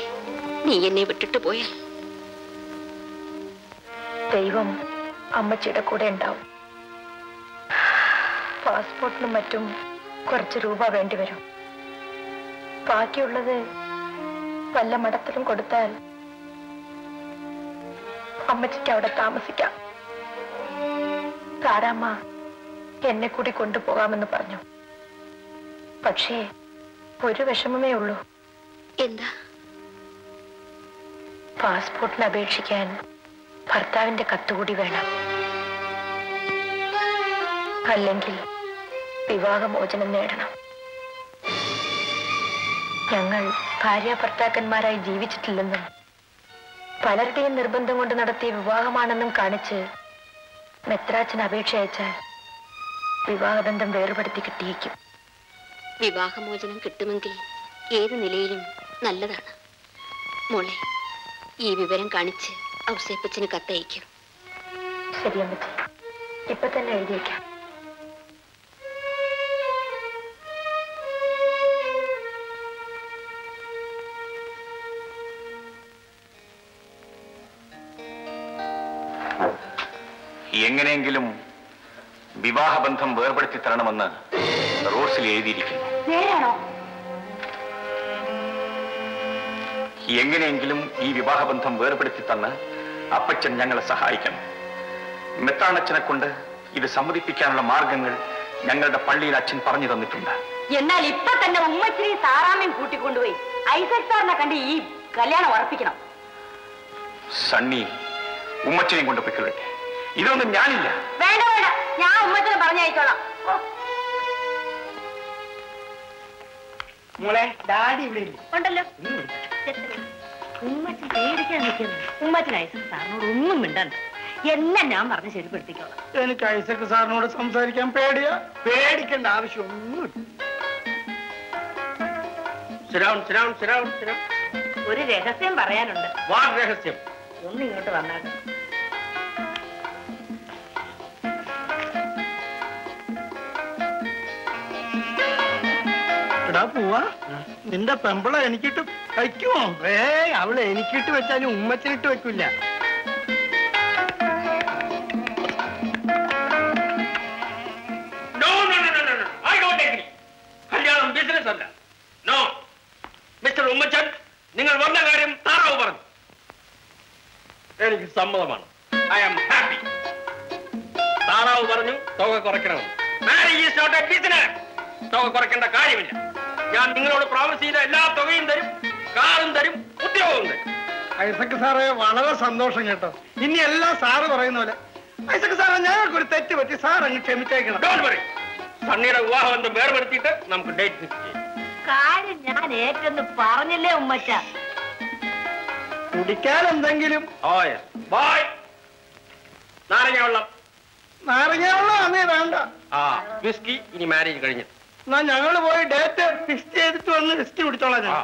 S10: നീ എന്നെ വിട്ടിട്ട് പോയാൽ?
S17: ദൈവം അമ്മച്ചിയുടെ കൂടെ ഉണ്ടാവും. പാസ്പോർട്ടിനും മറ്റും കുറച്ച് രൂപ വേണ്ടിവരും ബാക്കിയുള്ളത് വല്ല മഠത്തിലും കൊടുത്താൽ അമ്മച്ചിക്ക് അവിടെ താമസിക്കാം. താരാമ്മ എന്നെ കൂടി കൊണ്ടുപോകാമെന്ന് പറഞ്ഞു. പക്ഷേ ഒരു വിഷമമേ ഉള്ളൂ.
S10: എന്താ?
S17: പാസ്പോർട്ടിന് അപേക്ഷിക്കാൻ ഭർത്താവിന്റെ കത്തുകൂടി വേണം. അല്ലെങ്കിൽ വിവാഹമോചനം നേടണം. ഞങ്ങൾ ഭാര്യ ഭർത്താക്കന്മാരായി ജീവിച്ചിട്ടില്ലെന്നും പലരുടെയും നിർബന്ധം കൊണ്ട് നടത്തിയ വിവാഹമാണെന്നും കാണിച്ച് മെത്രാച്ചൻ അപേക്ഷ അയച്ചാൽ വിവാഹബന്ധം വേർപെടുത്തി കിട്ടിയേക്കും.
S10: വിവാഹമോചനം കിട്ടുമെങ്കിൽ ഏത് നിലയിലും നല്ലതാണ്. മോളെ ഈ വിവരം കാണിച്ച് ഔസേപ്പച്ചന് കത്തയക്കും
S17: ശരി അമ്മച്ചി. ഇപ്പൊ തന്നെ എഴുതിയേക്കാം
S8: എങ്ങനെയെങ്കിലും വിവാഹബന്ധം വേർപെടുത്തി തരണമെന്ന് റോഡ്സിൽ എഴുതിയിരിക്കുന്നു.
S9: നേരാണോ
S8: എങ്ങനെയെങ്കിലും ഈ വിവാഹബന്ധം വേർപെടുത്തി തന്ന് അപ്പച്ചൻ ഞങ്ങളെ സഹായിക്കണം. മെത്താണച്ചനെ കൊണ്ട് ഇത് സമ്മതിപ്പിക്കാനുള്ള മാർഗങ്ങൾ ഞങ്ങളുടെ പള്ളിയിൽ അച്ഛൻ പറഞ്ഞു തന്നിട്ടുണ്ട്.
S9: എന്നാൽ ഇപ്പൊ തന്നെ ഉമ്മച്ചിനെയും സാറാമയും കൂട്ടിക്കൊണ്ടുപോയി. ഐസക് സാറിനെ കണ്ട് ഈ കല്യാണം ഉറപ്പിക്കണം.
S8: സണ്ണി ഉമ്മച്ചനെയും കൊണ്ട് പൊയ്ക്കൊള്ളട്ടെ. ഇതൊന്നും ഞാനില്ല.
S9: വേണ്ട വേണ്ട. ഞാൻ ഉമ്മച്ചിനെ പറഞ്ഞയച്ചോളാം.
S4: മോളെ ഡാഡി ഇവിടെ
S6: ഉണ്ടല്ലോ. ഉമ്മച്ചൻ പേടിക്കാൻ നിൽക്കുന്നു. ഉമ്മച്ചൻ ഐസക് സാറിനോട് ഒന്നും മിണ്ടണ്ട. എന്നെ ഞാൻ പറഞ്ഞ് ശരിപ്പെടുത്തിക്കോളാം.
S4: എനിക്ക് ഐസക് സാറിനോട് സംസാരിക്കാൻ പേടിയാ? പേടിക്കേണ്ട ആവശ്യമൊന്നും
S6: ഒരു രഹസ്യം പറയാനുണ്ട്.
S5: വാ രഹസ്യം.
S6: ഒന്ന് ഇങ്ങോട്ട് വന്നാട്ടെ
S4: എടാ പോവാ. നിന്റെ പെമ്പള എനിക്കിട്ട് വയ്ക്കുമോ ഏ അവൾ എനിക്കിട്ട് വെച്ചാലും ഉമ്മച്ചിനിട്ട്
S5: മിസ്റ്റർ ഉമ്മച്ചൻ നിങ്ങൾ വന്ന കാര്യം താറാവ് പറഞ്ഞു. എനിക്ക് സമ്മതമാണ്. ഐ ആം ഹാപ്പി താറാവ് പറഞ്ഞു തുക കുറയ്ക്കണമെന്ന്. മാരേജ് ഈസ് നോട്ട് ബിസിനസ് തുക കുറയ്ക്കേണ്ട കാര്യമില്ല. ഞാൻ നിങ്ങളോട് പ്രോമിസ് ചെയ്ത എല്ലാ തുകയും തരും കാറും തരും ഉദ്യോഗവും തരും.
S4: ഐസക് സാറേ വളരെ സന്തോഷം കേട്ടോ. ഇനി എല്ലാം സാറ് പറയുന്ന പോലെ ഐസക് സാറേ ഞങ്ങൾക്കൊരു തെറ്റ് പറ്റി സാർ അങ്ങ് ക്ഷമിച്ചേക്കണം.
S5: സണ്ണിയുടെ വിവാഹബന്ധം വേർപെടുത്തിയിട്ട് നമുക്ക് ഡേറ്റ് ഫിക്സ് ചെയ്യാം.
S6: കാര്യം ഞാൻ ഏറ്റെന്ന് പറഞ്ഞില്ലേ ഉമ്മച്ച?
S4: കുടിക്കാൻ എന്തെങ്കിലും?
S5: ഓയ ബോയ് നാരങ്ങ വെള്ളം
S4: നാരങ്ങയുള്ള അന്നേ വേണ്ട.
S5: ആ വിസ്കി ഇനി മാരേജ് കഴിഞ്ഞു
S4: എന്നാ ഞങ്ങൾ പോയി ഡേറ്റ് ഫിക്സ് ചെയ്തിട്ട് വന്ന് ലിസ്റ്റ് പിടിച്ചോളാം ഞാൻ.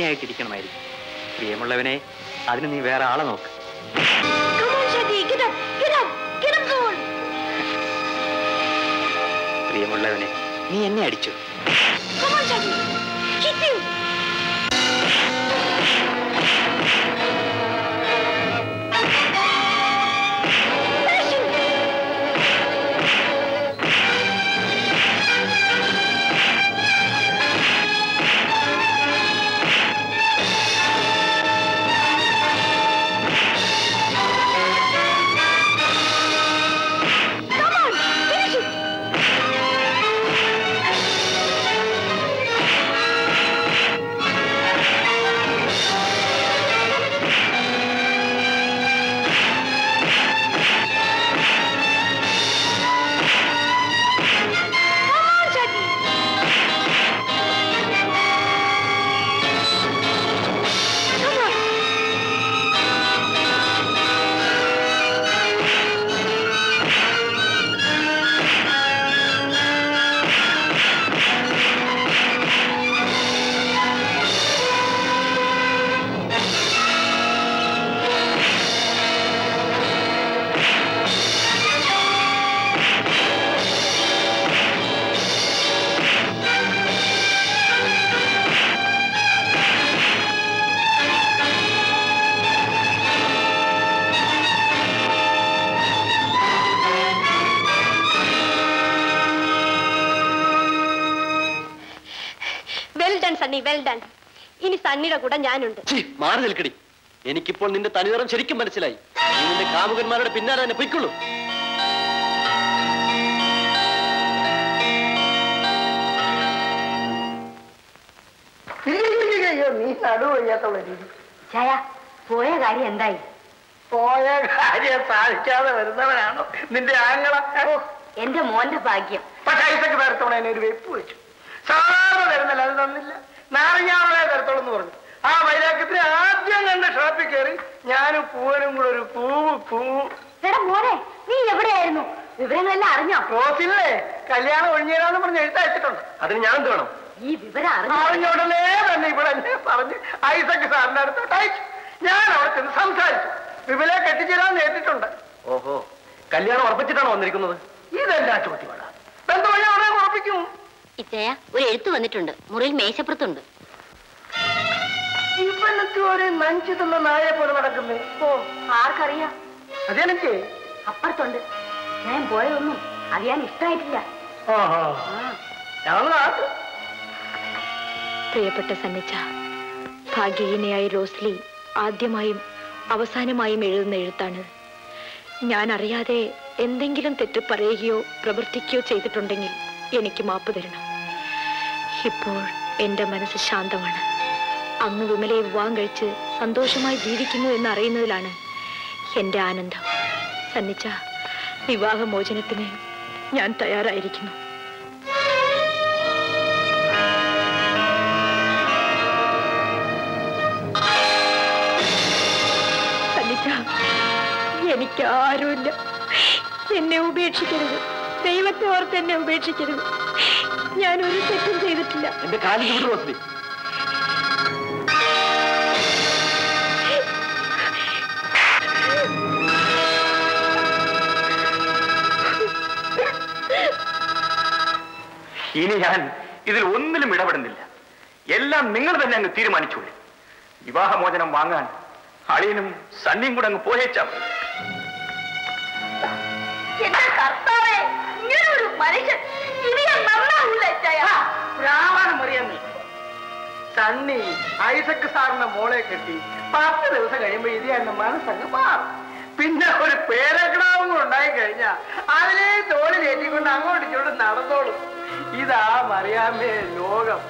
S1: സ്റ്റെപ്പിനായിട്ടിരിക്കണമായിരിക്കും പ്രിയമുള്ളവനെ അതിന് നീ വേറെ ആളെ നോക്ക്.
S10: കൂടെ ഞാനുണ്ട്.
S3: മാറി നിൽക്കടി. എനിക്കിപ്പോൾ നിന്റെ തനിനിറം ശരിക്കും മനസ്സിലായി. നീ നിന്റെ കാമുകന്മാരുടെ പിന്നാലെ തന്നെ പൊയ്ക്കുള്ളൂ.
S7: നീ രീതി
S9: ചായ പോയ കാര്യം എന്തായി?
S7: പോയ കാര്യം സാധിക്കാതെ വരുന്നവനാണോ നിന്റെ ആങ്ങള?
S9: എന്റെ മോന്റെ ഭാഗ്യം.
S7: പക്ഷേ ഐസക്ക് തരത്തോടെ എന്നെ ഒരു വെപ്പ് വെച്ചു. സാറ് തരുന്നില്ല അത് തന്നില്ല. നാരങ്ങാവളെ തരത്തോളം എന്ന് പറഞ്ഞു. ആ വൈരാഗ്യത്തിന് ആദ്യം കണ്ട ഷോപ്പിൽ കയറി ഞാനും പൂവനും കൂടെ ഒരു പൂവ് പൂവ്
S9: മോനെ നീ എവിടെയായിരുന്നു? വിവരങ്ങളെല്ലാം അറിഞ്ഞോ?
S7: റോസില്ലേ കല്യാണം ഒഴിഞ്ഞേരാന്ന് പറഞ്ഞ് എഴുത്തയച്ചിട്ടുണ്ട്
S3: അതിന് ഞാൻ എന്ത് വേണം?
S9: ഈ വിവരം
S7: അറിഞ്ഞോടലേ തന്നെ ഇവിടെ പറഞ്ഞ് ഐസക്ക് സാറിന്റെ അടുത്തോട്ട് അയച്ചു. ഞാൻ അവിടെ ചെന്ന് സംസാരിച്ചു. വിപുലെ കെട്ടിച്ചേരാന്ന് ഏറ്റിട്ടുണ്ട്
S3: ഓഹോ കല്യാണം ഉറപ്പിച്ചിട്ടാണോ വന്നിരിക്കുന്നത്?
S7: ഇതെല്ലാം ചോദ്യമാണ് ബന്ധം ഞാൻ ഉടനെ ഉറപ്പിക്കും.
S16: ഇച്ചയ ഒരു എഴുത്ത് വന്നിട്ടുണ്ട്. മുറിയിൽ മേശപ്പുറത്തുണ്ട്.
S7: ഇവനത്ത് ഒരു നഞ്ചു തന്ന നായെ പോലെ നടക്കുന്നേ.
S9: ഓ ആർക്കറിയാം?
S7: അതെനിക്ക്
S9: അപ്പുറത്തുണ്ട്. ഞാൻ പോയതൊന്നും അറിയാൻ ഇഷ്ടമായിട്ടില്ല.
S17: പ്രിയപ്പെട്ട സന്നിച്ച ഭാഗ്യഹീനയായ റോസ്ലി ആദ്യമായും അവസാനമായും എഴുതുന്ന എഴുത്താണ്. ഞാൻ അറിയാതെ എന്തെങ്കിലും തെറ്റ് പറയുകയോ പ്രവർത്തിക്കുകയോ ചെയ്തിട്ടുണ്ടെങ്കിൽ എനിക്ക് മാപ്പ് തരണം. ഇപ്പോൾ എന്റെ മനസ്സ് ശാന്തമാണ്. അന്ന് വിമലയെ വിവാഹം കഴിച്ച് സന്തോഷമായി ജീവിക്കുന്നു എന്ന് അറിയുന്നതിലാണ് എന്റെ ആനന്ദം. സന്നിച്ച വിവാഹമോചനത്തിന് ഞാൻ തയ്യാറായിരിക്കുന്നു. സന്നിച്ച എനിക്ക് ആരുമില്ല എന്നെ ഉപേക്ഷിക്കരുത്. ദൈവത്തെ ഓർത്ത് എന്നെ ഉപേക്ഷിക്കരുത്. ഞാൻ ഒരു തെറ്റും ചെയ്തിട്ടില്ല.
S3: എന്റെ കാലിൽ
S8: ഇനി ഞാൻ ഇതിൽ ഒന്നിലും ഇടപെടുന്നില്ല. എല്ലാം നിങ്ങൾ തന്നെ അങ്ങ് തീരുമാനിച്ചോളൂ. വിവാഹമോചനം വാങ്ങാൻ അളിയനും സണ്ണിയും കൂടെ അങ്ങ് പോയേച്ചാ മതി.
S7: സണ്ണി ഐസക്ക് സാറിന്റെ മോളെ കെട്ടി പത്ത് ദിവസം കഴിയുമ്പോ ഇത് എന്റെ മനസ്സങ്ങ് മാറും. പിന്നെ ഒരു പേരക്കിടാവും ഉണ്ടായി കഴിഞ്ഞാ അതിനെ തോളിൽ ഏറ്റിക്കൊണ്ട് അങ്ങോട്ട് ഇങ്ങോട്ട് നടന്നോളും. ഇതാ മറിയാമേ ലോകം.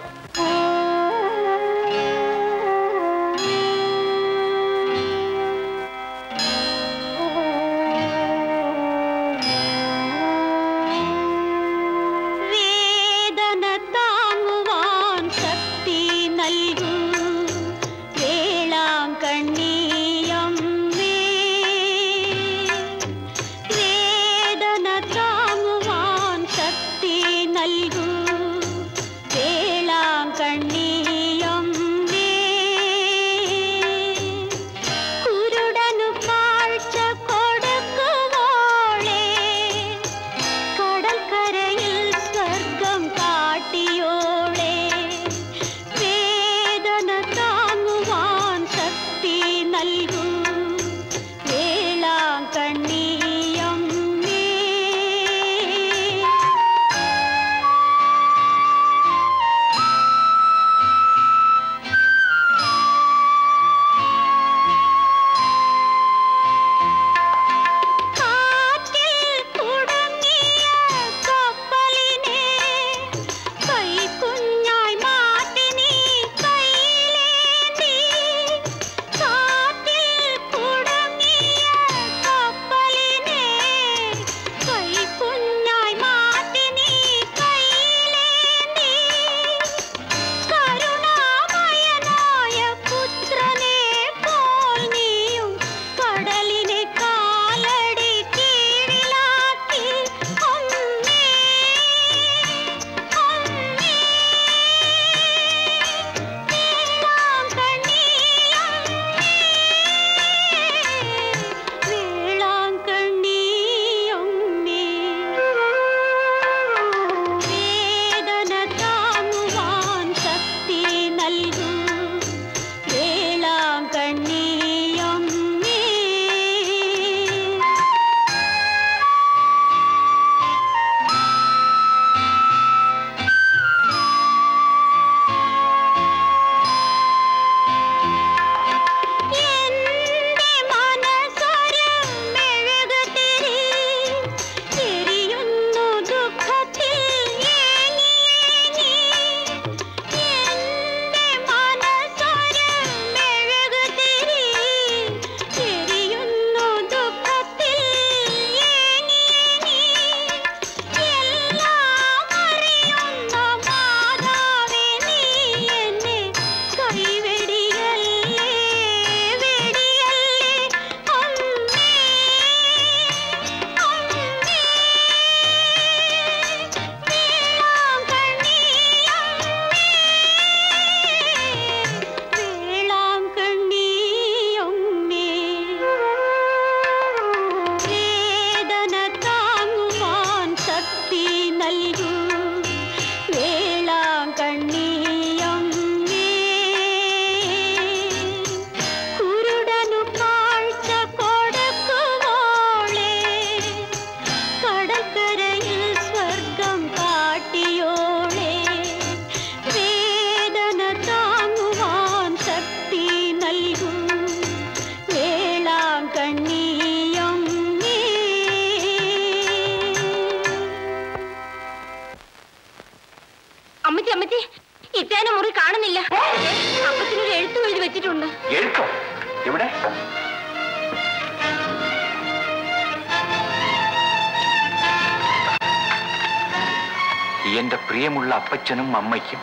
S8: അപ്പച്ചനും അമ്മയ്ക്കും.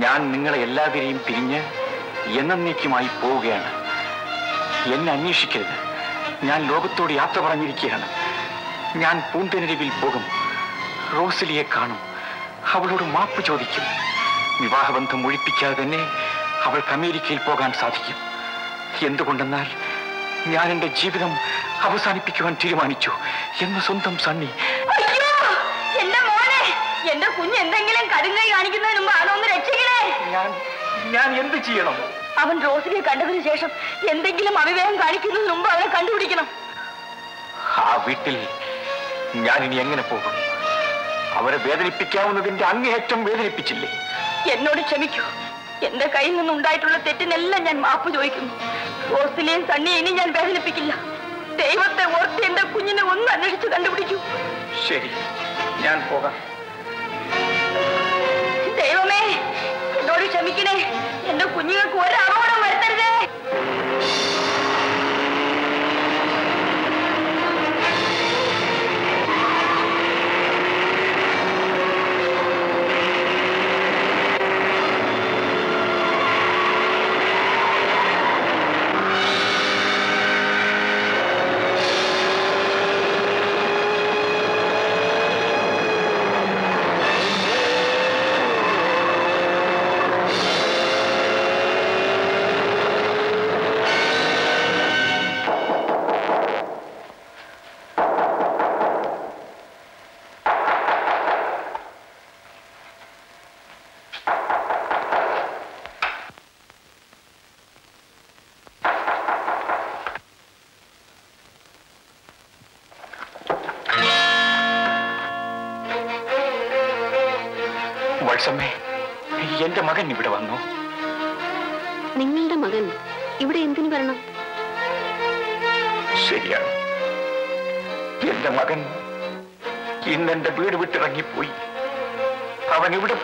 S8: ഞാൻ നിങ്ങളെ എല്ലാവരെയും പിരിഞ്ഞ് എന്നേക്കുമായി പോവുകയാണ്. എന്നെ അന്വേഷിക്കരുത്. ഞാൻ ലോകത്തോട് യാത്ര പറഞ്ഞിരിക്കുകയാണ്. ഞാൻ പൂന്തനരുവിൽ പോകും. റോസിലിയെ കാണും. അവളോട് മാപ്പ് ചോദിക്കും. വിവാഹബന്ധം ഒഴിപ്പിക്കാതെ തന്നെ അവൾക്ക് അമേരിക്കയിൽ പോകാൻ സാധിക്കും. എന്തുകൊണ്ടെന്നാൽ ഞാൻ എന്റെ ജീവിതം അവസാനിപ്പിക്കുവാൻ തീരുമാനിച്ചു. എന്ന് സ്വന്തം സണ്ണി.
S17: എന്റെ കുഞ്ഞ് എന്തെങ്കിലും കടുങ്ങൈ കാണിക്കുന്നതിന് മുമ്പ് അതൊന്ന് രക്ഷിക്കണേ
S8: ഞാൻ ഞാൻ എന്ത് ചെയ്യണം?
S17: അവൻ റോസിനെ കണ്ടതിന് ശേഷം എന്തെങ്കിലും അവിവേകം കാണിക്കുന്നതിന് മുമ്പ് അവനെ കണ്ടുപിടിക്കണം.
S8: ആ വീട്ടിൽ ഞാൻ ഇനി എങ്ങനെ പോകും? അവരെ വേദനിപ്പിക്കാവുന്നതിന്റെ അങ്ങേയറ്റം വേദനിപ്പിച്ചില്ലേ?
S17: എന്നോട് ക്ഷമിക്കൂ. എന്റെ കയ്യിൽ നിന്നുണ്ടായിട്ടുള്ള തെറ്റിനെല്ലാം ഞാൻ മാപ്പ് ചോദിക്കുന്നു. റോസിനെയും സണ്ണിയെ ഇനി ഞാൻ വേദനിപ്പിക്കില്ല. ദൈവത്തെ ഓർത്ത് എന്റെ കുഞ്ഞിനെ ഒന്ന് അന്വേഷിച്ച് കണ്ടുപിടിക്കൂ.
S8: ശരി ഞാൻ പോകാം.
S17: ക്ഷമിക്കണേ എന്റെ കുഞ്ഞുങ്ങൾക്ക് ഒരു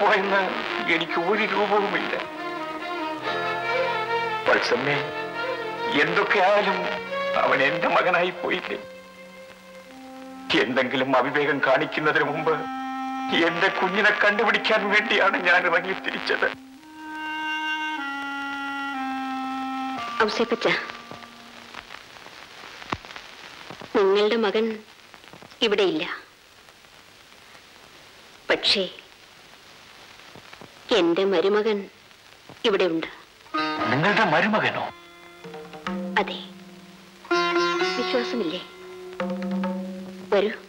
S8: പോയെന്ന് എനിക്ക് ഒരു രൂപവുമില്ല. വത്സമ്മേ എന്തൊക്കെയായാലും അവൻ എന്റെ മകനായി പോയില്ലേ? എന്തെങ്കിലും അവിവേകം കാണിക്കുന്നതിന് മുമ്പ് എന്റെ കുഞ്ഞിനെ കണ്ടുപിടിക്കാൻ വേണ്ടിയാണ് ഞാൻ ഇറങ്ങി തിരിച്ചത്.
S10: നിങ്ങളുടെ മകൻ ഇവിടെയില്ല പക്ഷേ എന്റെ മരുമകൻ ഇവിടെയുണ്ട്.
S8: നിങ്ങളുടെ മരുമകനോ?
S10: അതെ. വിശ്വാസമില്ലേ? വരൂ.